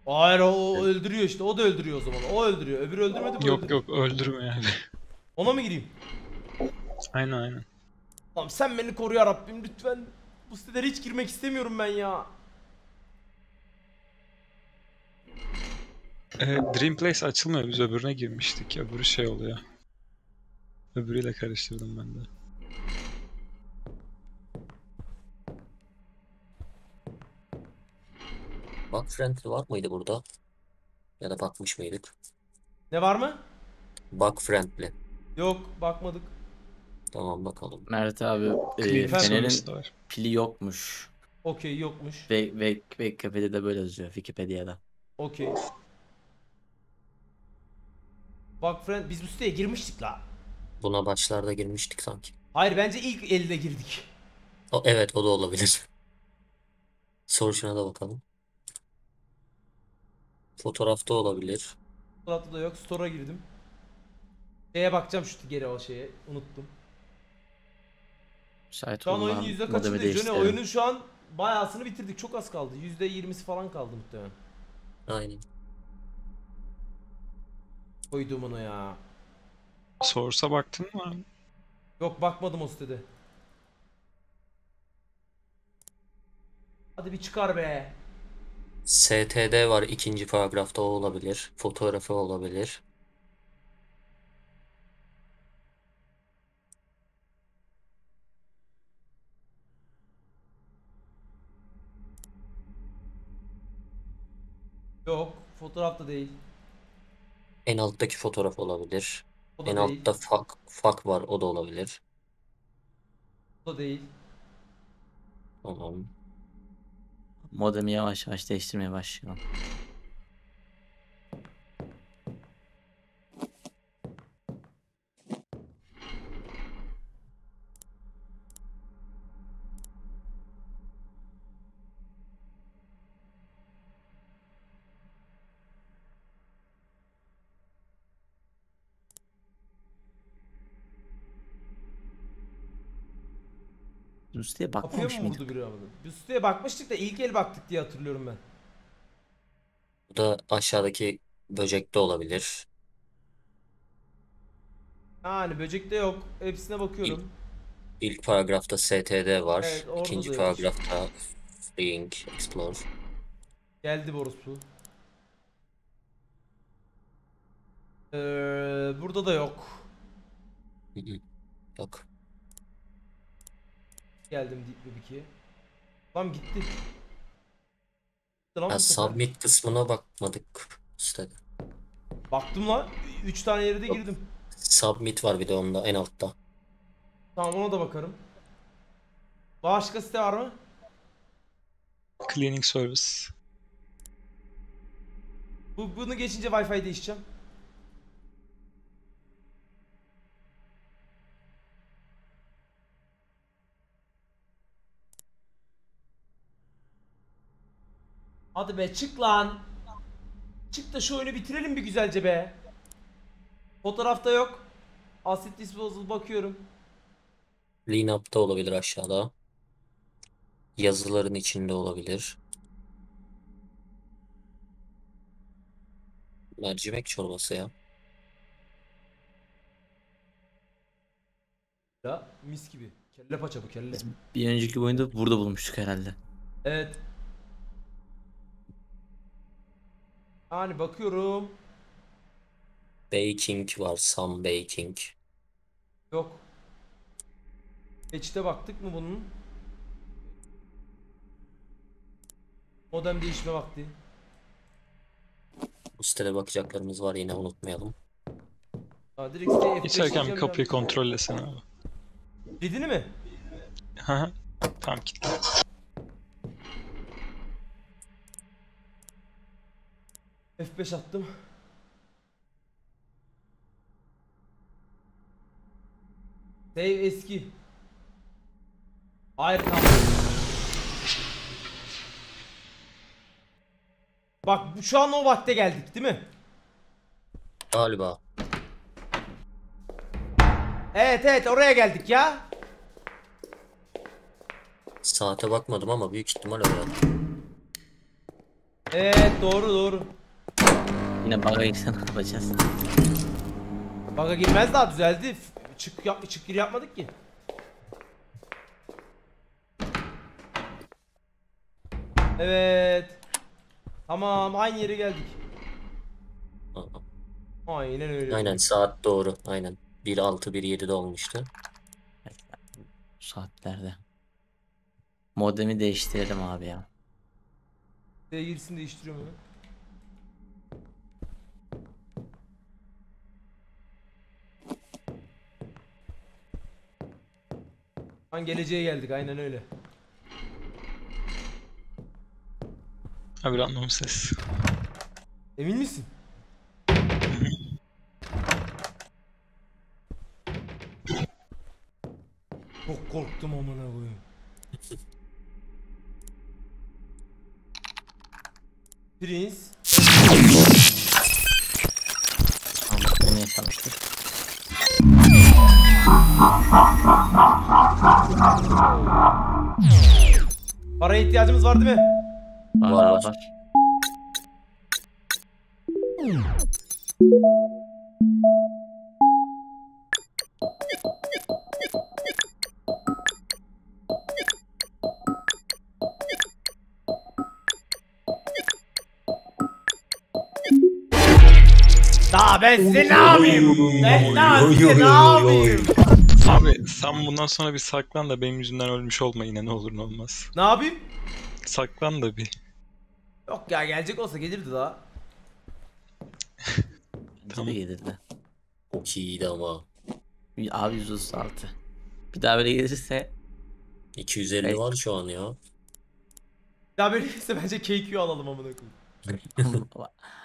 Hayır o, o öldürüyor işte. O da öldürüyor o zaman. O öldürüyor. Öbürü öldürmedi bu Yok öldürüyor. yok öldürme yani. Ona mı gireyim? aynen aynen. Tamam sen beni koru ya Rabbim lütfen. Bu sitelere hiç girmek istemiyorum ben ya. Ee, Dream Place açılmıyor. Biz öbürüne girmiştik. Öbürü şey oluyor. Öbürüyle karıştırdım ben de. Bug friendly var mıydı burada? Ya da bakmış mıydık? Ne var mı? Bug friendly. Yok bakmadık. Tamam bakalım. Mert abi e, Clean Fener'in var. pili yokmuş. Okey yokmuş. Ve, ve, ve Wikipedia'da böyle yazıyor. Wikipedia'da. Okey. Bak friend biz bu siteye girmiştik la. Buna başlarda girmiştik sanki. Hayır bence ilk elde girdik. O, evet o da olabilir. Soruşuna da bakalım. Fotoğrafta olabilir. Fotoğrafta da yok. Store'a girdim. Şeye bakacağım şu geri o şeye. Unuttum. Müsait Şu an oyunun yüzde kaçındayız? Değiştirelim. oyunun şu an bayağısını bitirdik. Çok az kaldı. Yüzde yirmisi falan kaldı muhtemelen. Aynen. Koydum onu ya. Source'a baktın mı? Yok bakmadım o sitede. Hadi bir çıkar be. STD var ikinci paragrafta o olabilir. Fotoğrafı olabilir. Yok. Fotoğrafta değil. En alttaki fotoğraf olabilir. O da En değil. altta fuck, fuck var o da olabilir. O da değil. Tamam. Modemi yavaş yavaş değiştirmeye başlayalım. Üstüye Kapıya bakmamış mı mıydık? biri siteye bakmıştık da ilk el baktık diye hatırlıyorum ben. Bu da aşağıdaki böcekte olabilir. Yani böcekte yok. Hepsine bakıyorum. İlk paragrafta STD var. Evet, orada İkinci da yok. paragrafta Freeing, Explore. Geldi Borospu. Ee, burada da yok. Yok. Geldim Deep Web 2'ye. Tamam gitti. Gitti lan sefer. submit kısmına bakmadık sitede. Baktım lan. 3 tane yere de Yok. girdim. Submit var bir de onda en altta. Tamam ona da bakarım. Başka site var mı? Cleaning service. Bu, bunu geçince Wi-Fi değişeceğim. Hadi be çık lan. Çık da şu oyunu bitirelim bir güzelce be. Fotoğrafta yok. Asset disposal bakıyorum. Cleanup'ta olabilir aşağıda. Yazıların içinde olabilir. Mercimek çorbası ya. Ya mis gibi. Kelle paça bu kelle. Bir önceki oyunda burada bulmuştuk herhalde. Evet. Yani bakıyorum. Baking var, some baking. Yok. Geçte baktık mı bunun? Modem değişme vakti. Bu sitede bakacaklarımız var yine unutmayalım. Aa, direkt siteye F5 İçerken bir kapıyı ya. kontrollesene abi. Dedini mi? Hı hı. Tamam kilitli. F5 attım. Save eski. Hayır kaldı. Bak şu an o vakte geldik değil mi? Galiba. Evet evet oraya geldik ya. Saate bakmadım ama büyük ihtimal öyle. Evet doğru doğru. Yine bug'a girse ne yapacağız? Baga girmez daha düzeldi. Çık yap çık gir yapmadık ki. Evet. Tamam aynı yere geldik. Aynen öyle. Aynen saat doğru. Aynen. 1.6 1.7'de olmuştu. Saatlerde. Modemi değiştirelim abi ya. Girsin değiştiriyorum hemen. Lan geleceğe geldik aynen öyle. Abi random ses. Emin misin? Çok korktum amına koyayım. Prince. Tamam, bunu yaşamıştık. Paraya ihtiyacımız var değil mi? Var var. var. var. Ben size ne yapayım? Ben size ne yapayım? Abi sen bundan sonra bir saklan da benim yüzümden ölmüş olma yine ne olur ne olmaz. Ne yapayım? Saklan da bir. Yok ya gelecek olsa gelirdi daha. Bence Tamam. gelirdi. Çok iyiydi ama. Abi 136. Bir daha böyle gelirse 250 Evet. var şu an ya. Ya böyle ise bence KQ alalım amına koyayım.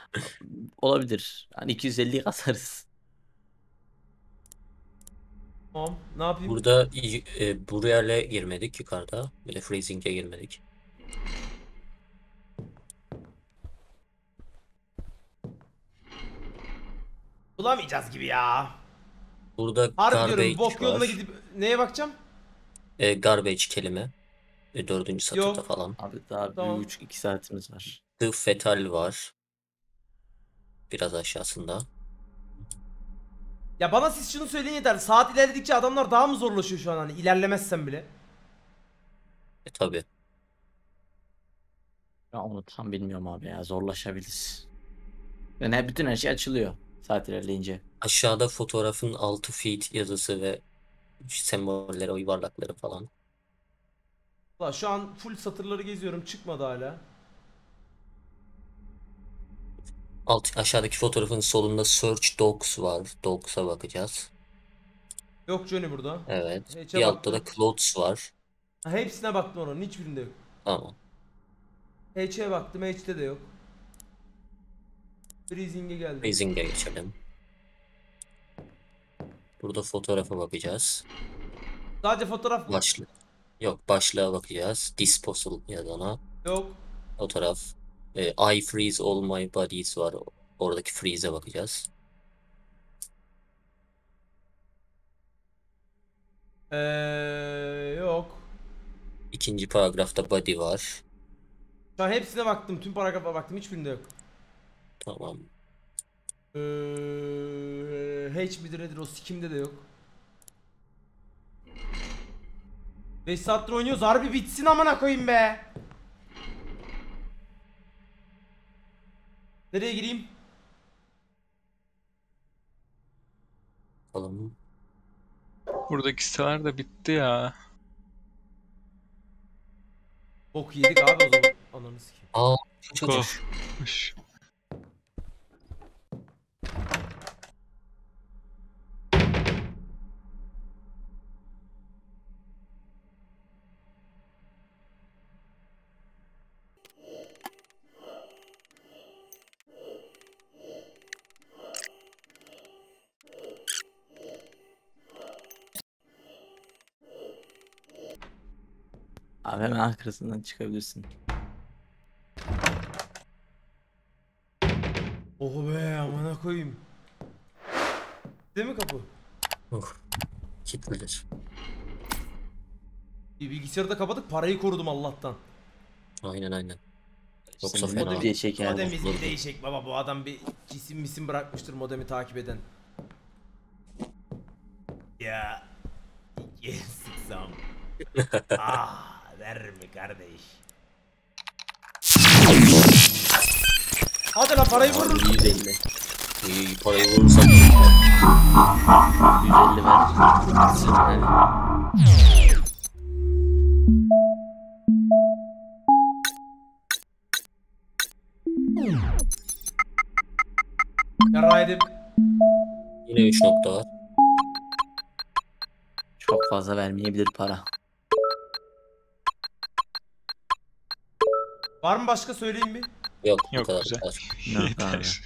olabilir. Hani 250 kasarız. Tamam ne yapayım? Burada e, Burayer'le girmedik yukarıda. Böyle Freezing'e girmedik. Bulamayacağız gibi ya. Burada Harbi garbage diyorum bok yoluna var. gidip neye bakacağım? E, garbage kelime. E, dördüncü satırda Yok. falan. Abi daha Tamam. bir 3-2 saatimiz var. The Fetal var. Biraz aşağısında. Ya bana siz şunu söyleyin yeter. Saat ilerledikçe adamlar daha mı zorlaşıyor şu an hani ilerlemezsem bile. E tabi. Ya onu tam bilmiyorum abi ya zorlaşabilir. Yani her- bütün her şey açılıyor saat ilerleyince. Aşağıda fotoğrafın altı feet yazısı ve sembolleri, o yuvarlakları falan. Ulan şu an full satırları geziyorum çıkmadı hala. Alt, aşağıdaki fotoğrafın solunda Search Dogs var. Dogs'a bakacağız. Yok Johnny burada. Evet. Bir altta da baktım. Clothes var. Ha, hepsine baktım oranın hiçbirinde yok. Tamam. H'e baktım H'de de yok. Freezing'e geldim. Freezing'e geçelim. Burada fotoğrafa bakacağız. Sadece fotoğraf mı? Başlık. Yok başlığa bakacağız. Disposal yazana. Yok. Fotoğraf. E, I freeze all my bodies var. Oradaki freeze'e bakacağız. Ee, yok. İkinci paragrafta body var. Şu an hepsine baktım. Tüm paragrafa baktım. Hiçbirinde yok. Tamam. Ee, H midir nedir o sikimde de yok. 5 saattir oynuyoruz. Harbi bitsin amına koyayım be. Nereye gireyim? Bakalım. Buradaki siteler de bitti ya. Bok yedik abi o zaman. Ananı sikeyim. Aa çocuk. Of. Hemen arkasından çıkabilirsin. Oh be amına koyayım. Değil mi kapı? Kilitlidir. Bir Bilgisayarı da kapadık parayı korudum Allah'tan. Aynen aynen. Yoksa fena. modu diye çeker. Modem bir değişik baba bu adam bir cisim misim bırakmıştır modemi takip eden. Ya sıksam. ah der mi kardeş? Hadi lan parayı vurun. 150. İyi parayı vurursam 150 ver. Yaraydım. yine 3 nokta var. Çok fazla vermeyebilir para. Var mı başka söyleyeyim mi? Yok bu Yok, kadar. güzel. bu kadar. Yok abi. Yeter.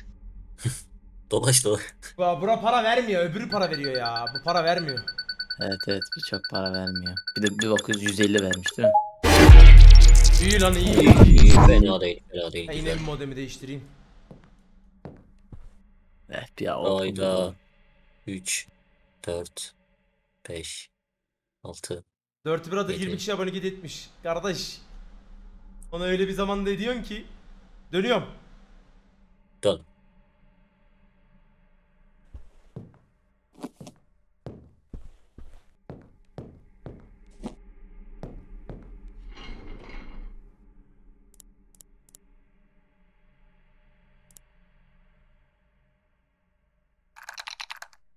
Dolaş dolaş. Bura, bura para vermiyor öbürü para veriyor ya. Bu para vermiyor. Evet evet birçok para vermiyor. Bir de bir bakıyoruz 150 vermiş değil mi? İyi lan iyi. İyi fena değil fena değil Ha, güzel. yine bir modemi değiştireyim. Evet ya o. Hayda. 3 4 5 6 Dirty Brother Yedi. 20 kişi abone etmiş. Kardeş. Ona öyle bir zamanda ediyorsun ki. Dönüyorum. Dön.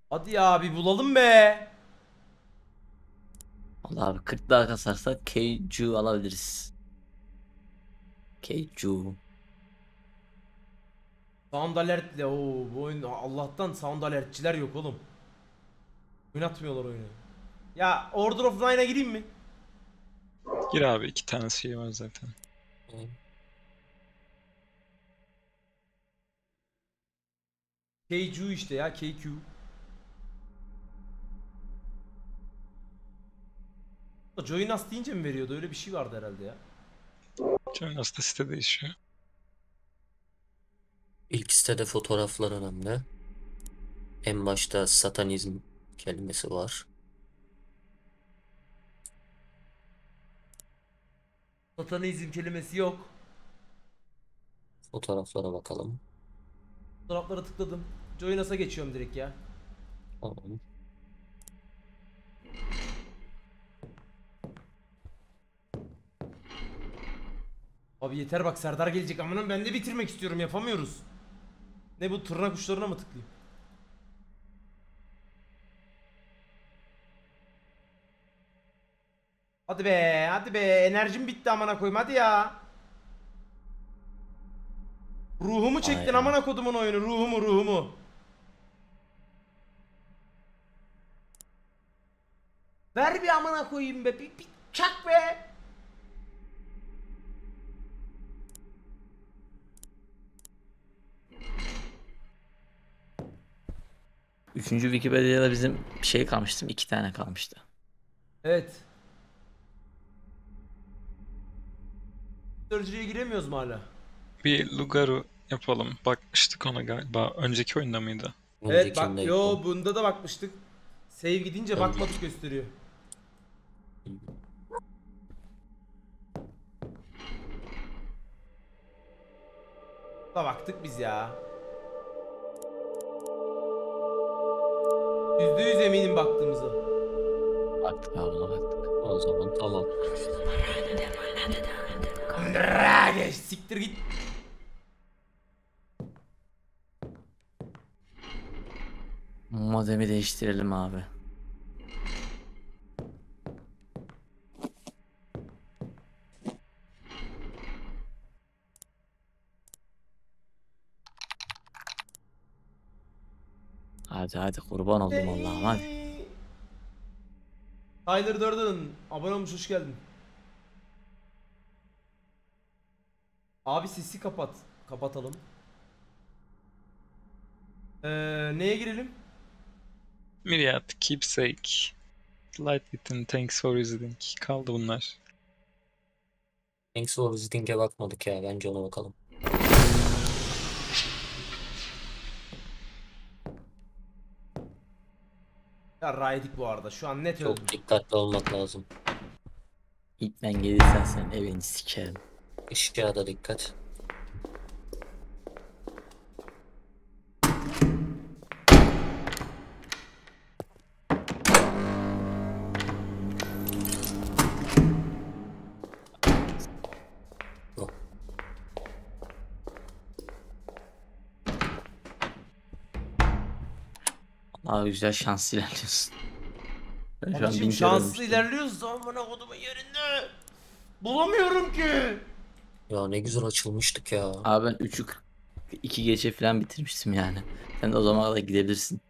Hadi ya bir bulalım be. Allah abi 40 daha kasarsak Keiju alabiliriz. Keiju. Sound alertle o bu oyun Allah'tan sound alertçiler yok oğlum. Oynatmıyorlar oyunu. Ya Order of Nine'a gireyim mi? Gir abi iki tane şey var zaten. KQ işte ya KQ. Join Us deyince mi veriyordu? Öyle bir şey vardı herhalde ya. Join Us da site değişiyor. İlk sitede fotoğraflar önemli. En başta satanizm kelimesi var. Satanizm kelimesi yok. Fotoğraflara bakalım. Fotoğraflara tıkladım. Join Us'a geçiyorum direkt ya. Tamam. Abi yeter bak Serdar gelecek amına ben de bitirmek istiyorum yapamıyoruz. Ne bu tırnak uçlarına mı tıklayayım? Hadi be hadi be enerjim bitti amına koyayım hadi ya. Ruhumu çektin Aynen. amına kodumun oyunu ruhumu ruhumu. Ver bir amına koyayım be bir, bir çak be. Üçüncü Wikipedia'da bizim şey kalmıştı. iki tane kalmıştı. Evet. Sörcüye giremiyoruz mu hala? Bir Lugaru yapalım. Bakmıştık ona galiba. Önceki oyunda mıydı? Evet bak yo yok. bunda da bakmıştık. Save gidince bakmadık gösteriyor. Da baktık biz ya. Yüzde yüz eminim baktığımıza. Baktık abi ona baktık. O zaman tamam. Rage, siktir git. Modemi değiştirelim abi. Hadi hadi kurban oldum Allah'ım hadi. Tyler Durden abone olmuş hoş geldin. Abi sesi kapat. Kapatalım. Ee, neye girelim? Myriad, Keepsake, Light Within, Thanks for Visiting. Kaldı bunlar. Thanks for visiting'e bakmadık ya. Bence ona bakalım. Ya raydik bu arada. Şu an net öldüm. Çok dikkatli olmak lazım. İlk ben gelirsen sen evini sikerim. Işığa da dikkat. Abi güzel şans ilerliyorsun. Ben şu an bin Abicim kere şanslı ilerliyoruz amına kodumun yerinde. Bulamıyorum ki. Ya ne güzel açılmıştık ya. Abi ben 3'ü 2 gece falan bitirmiştim yani. Sen de o zamana kadar gidebilirsin.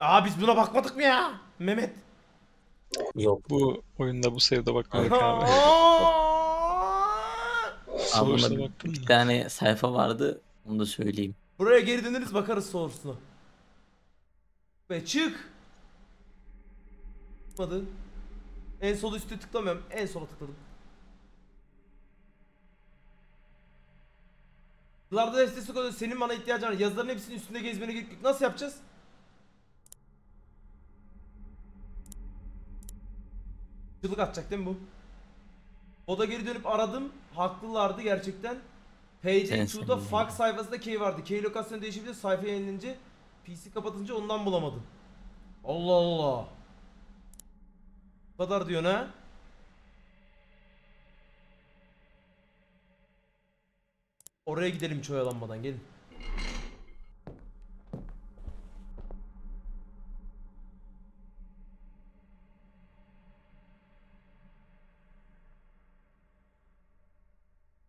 Aa biz buna bakmadık mı ya? Mehmet. Yok. Bu oyunda bu save'de bakmadık abi. Abi baktın bir mı? tane sayfa vardı. Onu da söyleyeyim. Buraya geri döneriz bakarız source'una. Ve çık. Çıkmadı. En sol üstte tıklamıyorum. En sola tıkladım. Yıllarda destek oluyor. Senin bana ihtiyacın var. Yazıların hepsinin üstünde gezmene gerek yok. Nasıl yapacağız? Çığlık atacak değil mi bu? Oda geri dönüp aradım. Haklılardı gerçekten. Page Sen 2'da sen fax sayfasında key vardı. Key lokasyonu değişebilir. Sayfa yenilince PC kapatınca ondan bulamadım. Allah Allah. Bu kadar diyorsun ha? Oraya gidelim hiç oyalanmadan gelin.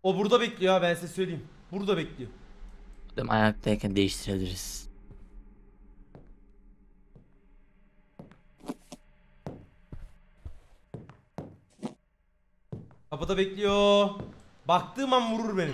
O burada bekliyor ha ben size söyleyeyim. Burada bekliyor. Adam ayaktayken değiştirebiliriz. Kapıda bekliyor. Baktığım an vurur beni.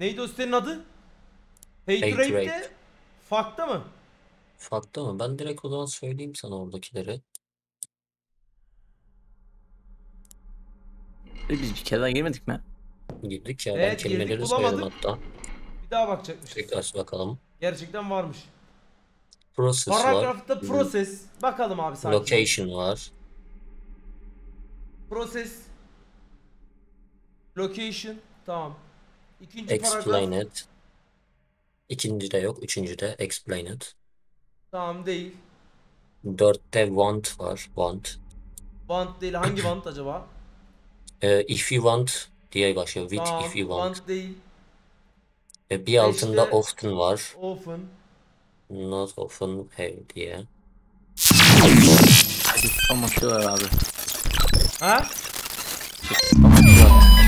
Neydi o sitenin adı? Pay to Rate'de. Fakta mı? Farklı mı? Ben direkt o zaman söyleyeyim sana oradakileri. Biz bir kere daha girmedik mi? Girdik ya ben Evet, girdik, kelimeleri bulamadık. hatta. Bir daha bakacakmışız. Tekrar bakalım. Gerçekten varmış. Process var. Paragrafta process. Bakalım abi sakin. Location var. Process. Location. Tamam. İkinci Explain paragraf. it. İkinci de yok. Üçüncü de explain it. Tamam değil. Dörtte want var. Want. Want değil. Hangi want acaba? Ee, if you want diye başlıyor. Which tamam. if you want. Want değil. Ee, bir altında Beşte- often var. Often. Not often have diye. Ama şu var abi. Ha? Ama şu var.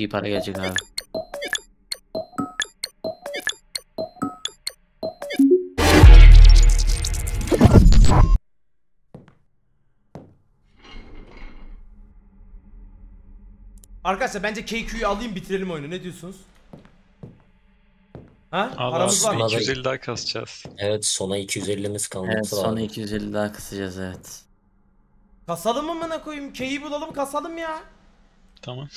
Çok iyi para gelecek abi. Arkadaşlar bence KQ'yu alayım bitirelim oyunu. Ne diyorsunuz? Ha? Al Paramız var. abi mı? 250 daha kasacağız. Evet sona 250'miz kalmak Evet lazım. sonra 250 daha kısacağız evet. Kasalım mı amına koyayım? K'yi bulalım kasalım ya. Tamam.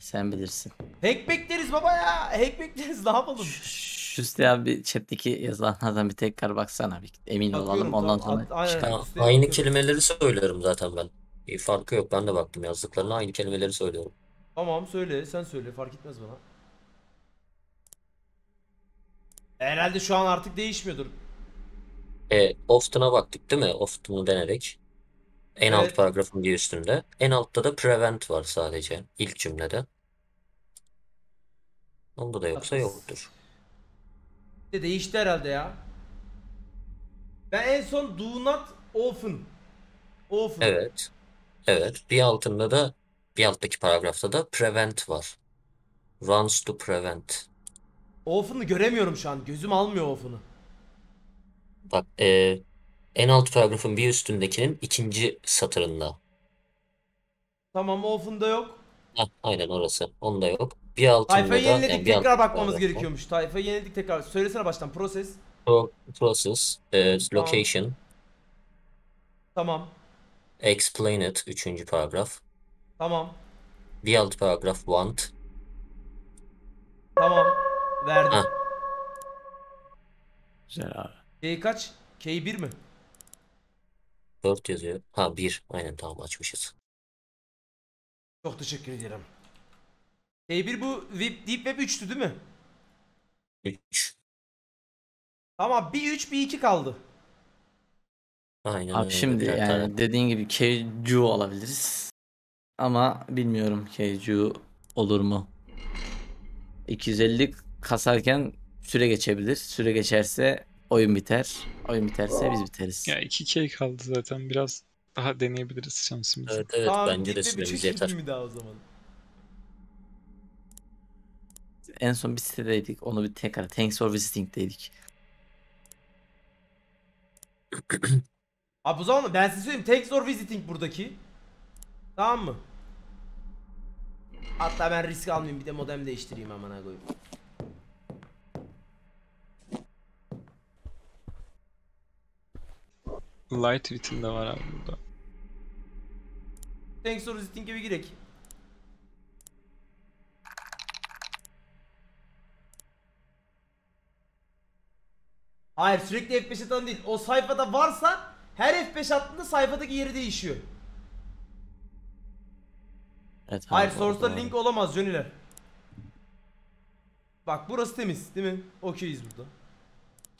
Sen bilirsin. Hack bekleriz baba ya. Hack bekleriz ne yapalım? Şu siteye abi chat'teki yazılanlardan bir tekrar baksana bir emin Bakıyorum, olalım ondan tamam. sonra Aynen. aynı bakıyorum. kelimeleri söylerim zaten ben. Bir farkı yok. Ben de baktım yazdıklarına aynı kelimeleri söylüyorum. Tamam söyle sen söyle fark etmez bana. Herhalde şu an artık değişmiyordur. E, often'a baktık değil mi? Often'u denerek. En alt Evet. paragrafın bir üstünde. En altta da prevent var sadece. ilk cümlede. Onda da yoksa yoktur. De değişti herhalde ya. Ben en son do not often. Often. Evet. Evet. Bir altında da bir alttaki paragrafta da prevent var. Runs to prevent. Often'ı göremiyorum şu an. Gözüm almıyor often'ı. Bak e, en alt paragrafın bir üstündekinin ikinci satırında. Tamam often'da yok. Heh, aynen orası. Onda yok. Bir altında Tayfayı da yeniledik yani bir tekrar alttaki bakmamız paragraf var. gerekiyormuş. Tayfayı yeniledik tekrar. Söylesene baştan process. Pro- Process, e, location, Tamam. explain it, üçüncü paragraf. Tamam. Bir alt paragraf want. Tamam. Verdim. Heh. Güzel abi. K kaç? K1 mi? 4 yazıyor. Ha 1. Aynen tamam açmışız. Çok teşekkür ederim. K1 bu Deep, Deep Web 3'tü değil mi? 3. Tamam bir 3 bir 2 kaldı. Aynen Abi öyle. şimdi Birer yani tane. dediğin gibi Keiju alabiliriz. Ama bilmiyorum Keiju olur mu? 250 kasarken süre geçebilir. Süre geçerse oyun biter. Oyun biterse biz biteriz. Ya 2K kaldı zaten. Biraz daha deneyebiliriz şansımızı. Evet evet tamam, bence de 3'e süremiz yeter. çekeyim mi daha o zaman? En son bir sitedeydik. Onu bir tekrar Thanks for Visiting'deydik. Abi o zaman ben size söyleyeyim. Thanks for visiting buradaki. Tamam mı? Hatta ben risk almayayım bir de modem değiştireyim amına koyayım. Light Wit'in de var abi burada. Thanks for visiting'e bir girek. Hayır sürekli F5 atan değil. O sayfada varsa her F5 attığında sayfadaki yeri değişiyor. Evet, Hayır source'da link olamaz Joniler. Bak burası temiz değil mi? Okeyiz burada.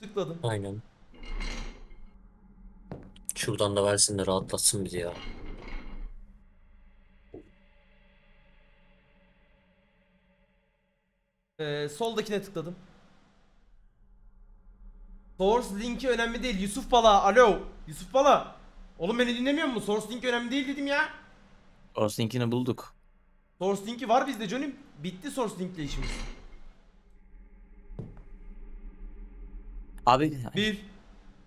Tıkladım. Aynen. Şuradan da versin de rahatlatsın bizi ya. Ee, soldakine tıkladım. Source linki önemli değil. Yusuf Bala. Alo. Yusuf Bala. Oğlum beni dinlemiyor musun? Source linki önemli değil dedim ya. Source linkini bulduk. Source linki var bizde Johnny. Bitti source linkle işimiz. Abi 1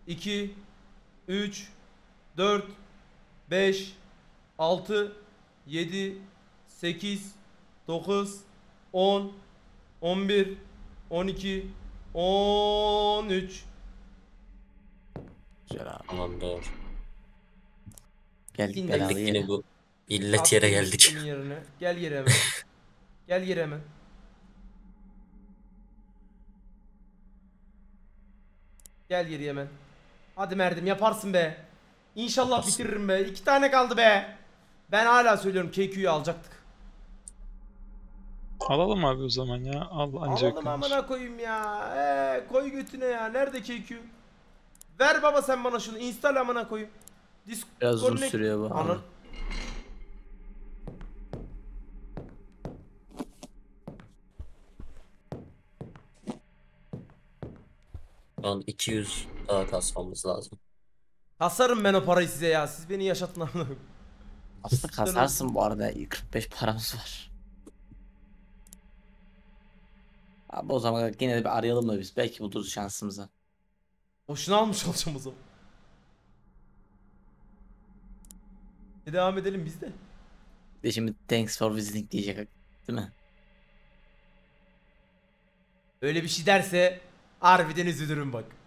2 3 4 5 6 7 8 9 10 11 12 13 güzel abi. Tamamdır. Geldik Dinle. beraber Geldik yine. yine bu illet yere Attım geldik. Yerine. Gel yere hemen. Gel yere hemen. Gel geri hemen. Hadi Merdim yaparsın be. İnşallah bitiririm be. İki tane kaldı be. Ben hala söylüyorum KQ'yu alacaktık. Alalım abi o zaman ya. Al anca Alalım amına koyayım ya. Ee, koy götüne ya. Nerede KQ? Ver baba sen bana şunu. Install amına koyayım. Disconnect. Biraz uzun sürüyor bu. Anan. Şu an 200 daha kasmamız lazım. Kasarım ben o parayı size ya. Siz beni yaşatın koyayım. Aslında kasarsın bu arada 45 paramız var. Abi o zaman yine de bir arayalım da biz belki buluruz şansımızı. Boşuna almış olacağım o zaman. E devam edelim biz de. Bir de şimdi thanks for visiting diyecek değil mi? Öyle bir şey derse harbiden üzülürüm bak.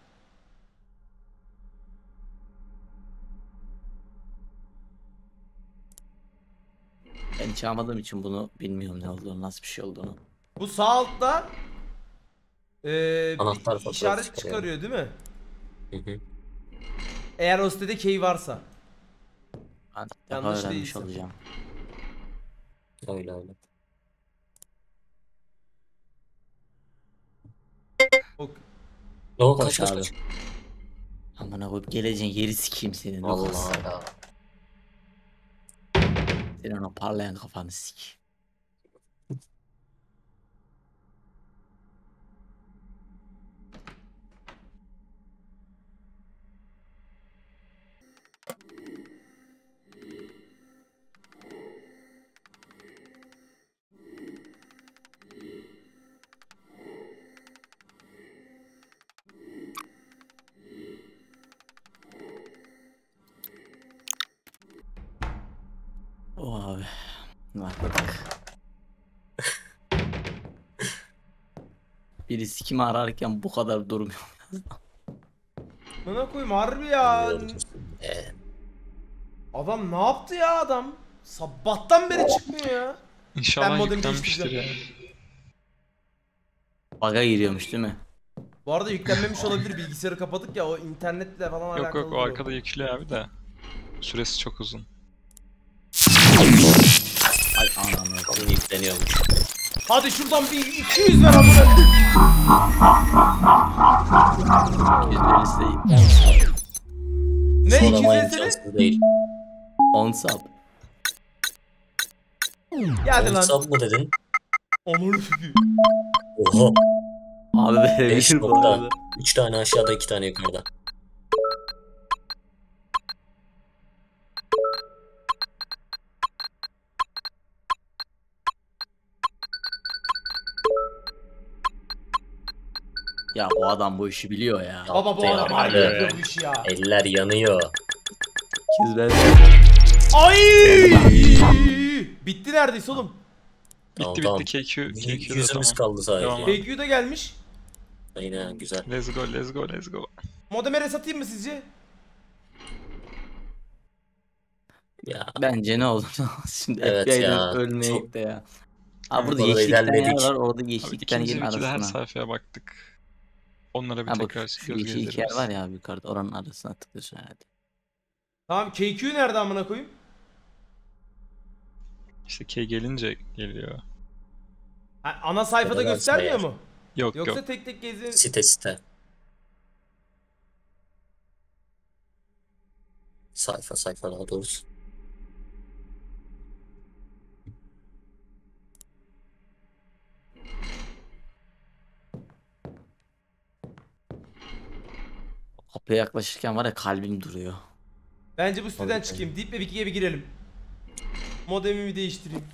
Ben hiç almadığım için bunu bilmiyorum ne olduğunu nasıl bir şey olduğunu. Bu sağ altta eee, bir Anahtar fotoğrafı işaret çıkarıyor. çıkarıyor değil mi? Hı hı. Eğer o sitede key varsa. Ben ilk Yanlış öğrenmiş değilse. olacağım. Öyle öyle. O Koş kaç kaç abi. kaç. Amına koyup geleceğin yeri sikeyim senin. Vallahi. ya. Senin o parlayan kafanı sik. O abi. Birisi kimi ararken bu kadar durmuyor. Bana koyayım harbi ya. Adam ne yaptı ya adam? Sabahtan beri çıkmıyor ya. Ben İnşallah modemi yüklenmiştir ya. değiştireceğim. Baga giriyormuş değil mi? Bu arada yüklenmemiş olabilir bilgisayarı kapadık ya o internetle falan Yok alakalı. yok o arkada yüklü abi de. Süresi çok uzun. Kapı yükleniyormuş. Hadi şuradan bir 200 ver amına. Yüzleriniz de Ne Sonra 200 ama versene? imkansız değil. 10 sub. Geldi lan. Sub mı dedin? Amına sikeyim. Oha. Abi Beş verebilir bu nokta. arada. 3 tane aşağıda 2 tane yukarıda. Ya o adam bu işi biliyor ya. Baba bu adam harika bu iş ya. Eller yanıyor. 200 ver. Ay! Bitti neredeyse oğlum. Tamam, Bitti tamam. bitti KQ. KQ da Yüzümüz tamam. kaldı sadece. Abi. PQ da gelmiş. Aynen güzel. Let's go let's go let's go. Modeme res atayım mı sizce? Ya Bence ne olur şimdi Evet FBI'den çok- de ya. Abi burada yeşillikten yer var orada yeşillikten yerin wikide her arasına. sayfaya baktık. Onlara bir Ha bak tekrar şu göz yeşillik yer gezdiririz. var ya abi yukarıda oranın arasına tıklıyorsun hadi. Tamam KQ nerede amına koyayım? İşte K gelince geliyor. Ha, ana sayfada Federal göstermiyor sayar. mu? Yok Yoksa yok. tek tek gezin. site site. Sayfa sayfa daha doğrusu. Kapıya yaklaşırken var ya kalbim duruyor. Bence bu siteden Tabii. çıkayım. Deep Web 2'ye bir girelim. Modemimi değiştireyim.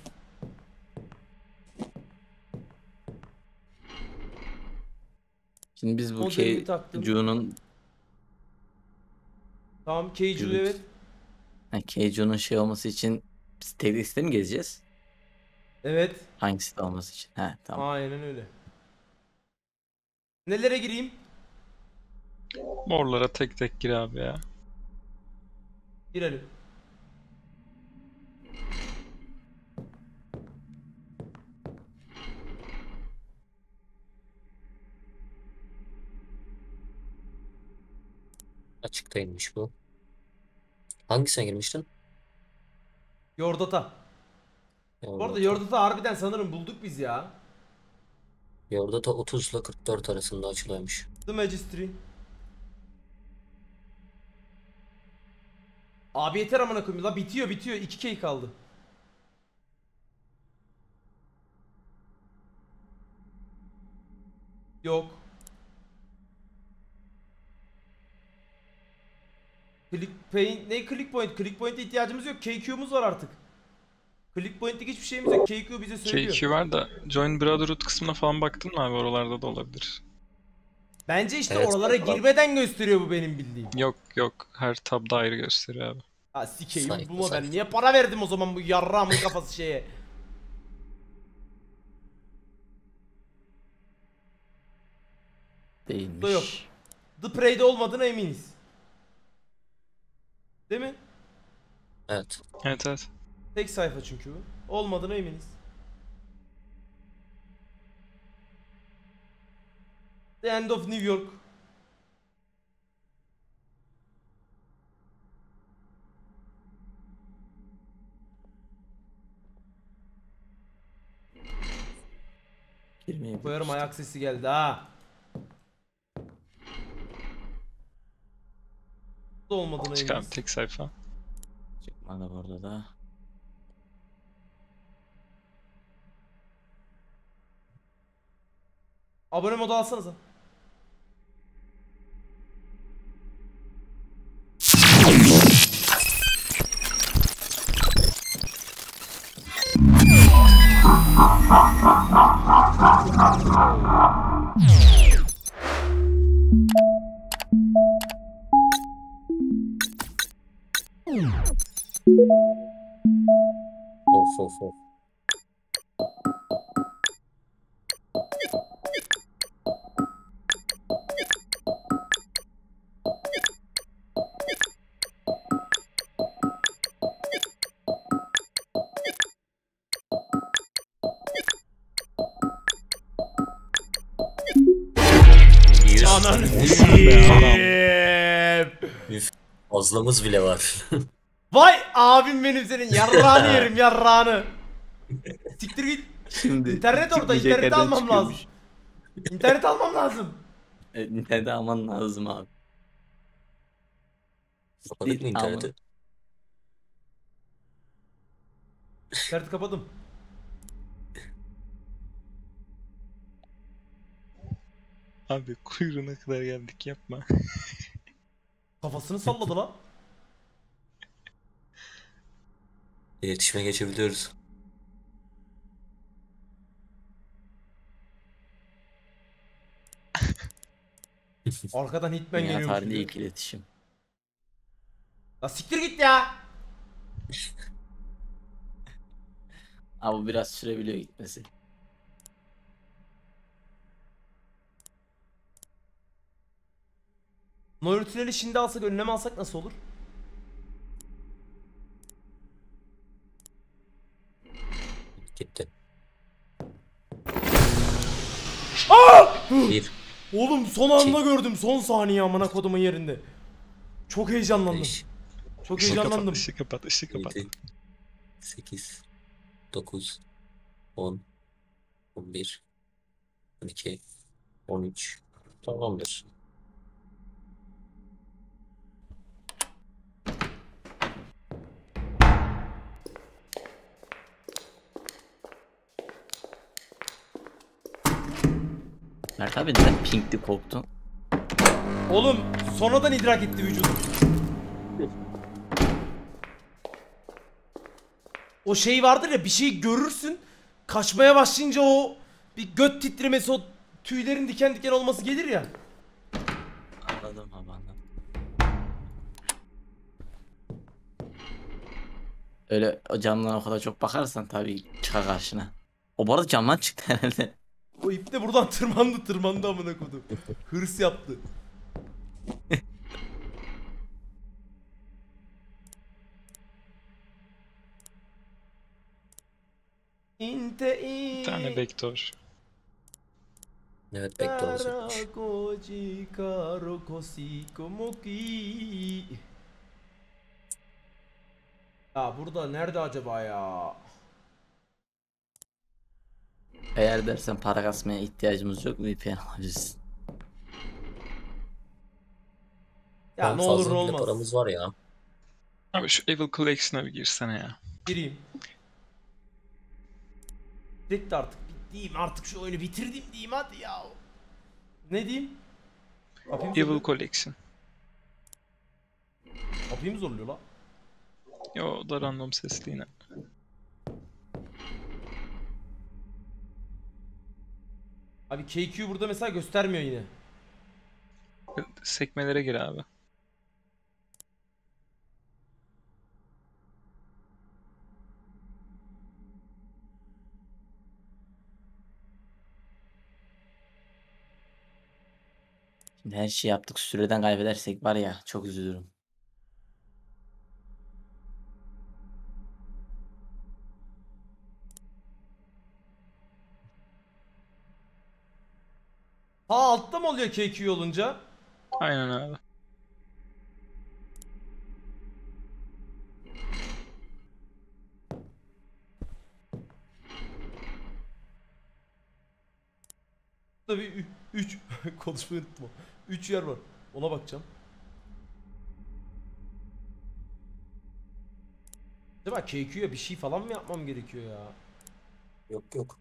Şimdi biz bu Modelimi taktım. Keiju'nun Tamam KQ Evet. ha, Keiju'nun şey olması için biz tek liste mi gezeceğiz? Evet. Hangisi de olması için? He tamam. Aynen öyle. Nelere gireyim? Morlara tek tek gir abi ya. Girelim. Açıktaymış bu. Hangisine girmiştin? Yordata. Bu arada Yordata harbiden sanırım bulduk biz ya. Yorda da 30 ile 44 arasında açılıyormuş. The Magistry. Abi yeter amına koyayım la bitiyor bitiyor 2K kaldı. Yok. Click paint ne click point? Click point'e ihtiyacımız yok. KQ'muz var artık. Click point'lik hiçbir şeyimiz yok. KQ bize söylüyor. KQ var da Join Brotherhood kısmına falan baktın mı abi? Oralarda da olabilir. Bence işte Evet, oralara tamam. girmeden gösteriyor bu benim bildiğim. Yok yok. Her tabda ayrı gösteriyor abi. Ha sikeyim Sayfa, bulma ben. Niye para verdim o zaman bu yarrağımın kafası şeye? Değilmiş. Da yok. The Prey'de olmadığına eminiz. Değil mi? Evet. Evet evet. Tek sayfa çünkü bu. Olmadığına eminiz. The End of New York. Girmeye Koyarım ayak sesi geldi ha. Bu da olmadığına Çık abi eminiz. tek sayfa. Çıkmadı burada da. Abone modu alsanıza. Fazlamız bile var. Vay abim benim senin yarrağını yerim yarrağını. Siktir git. Şimdi İnternet orada, çıkmayacak internet yerden almam çıkıyormuş. lazım. İnternet almam lazım. E, internet alman lazım abi. Kapadık mı Ama- interneti? İnterneti kapadım. Abi kuyruğuna kadar geldik yapma. Kafasını salladı lan. İletişime geçebiliyoruz. Arkadan hitman Dünya geliyormuş. tarihinde gibi. ilk iletişim. La siktir git ya. Ama biraz sürebiliyor gitmesi. Noir Tüneli şimdi alsak önlem alsak nasıl olur? Gitti. Aa! Bir, Oğlum son anda gördüm son saniye amına kodumun yerinde. Çok heyecanlandım. beş, Çok Işığı kapat, heyecanlandım. ışığı kapat, ışığı kapat. 7, 8, 9, 10, 11, 12, 13, tamamdır. Mert abi neden pinkli korktun? Oğlum sonradan idrak etti vücudum. O şey vardır ya bir şey görürsün. Kaçmaya başlayınca o bir göt titremesi o tüylerin diken diken olması gelir ya. Anladım abi anladım. Öyle o camdan o kadar çok bakarsan tabii çıkar karşına. O bu arada camdan çıktı herhalde. O ip de buradan tırmandı tırmandı amına kodum. Hırs yaptı. İnte Bir tane vektör. Evet bekle komoki. Ya burada nerede acaba ya? Eğer dersen para kasmaya ihtiyacımız yok VPN alabiliriz. Ya Daha ne olur fazla ne bile olmaz. paramız var ya. Abi şu Evil Collection'a bir girsene ya. Gireyim. Bitti artık. Bittiyim artık şu oyunu bitirdim diyeyim hadi ya. Ne diyeyim? Mı Evil zorluyor? Collection. Mı zorluyor la? Yo o da random sesli yine. Abi KQ burada mesela göstermiyor yine. Sekmelere gir abi. Şimdi her şeyi yaptık süreden kaybedersek var ya çok üzülürüm. Ha altta mı oluyor KQ olunca? Aynen abi. Tabii 3 konuşmayı unuttum. 3 yer var. Ona bakacağım. Acaba KQ'ya bir şey falan mı yapmam gerekiyor ya? Yok yok.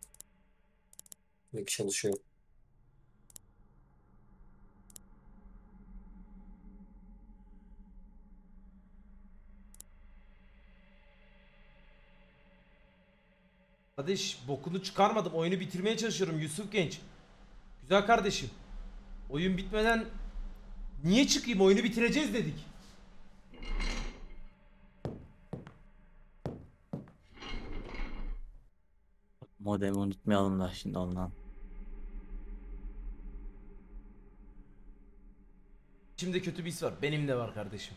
Yok çalışıyor. Kardeş bokunu çıkarmadım. Oyunu bitirmeye çalışıyorum Yusuf Genç. Güzel kardeşim. Oyun bitmeden niye çıkayım? Oyunu bitireceğiz dedik. Modemi unutmayalım da şimdi ondan. İçimde kötü bir his var. Benim de var kardeşim.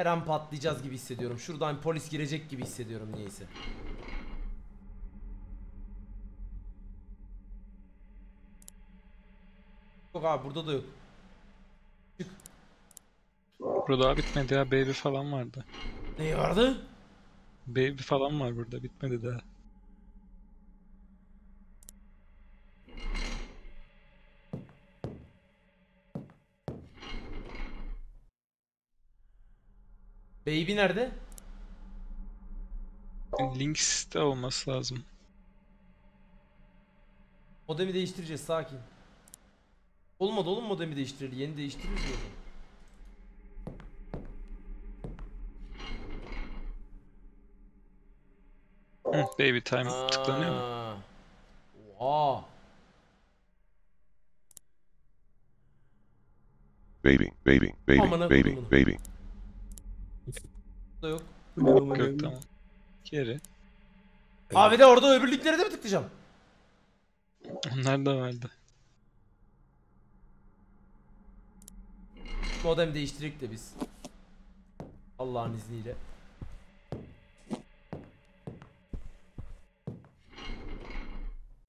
Her an patlayacağız gibi hissediyorum. Şuradan polis girecek gibi hissediyorum niyeyse. Yok abi burada da yok. Çık. Burada daha bitmedi ya. Baby falan vardı. Ne vardı? Baby falan var burada. Bitmedi daha. Baby nerede? Links'te olması lazım. Modemi değiştireceğiz sakin. Olmadı oğlum modemi değiştirelim. Yeni değiştiririz. Hı, baby time tıklanıyor mu? Aa. Oha. baby, baby, baby, baby, baby. Da yok. Yok tamam. Geri. Abi de orada öbür linklere de mi tıklayacağım? Onlar da vardı. Modem değiştirdik de biz. Allah'ın izniyle.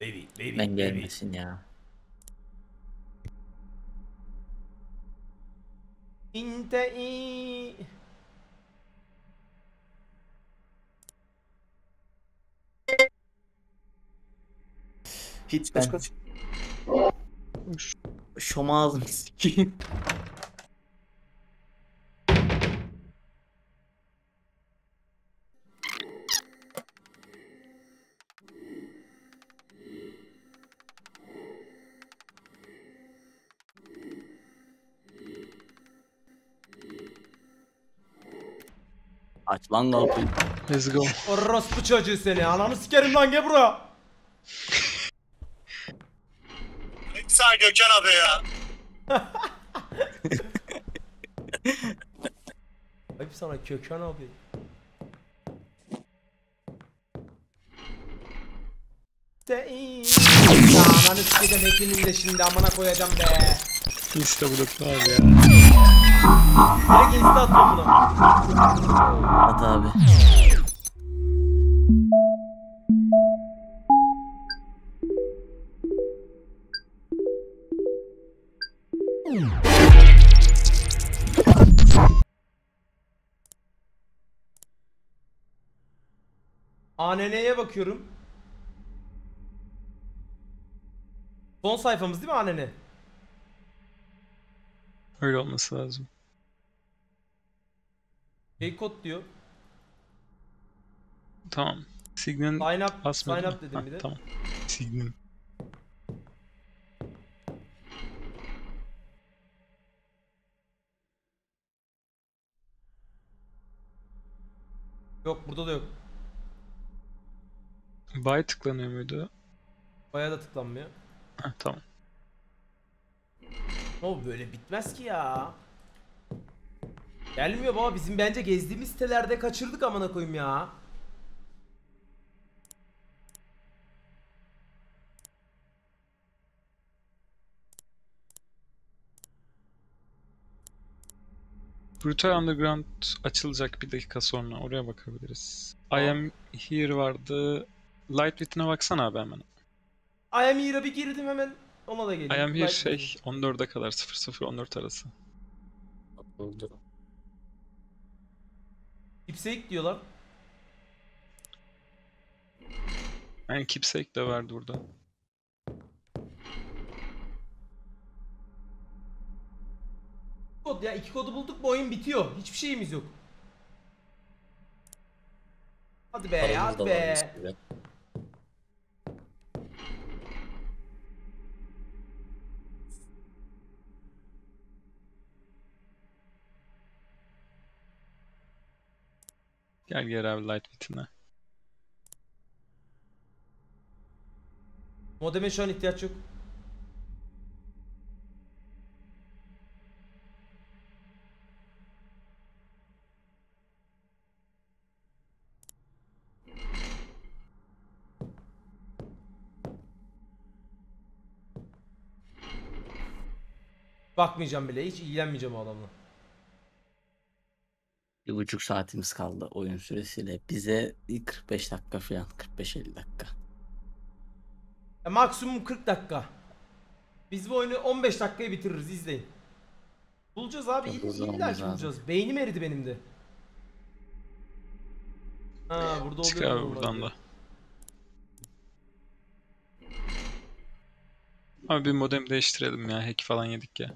Baby, baby, Ben gelmesin ya. İnte Hiç ben. Şoma ağzını sikeyim. Aç lan kapıyı. Let's go. Orospu çocuğu seni. Ananı sikerim lan gel buraya. Sağ Gökhan abi ya. Ayıp sana Köken abi. De iyi. Ya ananı sikeceğim hepinin de şimdi amına koyacağım be. Insta bloklu abi ya. Direkt insta atıyorum buna. At abi. Bakıyorum. Son sayfamız değil mi ANN? Öyle olması lazım. Kod diyor. Tamam. Signal'in Sign up, basmadı sign up dedim Ha, bir de. Tamam. Signal. Yok burada da yok. Buy tıklanıyor muydu? Bayağı da tıklanmıyor. Ha, tamam. O böyle bitmez ki ya. Gelmiyor baba bizim bence gezdiğimiz sitelerde kaçırdık amına koyayım ya. Brutal Underground açılacak bir dakika sonra. Oraya bakabiliriz. I am here vardı. Light Wit'ine baksana abi hemen. I am here'a bir girdim hemen ona da geleyim. I am here şey dedim. 14'e kadar 00-14 arası. Oldu. Keepsake diyorlar. Yani Keepsake de vardı burada. Kod ya iki kodu bulduk bu oyun bitiyor. Hiçbir şeyimiz yok. Hadi be Paramız hadi da be. var gibi. Gel gel abi Light Wit'ine. Modeme şu an ihtiyaç yok. Bakmayacağım bile hiç ilgilenmeyeceğim o adamla. Bir buçuk saatimiz kaldı oyun süresiyle. Bize 45 dakika falan. 45-50 dakika. Ya maksimum 40 dakika. Biz bu oyunu 15 dakikaya bitiririz izleyin. Bulacağız abi Çok illa hızlı illa olmamız ki lazım. bulacağız. Beynim eridi benim de. Ha burada Çık oluyor. abi bunlar buradan diyor. da. Abi bir modem değiştirelim ya. Hack falan yedik ya.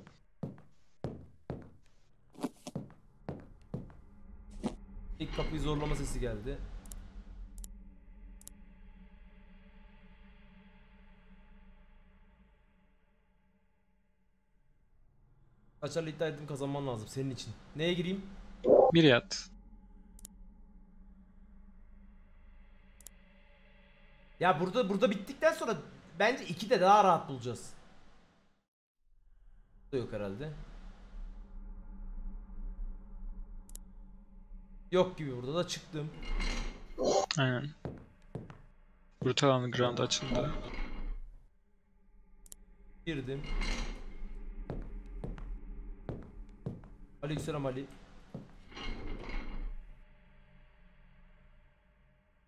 İlk kapıyı zorlama sesi geldi. Kaçarlı iddia ettim kazanman lazım senin için. Neye gireyim? Myriad. Ya burada burada bittikten sonra bence iki de daha rahat bulacağız. Yok herhalde. Yok gibi burada da çıktım. Aynen. Brutal Underground açıldı. Girdim. Aleykümselam Ali.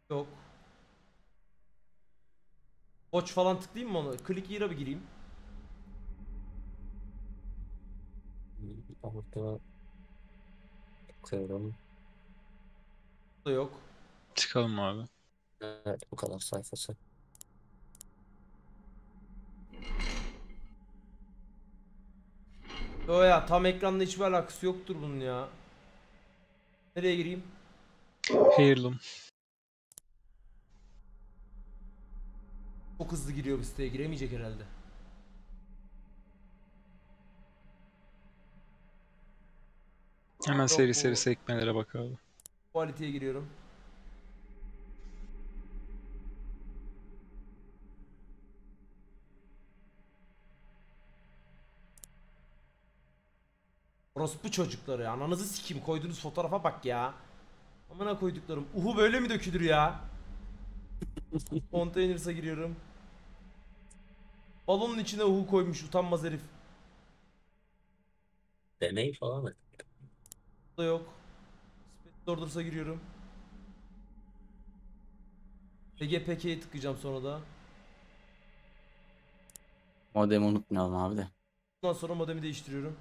Yok. Watch falan tıklayayım mı onu? Click here'a bir gireyim. Orada bakıyorum. Da yok. Çıkalım abi. Evet bu kadar sayfası. Yo ya tam ekranda hiçbir alakası yoktur bunun ya. Nereye gireyim? Heirloom. Çok hızlı giriyor bu siteye giremeyecek herhalde. Hemen Yok, seri bu- seri sekmelere bak abi. Quality'ye giriyorum. Orospu çocukları ya. Ananızı sikeyim. Koyduğunuz fotoğrafa bak ya. Amına koyduklarım. Uhu böyle mi dökülür ya? Containers'a giriyorum. Balonun içine uhu koymuş utanmaz herif. Deney falan mı? da yok. Orders'a giriyorum. PGPK'ye tıklayacağım sonra da. Modemi unutmayalım abi de. Ondan sonra modemi değiştiriyorum.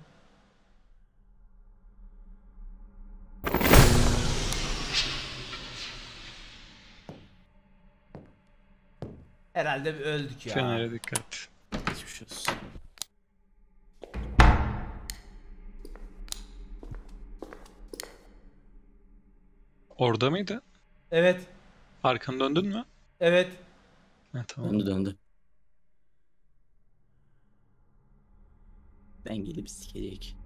Herhalde bir öldük ya. Fener'e dikkat. Geçmiş olsun. Orada mıydı? Evet. Arkanı döndün mü? Evet. Ha, tamam. Döndü döndü. Ben gelip sikecek.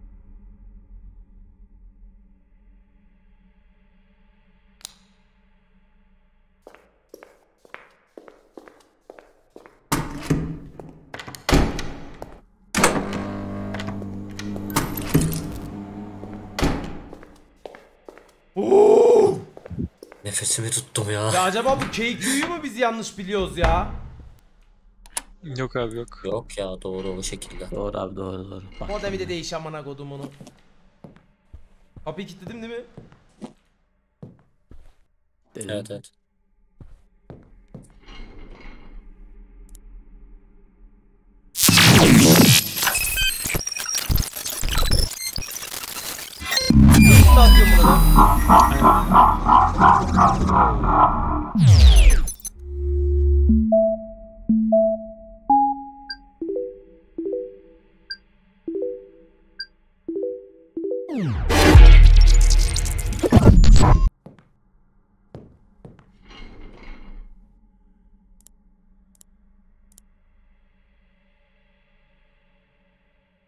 Oo! Nefesimi tuttum ya. Ya acaba bu KQ'yu mu biz yanlış biliyoruz ya? Yok abi yok. Yok ya doğru o şekilde. Doğru abi doğru doğru. Bak, Modemi de değiş amına kodum onu. Kapıyı kilitledim değil mi? dedim. Evet evet. Nasıl atıyorum bunu?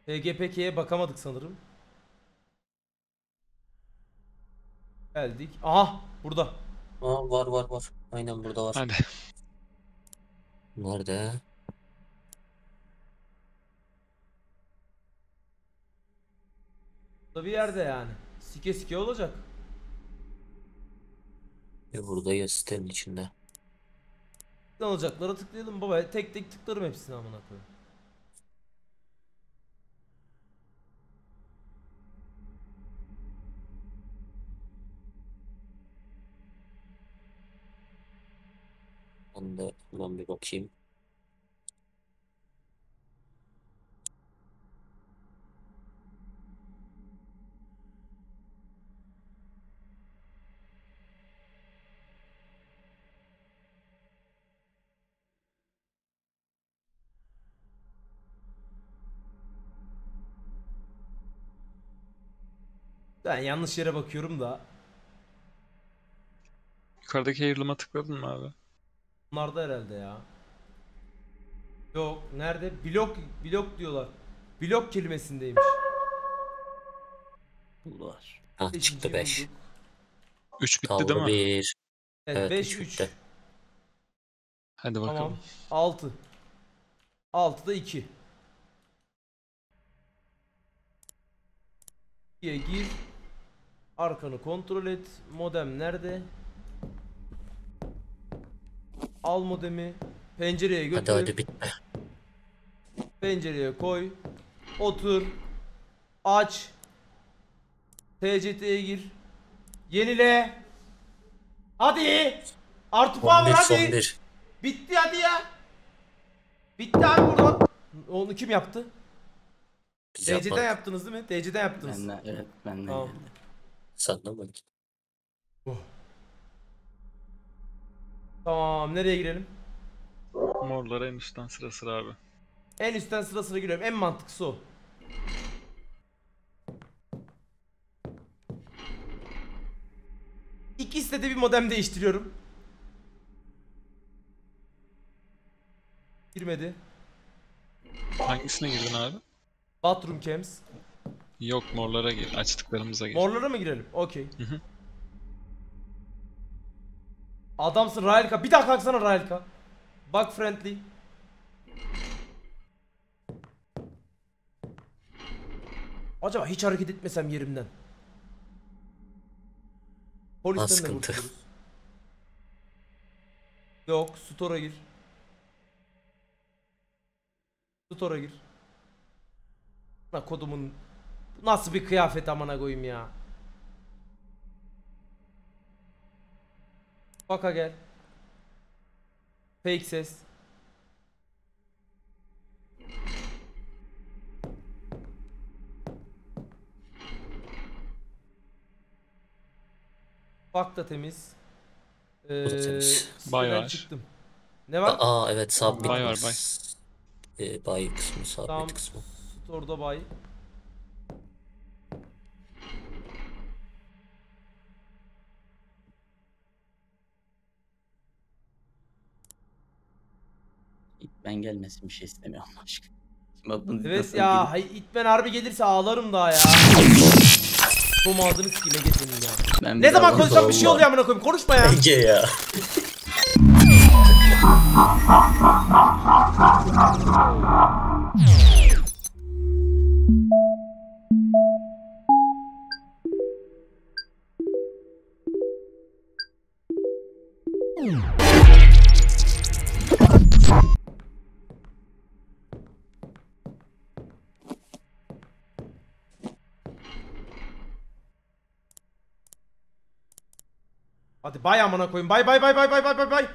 HGPK'ye bakamadık sanırım. Geldik. Aha burada. Aa, var var var. Aynen burada var. Hadi. Nerede? Burada bir yerde yani. Sike sike olacak. E burada ya sitenin içinde. Tıklanacaklara tıklayalım baba. Tek tek tıklarım hepsini amına koyayım. Ben de buradan bir bakayım. Ben yanlış yere bakıyorum da. Yukarıdaki Heirloom'a tıkladın mı abi? Bunlarda herhalde ya. Yok. Nerede? Blok blok diyorlar. Blok kelimesindeymiş. Hah Beşinciyi çıktı 5. bulduk. 3 bitti Kaldı değil mi? 1. Evet, Evet, 5 üç 3. bitti. Hadi bakalım. Tamam. 6. 6'da 2. 2'ye gir. Arkanı kontrol et. Modem nerede? Al modemi. Pencereye götür. Hadi hadi bitme. Pencereye koy. Otur. Aç. TCT'ye gir. Yenile. Hadi. Artı puan 11 ver son hadi. 1. Bitti hadi ya. Bitti abi buradan. Onu kim yaptı? Biz TC'den yapmadık. yaptınız değil mi? TC'den yaptınız. Ben de, evet ben de. Tamam. Sen de mi? Tamam nereye girelim? Morlara en üstten sıra sıra abi. En üstten sıra sıra giriyorum. En mantıklısı o. İkisi de bir modem değiştiriyorum. Girmedi. Hangisine girdin abi? Bathroom cams. Yok morlara gir. Açtıklarımıza gir. Morlara mı girelim? Okey. Hı hı. Adamsın Raelka. Bir daha kalksana Raelka. Bak friendly. Acaba hiç hareket etmesem yerimden. Polisten de sıkıntı. Yok, store'a gir. Store'a gir. La kodumun nasıl bir kıyafet amına koyayım ya. Baka gel. Fake ses. Bak da temiz. Ee, temiz. Bay var. çıktım. Ne var? Aa evet submit. Bay var, bay. Ee, bay kısmı submit Tamam. kısmı. Store'da bay. Ben gelmesin bir şey istemiyorum bunu Evet ya, hay itmen harbi gelirse ağlarım daha ya. Tom ağzını sikeyim Ege senin ya. Ben Ne zaman konuşsam bir şey oluyor amına koyayım. Konuşma ya. Ege ya. Hadi bay amına koyayım. Bay bay bay bay bay bay bay bay.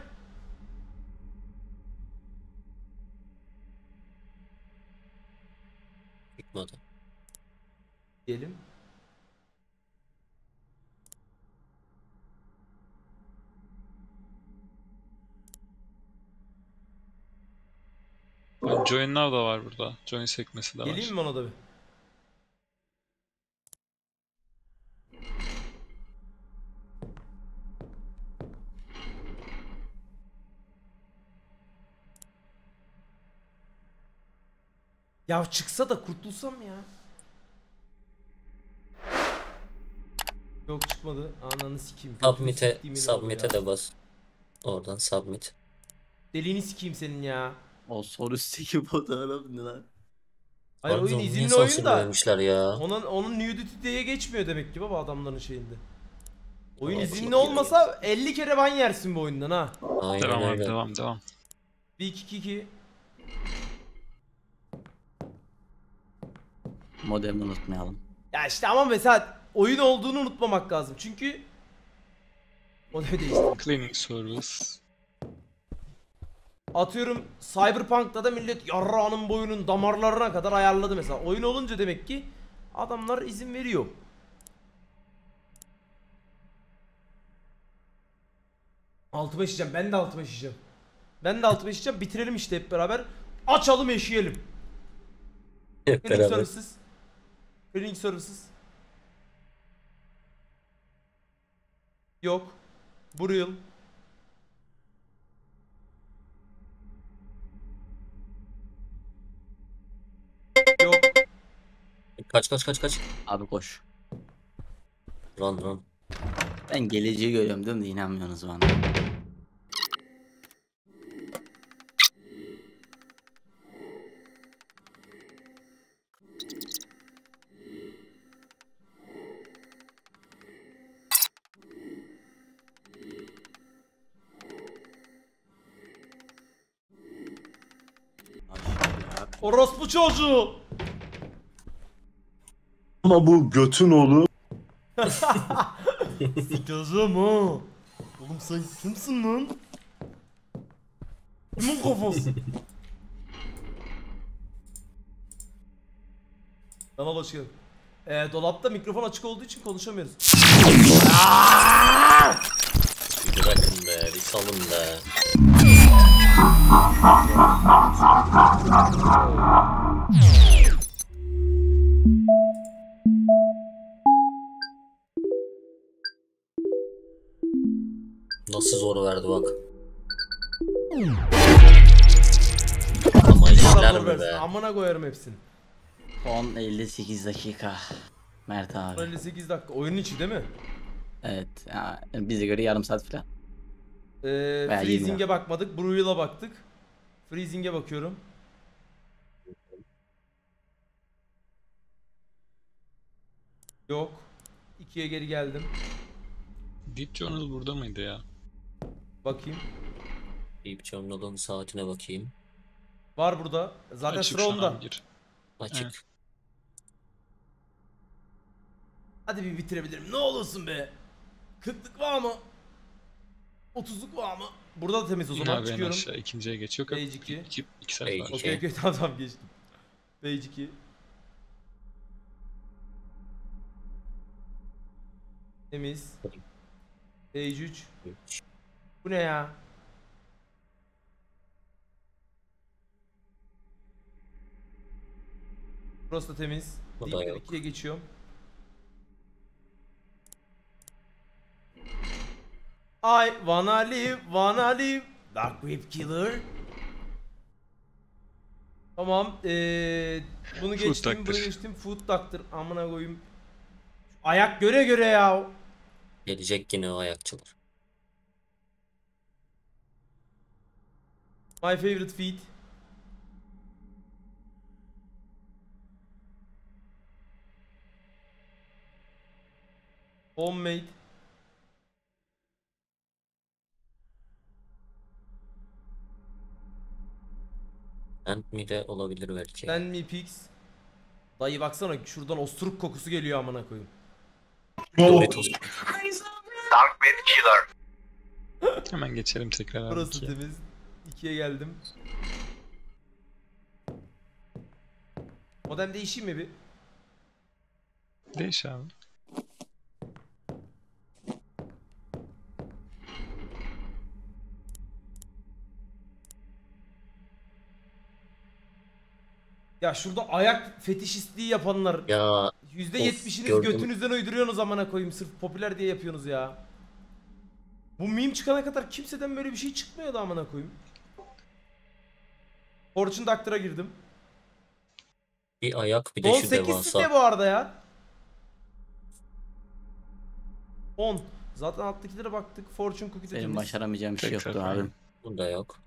Çıkmadı. Diyelim. Ben Join Now da var burada. Join sekmesi de var. Geleyim mi ona da bir? Ya çıksa da kurtulsam ya. Yok çıkmadı. Ananı sikeyim. Submit'e submit'e de bas. Oradan submit. Deliğini sikeyim senin ya. O soru üstteki fotoğraf ne lan? Hayır Harbiden oyun izinli oyun da. ya. Onun onun nudity diye geçmiyor demek ki baba adamların şeyinde. Oyun Evet, izinli olmasa 50 kere ban yersin bu oyundan ha. Aynen Devam abi öyle. devam devam. 1 2 2 Modemi unutmayalım. Ya işte ama mesela oyun olduğunu unutmamak lazım. Çünkü o ne değişti. Cleaning Service. Atıyorum Cyberpunk'ta da millet yarrağının boyunun damarlarına kadar ayarladı mesela. Oyun olunca demek ki adamlar izin veriyor. Altıma işeyeceğim. Ben de altıma işeyeceğim. Ben de altıma işeyeceğim. Bitirelim işte hep beraber. Açalım eşeyelim. Hep beraber. Cleaning services. Yok. Bu real. Yok. Kaç kaç kaç kaç. Abi koş. Run run. Ben geleceği görüyorum değil mi? İnanmıyorsunuz bana. Orospu çocuğu. Ama bu götün oğlu Sikeceğim ha. Oğlum sen kimsin lan? Kimin kafası? Kanal hoş geldin. Ee, dolapta mikrofon açık olduğu için konuşamıyoruz. Bir bırakın be, bir salın be. Nasıl zor verdi bak. Ama işler mi be? Amına koyarım hepsini. Son 58 dakika. Mert abi. 58 dakika. Oyunun içi değil mi? Evet. Ya, bize göre yarım saat falan. Ee, Freezing'e bakmadık. Brew'la baktık. Freezing'e bakıyorum. Yok. 2'ye geri geldim. Deep Journal burada mıydı ya? Bakayım. Deep Journal'ın saatine bakayım. Var burada. Zaten Açık sıra onda. gir. Açık. Evet. Hadi bir bitirebilirim. Ne olursun be. 40'lık var mı? 30'luk var mı? Burada da temiz o Yine zaman. abi en Çıkıyorum. aşağı ikinciye geç. Yok yok. Page iki. İki, iki sayfa. Page var. iki. Okey okey tamam tamam geçtim. Page 2. Temiz. Page 3. Üç. Bu ne ya? Burası da temiz. Bu da yok. 2'ye geçiyorum. I wanna live, wanna live. Dark Whip Killer. Tamam. Eee bunu geçtim, bunu geçtim. Food Doctor. Amına koyayım. Ayak göre göre ya. Gelecek yine o ayakçılar. My favorite feet. Homemade. And mi de olabilir belki. Send me pics. Dayı baksana şuradan osturuk kokusu geliyor amına koyayım. Doritos. Hemen geçelim tekrar abi. Burası ikiye. temiz. İkiye geldim. Modem değişeyim mi bir? Değiş abi. Ya şurada ayak fetişistliği yapanlar Ya %70'iniz gördüm. götünüzden uyduruyorsunuz amına koyayım sırf popüler diye yapıyorsunuz ya. Bu meme çıkana kadar kimseden böyle bir şey çıkmıyordu amına koyayım. Fortune Doctor'a girdim. bir ayak bir de şu 8 devasa. site bu arada ya. 10. Zaten alttakilere baktık. Fortune Cookie de Benim başaramayacağım bir şey Tekrar yoktu abi. Bunda yok.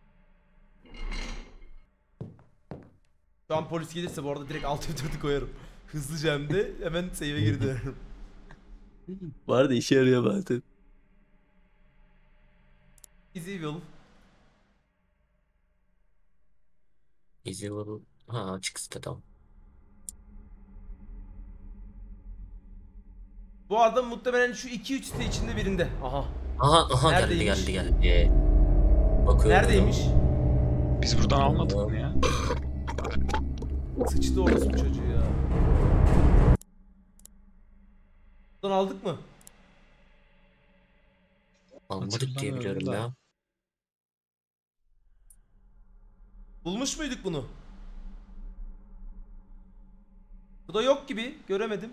Şu an polis gelirse bu arada direkt alt F4'ü koyarım. Hızlıca hem de hemen save'e geri dönerim. Bu arada işe yarıyor bazen. Is evil. Easy Level. Ha açık site tamam. Bu adam muhtemelen şu 2-3 site içinde birinde. Aha. Aha aha geldi Neredeymiş? geldi geldi. Bakıyorum. Neredeymiş? Biz buradan almadık mı ya? Sıçtı orası bu çocuğu ya. Buradan aldık mı? Almadık diye biliyorum da. ya. Bulmuş muyduk bunu? Bu da yok gibi. Göremedim.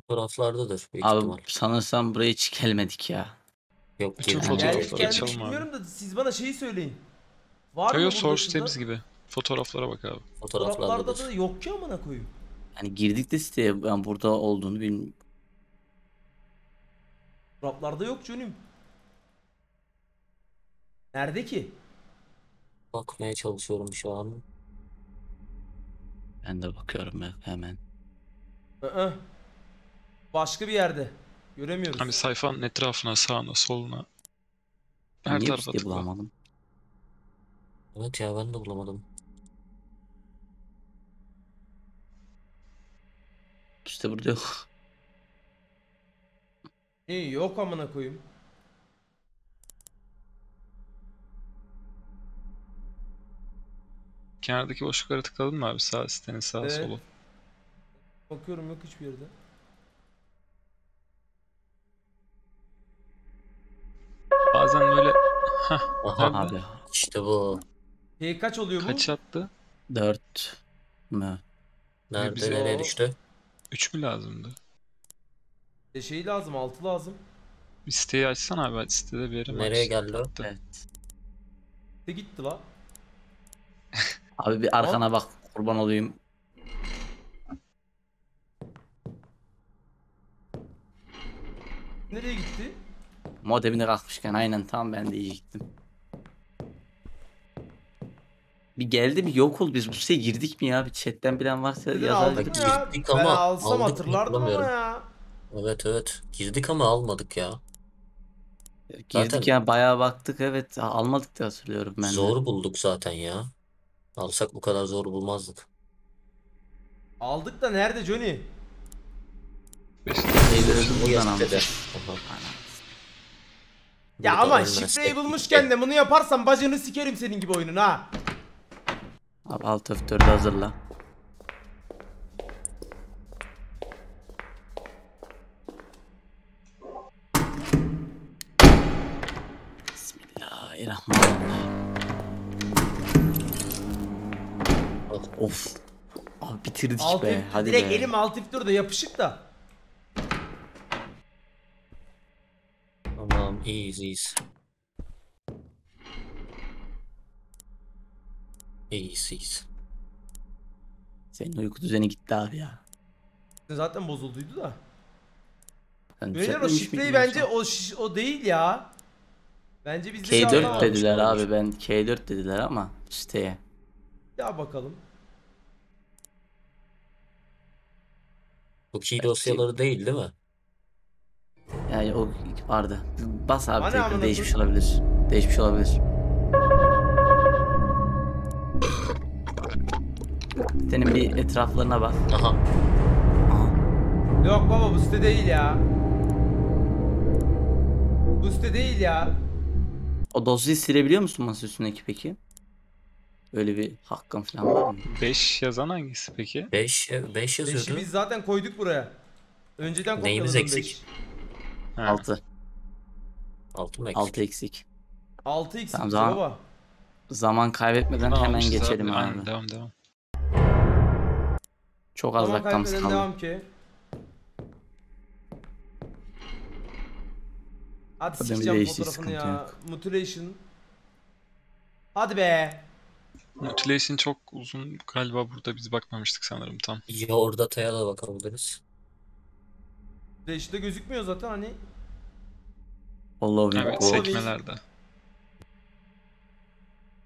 Fotoğraflardadır büyük Abi ihtimal. sanırsam buraya hiç gelmedik ya. Yok Bütün değil. fotoğrafları Geldik geldik açalım abi. bilmiyorum da siz bana şeyi söyleyin. Var mı yo burada source şurada? tabs gibi. Fotoğraflara bak abi. Fotoğraflarda da yok ki amına koyayım. Yani girdik de siteye ben burada olduğunu bilmiyorum. Fotoğraflarda yok canım. Nerede ki? Bakmaya çalışıyorum şu an. Ben de bakıyorum hemen. Hı Başka bir yerde. Göremiyoruz. Abi sayfanın etrafına, sağına, soluna. Her niye tarafa tıkla. bulamadım? Evet ya ben de bulamadım. İşte burada yok. İyi yok amına koyayım. Kenardaki boşluklara tıkladın mı abi sağ sitenin sağ Evet. solu? Bakıyorum yok hiçbir yerde. Bazen böyle Aha Nerede? Abi işte bu. Şey kaç oluyor bu? kaç attı? 4 mü? Nerede bize nereye düştü? 3 mü lazımdı? E, şey lazım 6 lazım. Bir siteyi açsana abi sitede bir yere Nereye geldi o? Evet. De gitti la. Abi bir arkana bak kurban olayım. Nereye gitti? Modemine kalkmışken aynen tam ben de yiyecektim. Bir geldi bir yok oldu biz bu siteye girdik mi ya bir chatten bilen varsa Dedin yazar. aldık mı Girdik ya? Ben ama alsam aldık mı hatırlardım ama ya. Evet evet. Girdik ama almadık ya. Girdik Zaten- ya bayağı baktık evet almadık da hatırlıyorum ben de. Zor bulduk zaten ya. Alsak bu kadar zor bulmazdık. Aldık da nerede Johnny? Ya ama şifreyi bulmuşken de bunu yaparsan bacını sikerim senin gibi oyunun ha. Abi alt F4'ü hazırla. Bismillahirrahmanirrahim. Of. Abi bitirdik Alt be. Hadi direkt be. elim alt F4'de yapışık da. Tamam iyiyiz iyiyiz. İyiyiz iyiyiz. Senin uyku düzeni gitti abi ya. Zaten bozulduydu da. Sen Beyler o şifreyi bence o şiş- o değil ya. Bence bizde bir hata K4 var. dediler abi ben K4 dediler ama siteye. Ya bakalım. Bu key dosyaları değil değil mi? Yani o vardı. Bas abi Hani tekrar değişmiş olabilir. Değişmiş olabilir. Senin bir etraflarına bak. Aha. Aha. Yok baba bu site değil ya. Bu site değil ya. O dosyayı silebiliyor musun masa üstündeki peki? Öyle bir hakkın falan var mı? 5 yazan hangisi peki? 5 5 Beşi yazıyordu. biz zaten koyduk buraya. Önceden Neyimiz kopyaladım eksik? 5. Ha. 6. 6 mı eksik? 6 eksik. 6 eksik Tamam, zaman- baba. Zaman kaybetmeden Bunu hemen almışız geçelim abi. Aynen devam devam. Çok az Zaman dakikamız kaldı. devam ki. Hadi Ademi sikeceğim değişti, fotoğrafını sıkıntı ya. yok. Mutilation. Hadi be. Mutilation çok uzun galiba burada biz bakmamıştık sanırım tam. Ya orada taya da bakabiliriz. Mutilation'da gözükmüyor zaten hani. Following Evet bu. sek- sekmelerde.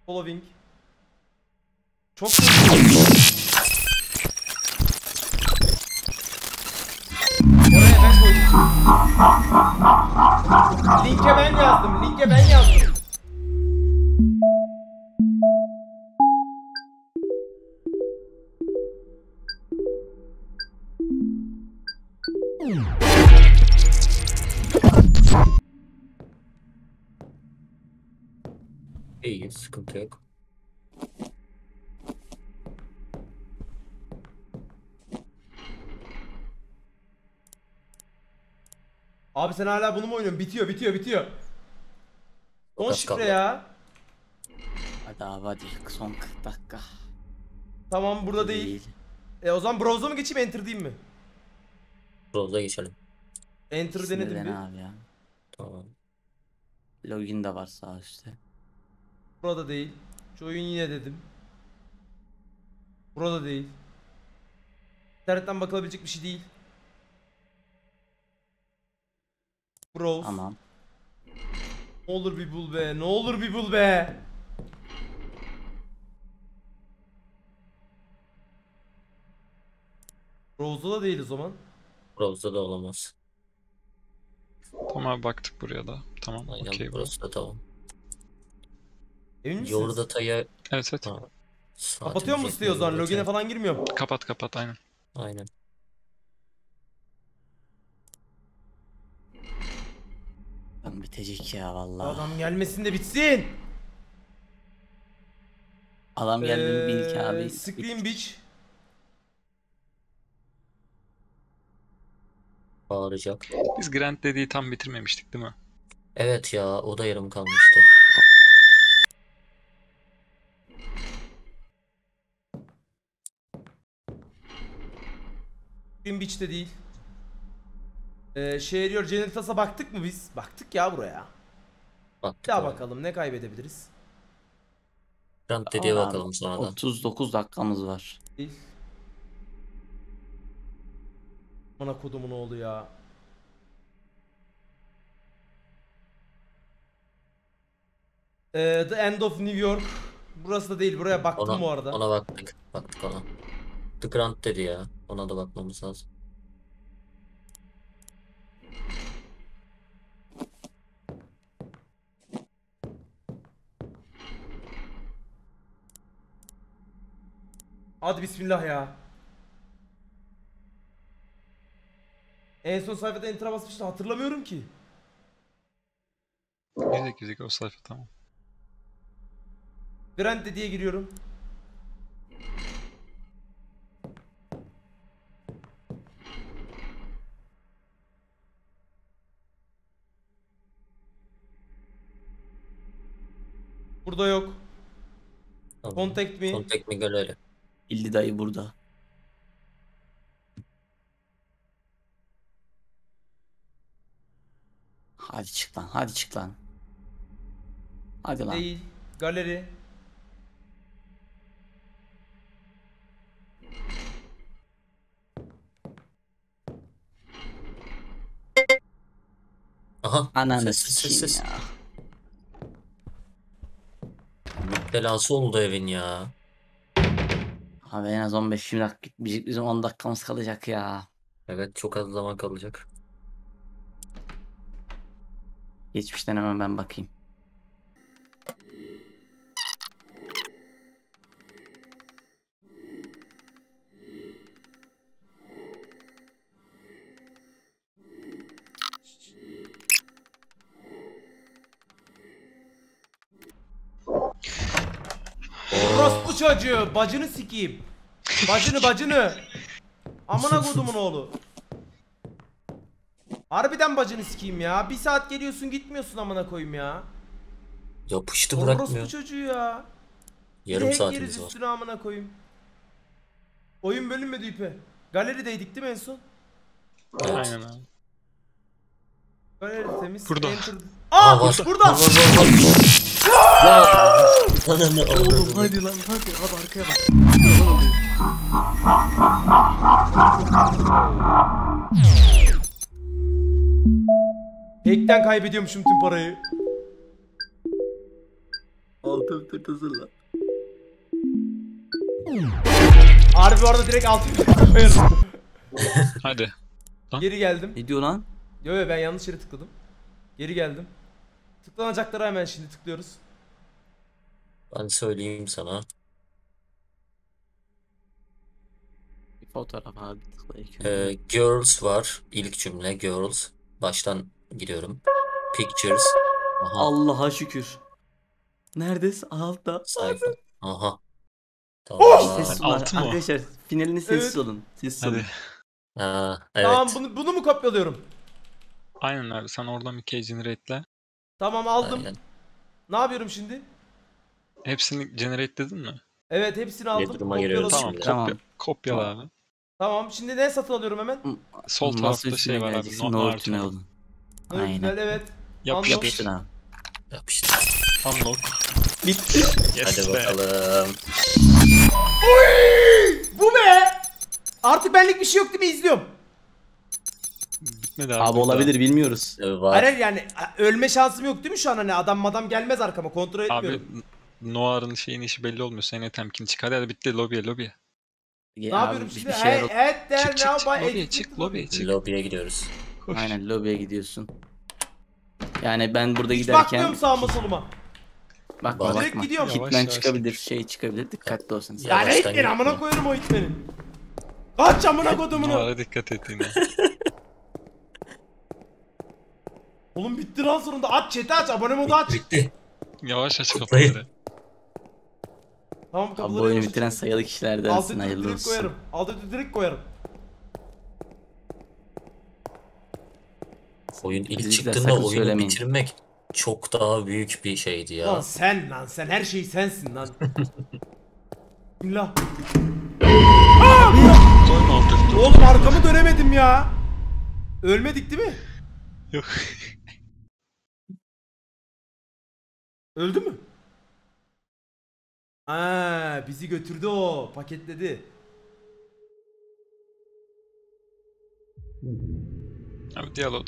Following. Çok gözüküyor. Linke ben yazdım. Linke ben yazdım. İyiyiz sıkıntı yok. Abi sen hala bunu mu oynuyorsun? Bitiyor, bitiyor, bitiyor. Son az şifre kaldı. ya. Hadi abi hadi son 40 dakika. Tamam burada değil. E o zaman browser'a mı geçeyim enter diyeyim mi? Rose'a geçelim. Enter İkisini denedim dene bir. abi ya. Tamam. Login de var sağ üstte. Burada değil. Şu oyun yine dedim. Burada değil. İnternetten bakılabilecek bir şey değil. Browse. Tamam. Ne olur bir bul be. Ne olur bir bul be. Browse'da da değil o zaman. Rose'da da olamaz. Tamam abi baktık buraya da. Tamam Aynen okey bu. burası da tamam. Emin misiniz? Yorda taya Evet evet. Ha. Kapatıyor musun siteyi o zaman? Login'e falan girmiyorum. Kapat kapat aynen. Aynen. Lan bitecek ya vallahi. Adam, Adam gelmesin de bitsin. geldi mi bil ki abi. Ee, Scream Beach. Bağıracak. Biz Grand dediği tam bitirmemiştik değil mi? Evet ya o da yarım kalmıştı. Scream Beach'te değil. Ee, Şehriyor Generitas'a baktık mı biz? Baktık ya buraya. Baktık Bir daha abi. bakalım ne kaybedebiliriz? Grand dediye Aman, bakalım sonradan. 39 dakikamız var. Değil. Bana kodumun oğlu ya. Ee, The End of New York. Burası da değil. Buraya baktım Ona, bu arada. ona baktık. Baktık ona. The Grand dedi ya. Ona da bakmamız lazım. Hadi bismillah ya. En son sayfada enter'a basmıştım hatırlamıyorum ki. Yüzük yüzük o sayfa tamam. Grant diye giriyorum. Burada yok. Tamam. Contact me. Contact me galeri. İlli dayı burada. Hadi çık lan, hadi çık lan. Hadi lan. Değil. Galeri. Aha. Ananı ses, ses, sikeyim ses. ya. Belası oldu evin ya. Abi en az 15-20 dakika gitmeyecek. Bizim 10 dakikamız kalacak ya. Evet çok az zaman kalacak. Geçmişten hemen ben bakayım. Orospu çocuğu. Bacını sikeyim. Bacını bacını. Amına kodumun oğlu. Harbiden bacını sikeyim ya. Bir saat geliyorsun gitmiyorsun amına koyayım ya. Yapıştı Orospu bırakmıyor. çocuğu ya. Yarım hack saatimiz var. üstüne amına koyayım. Oyun bölünmedi ipe. Galerideydik değil mi en son? Evet. Aynen abi. Galeri temiz. Burada. Enter- Aa, Aa, var. burada. Var, var, var, Ya. Ananı avradım. hadi lan hadi hadi arkaya bak. Hack'ten kaybediyormuşum tüm parayı. Altın tırt hazırla. Harbi orada direkt altın koyarım. Hadi. Geri geldim. Ne diyor lan? Yo yo ben yanlış yere tıkladım. Geri geldim. Tıklanacaklara hemen şimdi tıklıyoruz. Ben söyleyeyim sana. Bir fotoğraf abi tıkla ilk Ee, girls var. İlk cümle girls. Baştan gidiyorum. Pictures. Aha. Allah'a şükür. Neredesin? Altta. Sayfa. Aha. Oh! Tamam. Sessiz olun Altı mı arkadaşlar. Finalini sessiz Evet. olun. Sessiz Hadi. olun. Ha, evet. Tamam bunu, bunu mu kopyalıyorum? Aynen abi sen oradan bir key generate'le. Tamam aldım. Aynen. Ne yapıyorum şimdi? Hepsini generate dedin mi? Evet hepsini aldım. duruma giriyoruz kopyaladım. şimdi? Tamam. Tamam. Kopya, kopyala abi. Tamam şimdi ne satın alıyorum hemen? Sol Masa tarafta üstüne şey var abi. geleceksin, No, no no örtüne artı. olun. Evet, Aynen. güzel, evet. Yap, Anladım. yapıştır. Abi. Unlock. Bitti. Yes Hadi be. bakalım. Bu be! Artık benlik bir şey yok değil mi? İzliyorum. Bitmedi abi. Abi burada. olabilir bilmiyoruz. Ee, Var. Hayır yani a- ölme şansım yok değil mi şu an hani adam madam gelmez arkama kontrol Abi etmiyorum. Noir'ın şeyin işi belli olmuyor. Senin temkin çık. Hadi bitti. Lobiye lobiye. Ya ne yapıyorum şimdi? Bir şey Hey, evet there Çık çık çık. Lobiye çık. Lobiye çık. Lobiye gidiyoruz. Koş. Aynen lobiye gidiyorsun. Yani ben burada Hiç giderken bakmıyorum sağıma soluma. Bak. Direkt bakma. gidiyorum. Yavaş Hitman yavaş çıkabilir, şey çıkabilir. Dikkatli olsun. Ya. Yavaştan itmeni amına koyarım o itmenin. Kaç amına kodumunu. Noir'a dikkat et yine. Oğlum bitti lan sonunda. Aç chat'i aç. Abone modu aç. Bitti. Yavaş aç kapıları. Tamam Abi bu kapıları oyunu bitiren sayılı kişilerdensin Altı hayırlı direkt olsun. koyarım. Altı direkt koyarım. Oyun ilk Bizimkiler çıktığında sakın oyunu söylemeyin. bitirmek çok daha büyük bir şeydi Lan ya. sen lan sen her şey sensin lan. Bismillah. Koyma alt F4. Oğlum arkamı dönemedim ya. Ölmedik değil mi? Yok. Öldü mü? Ha, bizi götürdü o. Paketledi. Abi diyalog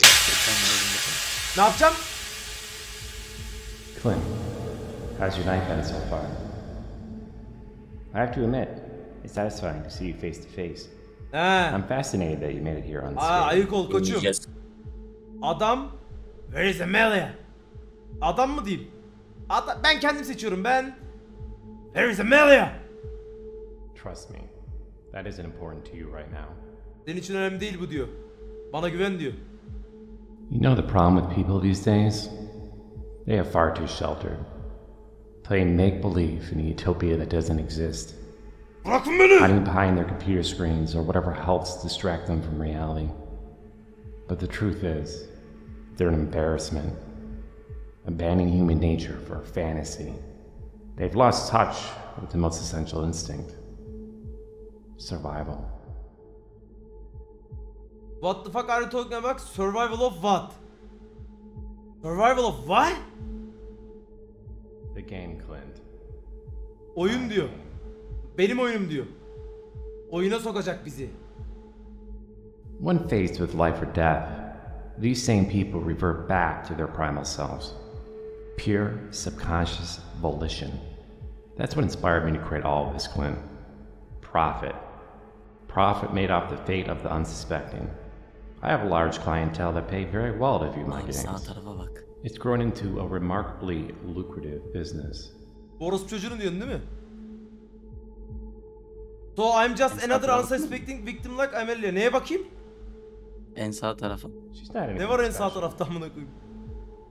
Ne yapacağım? Clint, how's your night been so far? I have to admit, it's satisfying to see you face to face. He. I'm fascinated that you made it here Aa, unscathed. ayık ol koçum. Adam. Where is Amelia? Adam mı diyeyim? Ada- ben kendim seçiyorum ben. Where is Amelia? Trust me, that isn't important to you right now. Senin için önemli değil bu diyor. Bana güven diyor. You know the problem with people these days? They have far too sheltered. Playing make believe in a utopia that doesn't exist. Bırakın beni. hiding behind their computer screens or whatever helps distract them from reality. But the truth is, they're an embarrassment, abandoning human nature for a fantasy. They've lost touch with the most essential instinct survival. What the fuck are you talking about? Survival of what? Survival of what? The game, Clint. Oyun diyor. Benim oyunum diyor. Oyuna sokacak bizi. When faced with life or death, these same people revert back to their primal selves. Pure subconscious volition. That's what inspired me to create all of this, Clint. Profit. Profit made off the fate of the unsuspecting. I have a large clientele that pay very well to view my games. It's grown into a remarkably lucrative business. Orospu çocuğunu diyorsun değil mi? So I'm just another unsuspecting victim like Amelia. Neye bakayım? En sağ tarafa. Ne var en sağ tarafta amına koyayım?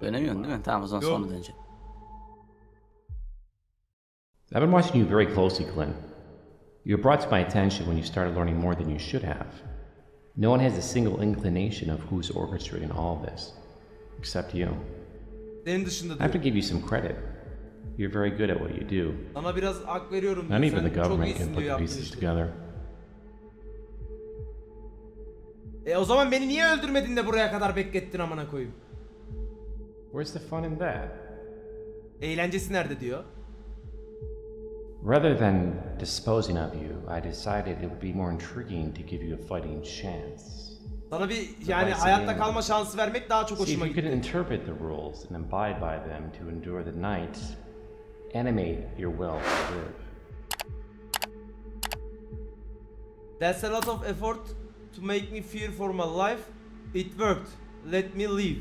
Dönemiyorsun değil mi? Tamam o zaman Yok. sonra döneceğim. I've been watching you very closely, Clint. You were brought to my attention when you started learning more than you should have. No one has a single inclination of who's orchestrating all of this, except you. I have to give you some credit. You're very good at what you do. Sana biraz hak veriyorum diyor. Not even the government can put the pieces together. E o zaman beni niye öldürmedin de buraya kadar beklettin amına koyayım? Where's the fun in that? Eğlencesi nerede diyor. Rather than disposing of you, I decided it would be more intriguing to give you a fighting chance. Sana bir yani hayatta kalma şansı vermek daha çok See if hoşuma you can interpret the rules and abide by them to endure the night, animate your will to live. That's a lot of effort to make me fear for my life. It worked. Let me live.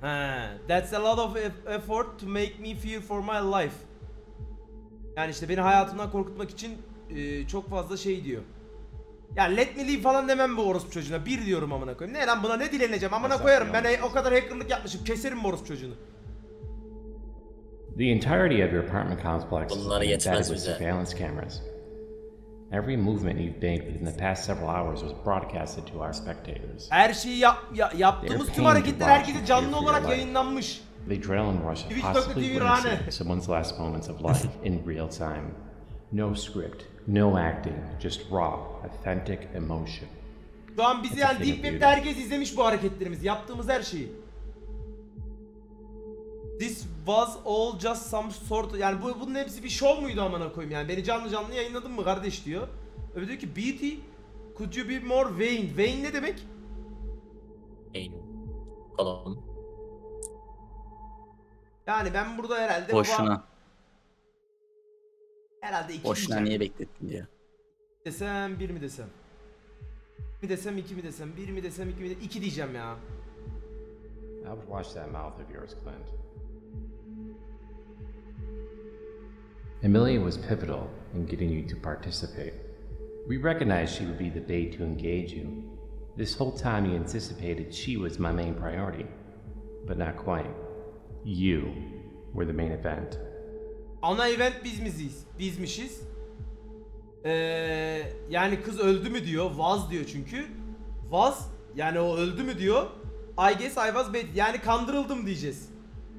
Ha, that's a lot of eff- effort to make me fear for my life. Yani işte beni hayatımdan korkutmak için e, çok fazla şey diyor. Ya let me live falan demem bu orospu çocuğuna. Bir diyorum amına koyayım. Ne lan buna ne dileneceğim amına koyarım. Ben e- o kadar hackerlık yapmışım. Keserim bu orospu çocuğunu. The entirety of your apartment complex is embedded with surveillance cameras. Every movement you've made within the past several hours was broadcasted to our spectators. Her şeyi yap, ya- yaptığımız tüm hareketler herkese canlı olarak life. yayınlanmış. The adrenaline rush of Twitch.tv possibly witnessing someone's last moments of life in real time. No script, no acting, just raw, authentic emotion. Şu an bizi yani Deep of Web'de herkes izlemiş bu hareketlerimizi. Yaptığımız her şeyi. This was all just some sort yani bu bunun hepsi bir show muydu amına koyayım yani beni canlı canlı yayınladın mı kardeş diyor. Öbürü diyor ki BT could you be more vain? Vain ne demek? Eğil. Bakalım. Yani ben burada herhalde baba- Boşuna. herhalde iki Boşuna diyeceğim. niye beklettin diyor. desem bir mi desem? Bir mi desem iki mi desem? Bir mi desem iki mi desem? İki diyeceğim ya. I would watch that mouth of yours, Clint. Amelia was pivotal in getting you to participate. We recognized she would be the bait to engage you. This whole time you anticipated she was my main priority. but not quite. You were the main event. Ana event biz miziz? Bizmişiz. Ee, yani kız öldü mü diyor. Vaz diyor çünkü. Vaz yani o öldü mü diyor. I guess I was bad. Yani kandırıldım diyeceğiz.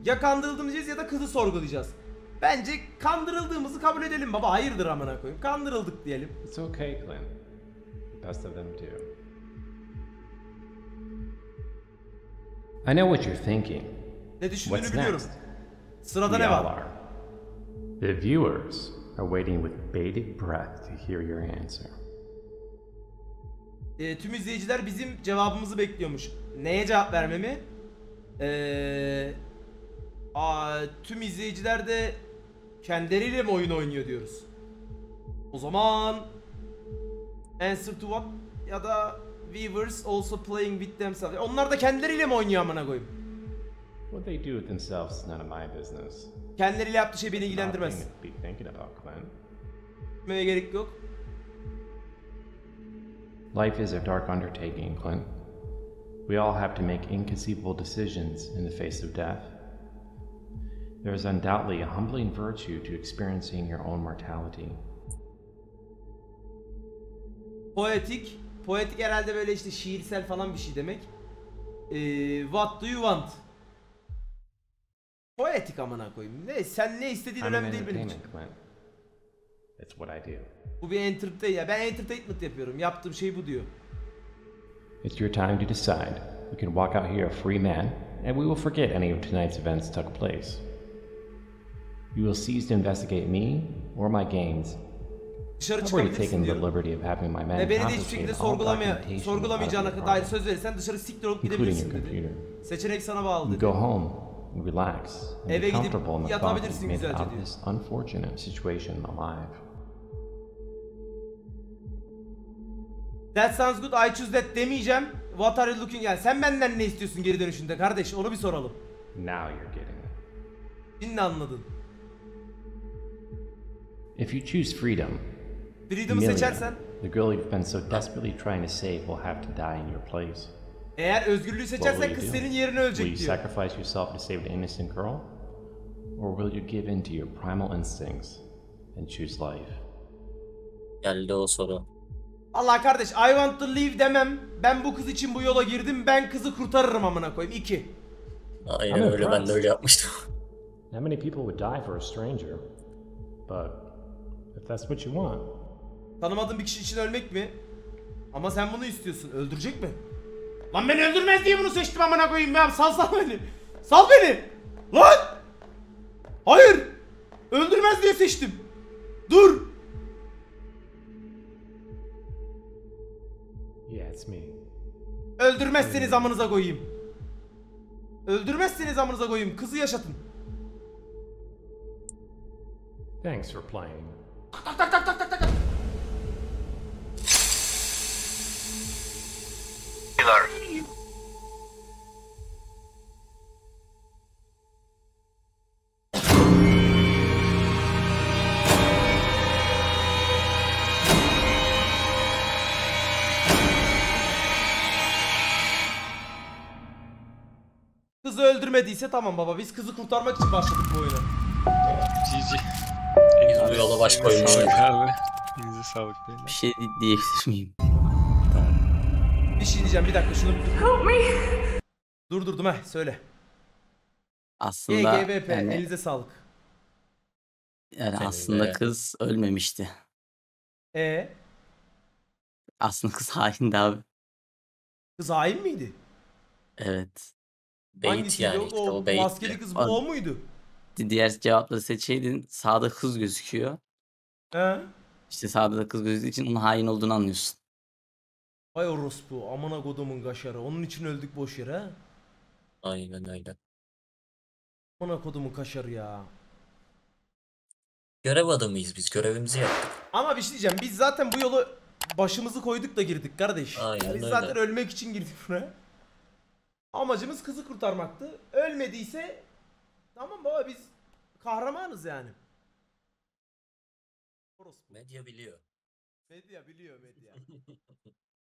Ya kandırıldım diyeceğiz ya da kızı sorgulayacağız. Bence kandırıldığımızı kabul edelim baba. Hayırdır amına koyayım. Kandırıldık diyelim. It's okay, Clint. The best of them do. I know what you're thinking. Ne düşündüğünü What's biliyorum. next? Sırada We ne var? are. The viewers are waiting with bated breath to hear your answer. Ee, tüm izleyiciler bizim cevabımızı bekliyormuş. Neye cevap vermemi? Ee, aa, tüm izleyiciler de kendileriyle mi oyun oynuyor diyoruz. O zaman answer to what ya da viewers also playing with themselves. Onlar da kendileriyle mi oynuyor amına koyayım? What they do with themselves is none of my business. Kendileriyle yaptığı şey beni ilgilendirmez. Gitmeye gerek yok. Life is a dark undertaking, Clint. We all have to make inconceivable decisions in the face of death. There is undoubtedly a humbling virtue to experiencing your own mortality. Poetik. Poetik herhalde böyle işte şiirsel falan bir şey demek. Ee, what do you want? Poetik amına koyayım. Ne sen ne istediğin I'm an önemli değil benim için. Clint. It's what I do. Bu bir entertain ya ben entertainment yapıyorum. Yaptığım şey bu diyor. It's your time to decide. You can walk out here a free man, and we will forget any of tonight's events took place. You will cease to investigate me or my gains. Dışarı I've already taken the diyorum. liberty of having my men Ve beni de hiçbir şekilde sorgulamaya, sorgulamayacağına dair söz verirsen dışarı siktir olup gidebilirsin dedi. Seçenek sana bağlı You dedi. go home relax and Eve be comfortable in the thought that you made it out of this unfortunate situation alive. That sounds good I choose that demeyeceğim. What are you looking yani sen benden ne istiyorsun geri dönüşünde kardeş onu bir soralım. Now you're getting it. Şimdi anladın. If you choose freedom, Freedom'ı seçersen the girl you've been so desperately trying to save will have to die in your place. Eğer özgürlüğü seçersen you kız do? senin yerine Will ölecek you diyor. sacrifice yourself to save an innocent girl? Or will you give in to your primal instincts and choose life? Geldi o soru. Allah kardeş I want to leave demem. Ben bu kız için bu yola girdim. Ben kızı kurtarırım amına koyayım. 2. Aynen I'm öyle ben de öyle yapmıştım. Not many people would die for a stranger. But if that's what you want, Tanımadığın bir kişi için ölmek mi? Ama sen bunu istiyorsun. Öldürecek mi? Lan beni öldürmez diye bunu seçtim amına koyayım ya. Sal sal beni. Sal beni. Lan! Hayır. Öldürmez diye seçtim. Dur. yeah, it's me. Öldürmezseniz amınıza koyayım. Öldürmezseniz amınıza koyayım. Kızı yaşatın. Thanks for playing. Tak tak tak tak tak tak. Kızı öldürmediyse tamam baba biz kızı kurtarmak için başladık bu oyuna. GG. Yola baş Elinize koymuş. Sağlık abi. Elinize sağlık beyler. Bir şey di- diyebilir miyim? Bir şey diyeceğim bir dakika şunu bir dur. Durdurdum heh söyle. Aslında GGVP yani, elinize sağlık. yani Senin aslında de. kız ölmemişti. E Aslında kız haindi abi. kız hain miydi? Evet. Bait Hangisiydi yani o? işte o o bait. maskeli kız bu Abi- o muydu? Di- Diğer cevapları seçeydin sağda kız gözüküyor. He? İşte sağda da kız gözüktüğü için onun hain olduğunu anlıyorsun. Vay orospu amına kodumun kaşarı. Onun için öldük boş yere ha. Aynen öyle. Amına kodumun kaşarı ya. Görev adamıyız biz. Görevimizi yaptık. Ama bir şey diyeceğim. Biz zaten bu yolu başımızı koyduk da girdik kardeş. Aynen biz öyle. zaten ölmek için girdik buraya. Amacımız kızı kurtarmaktı. Ölmediyse tamam baba biz kahramanız yani. Orospu. Medya biliyor. Medya biliyor medya.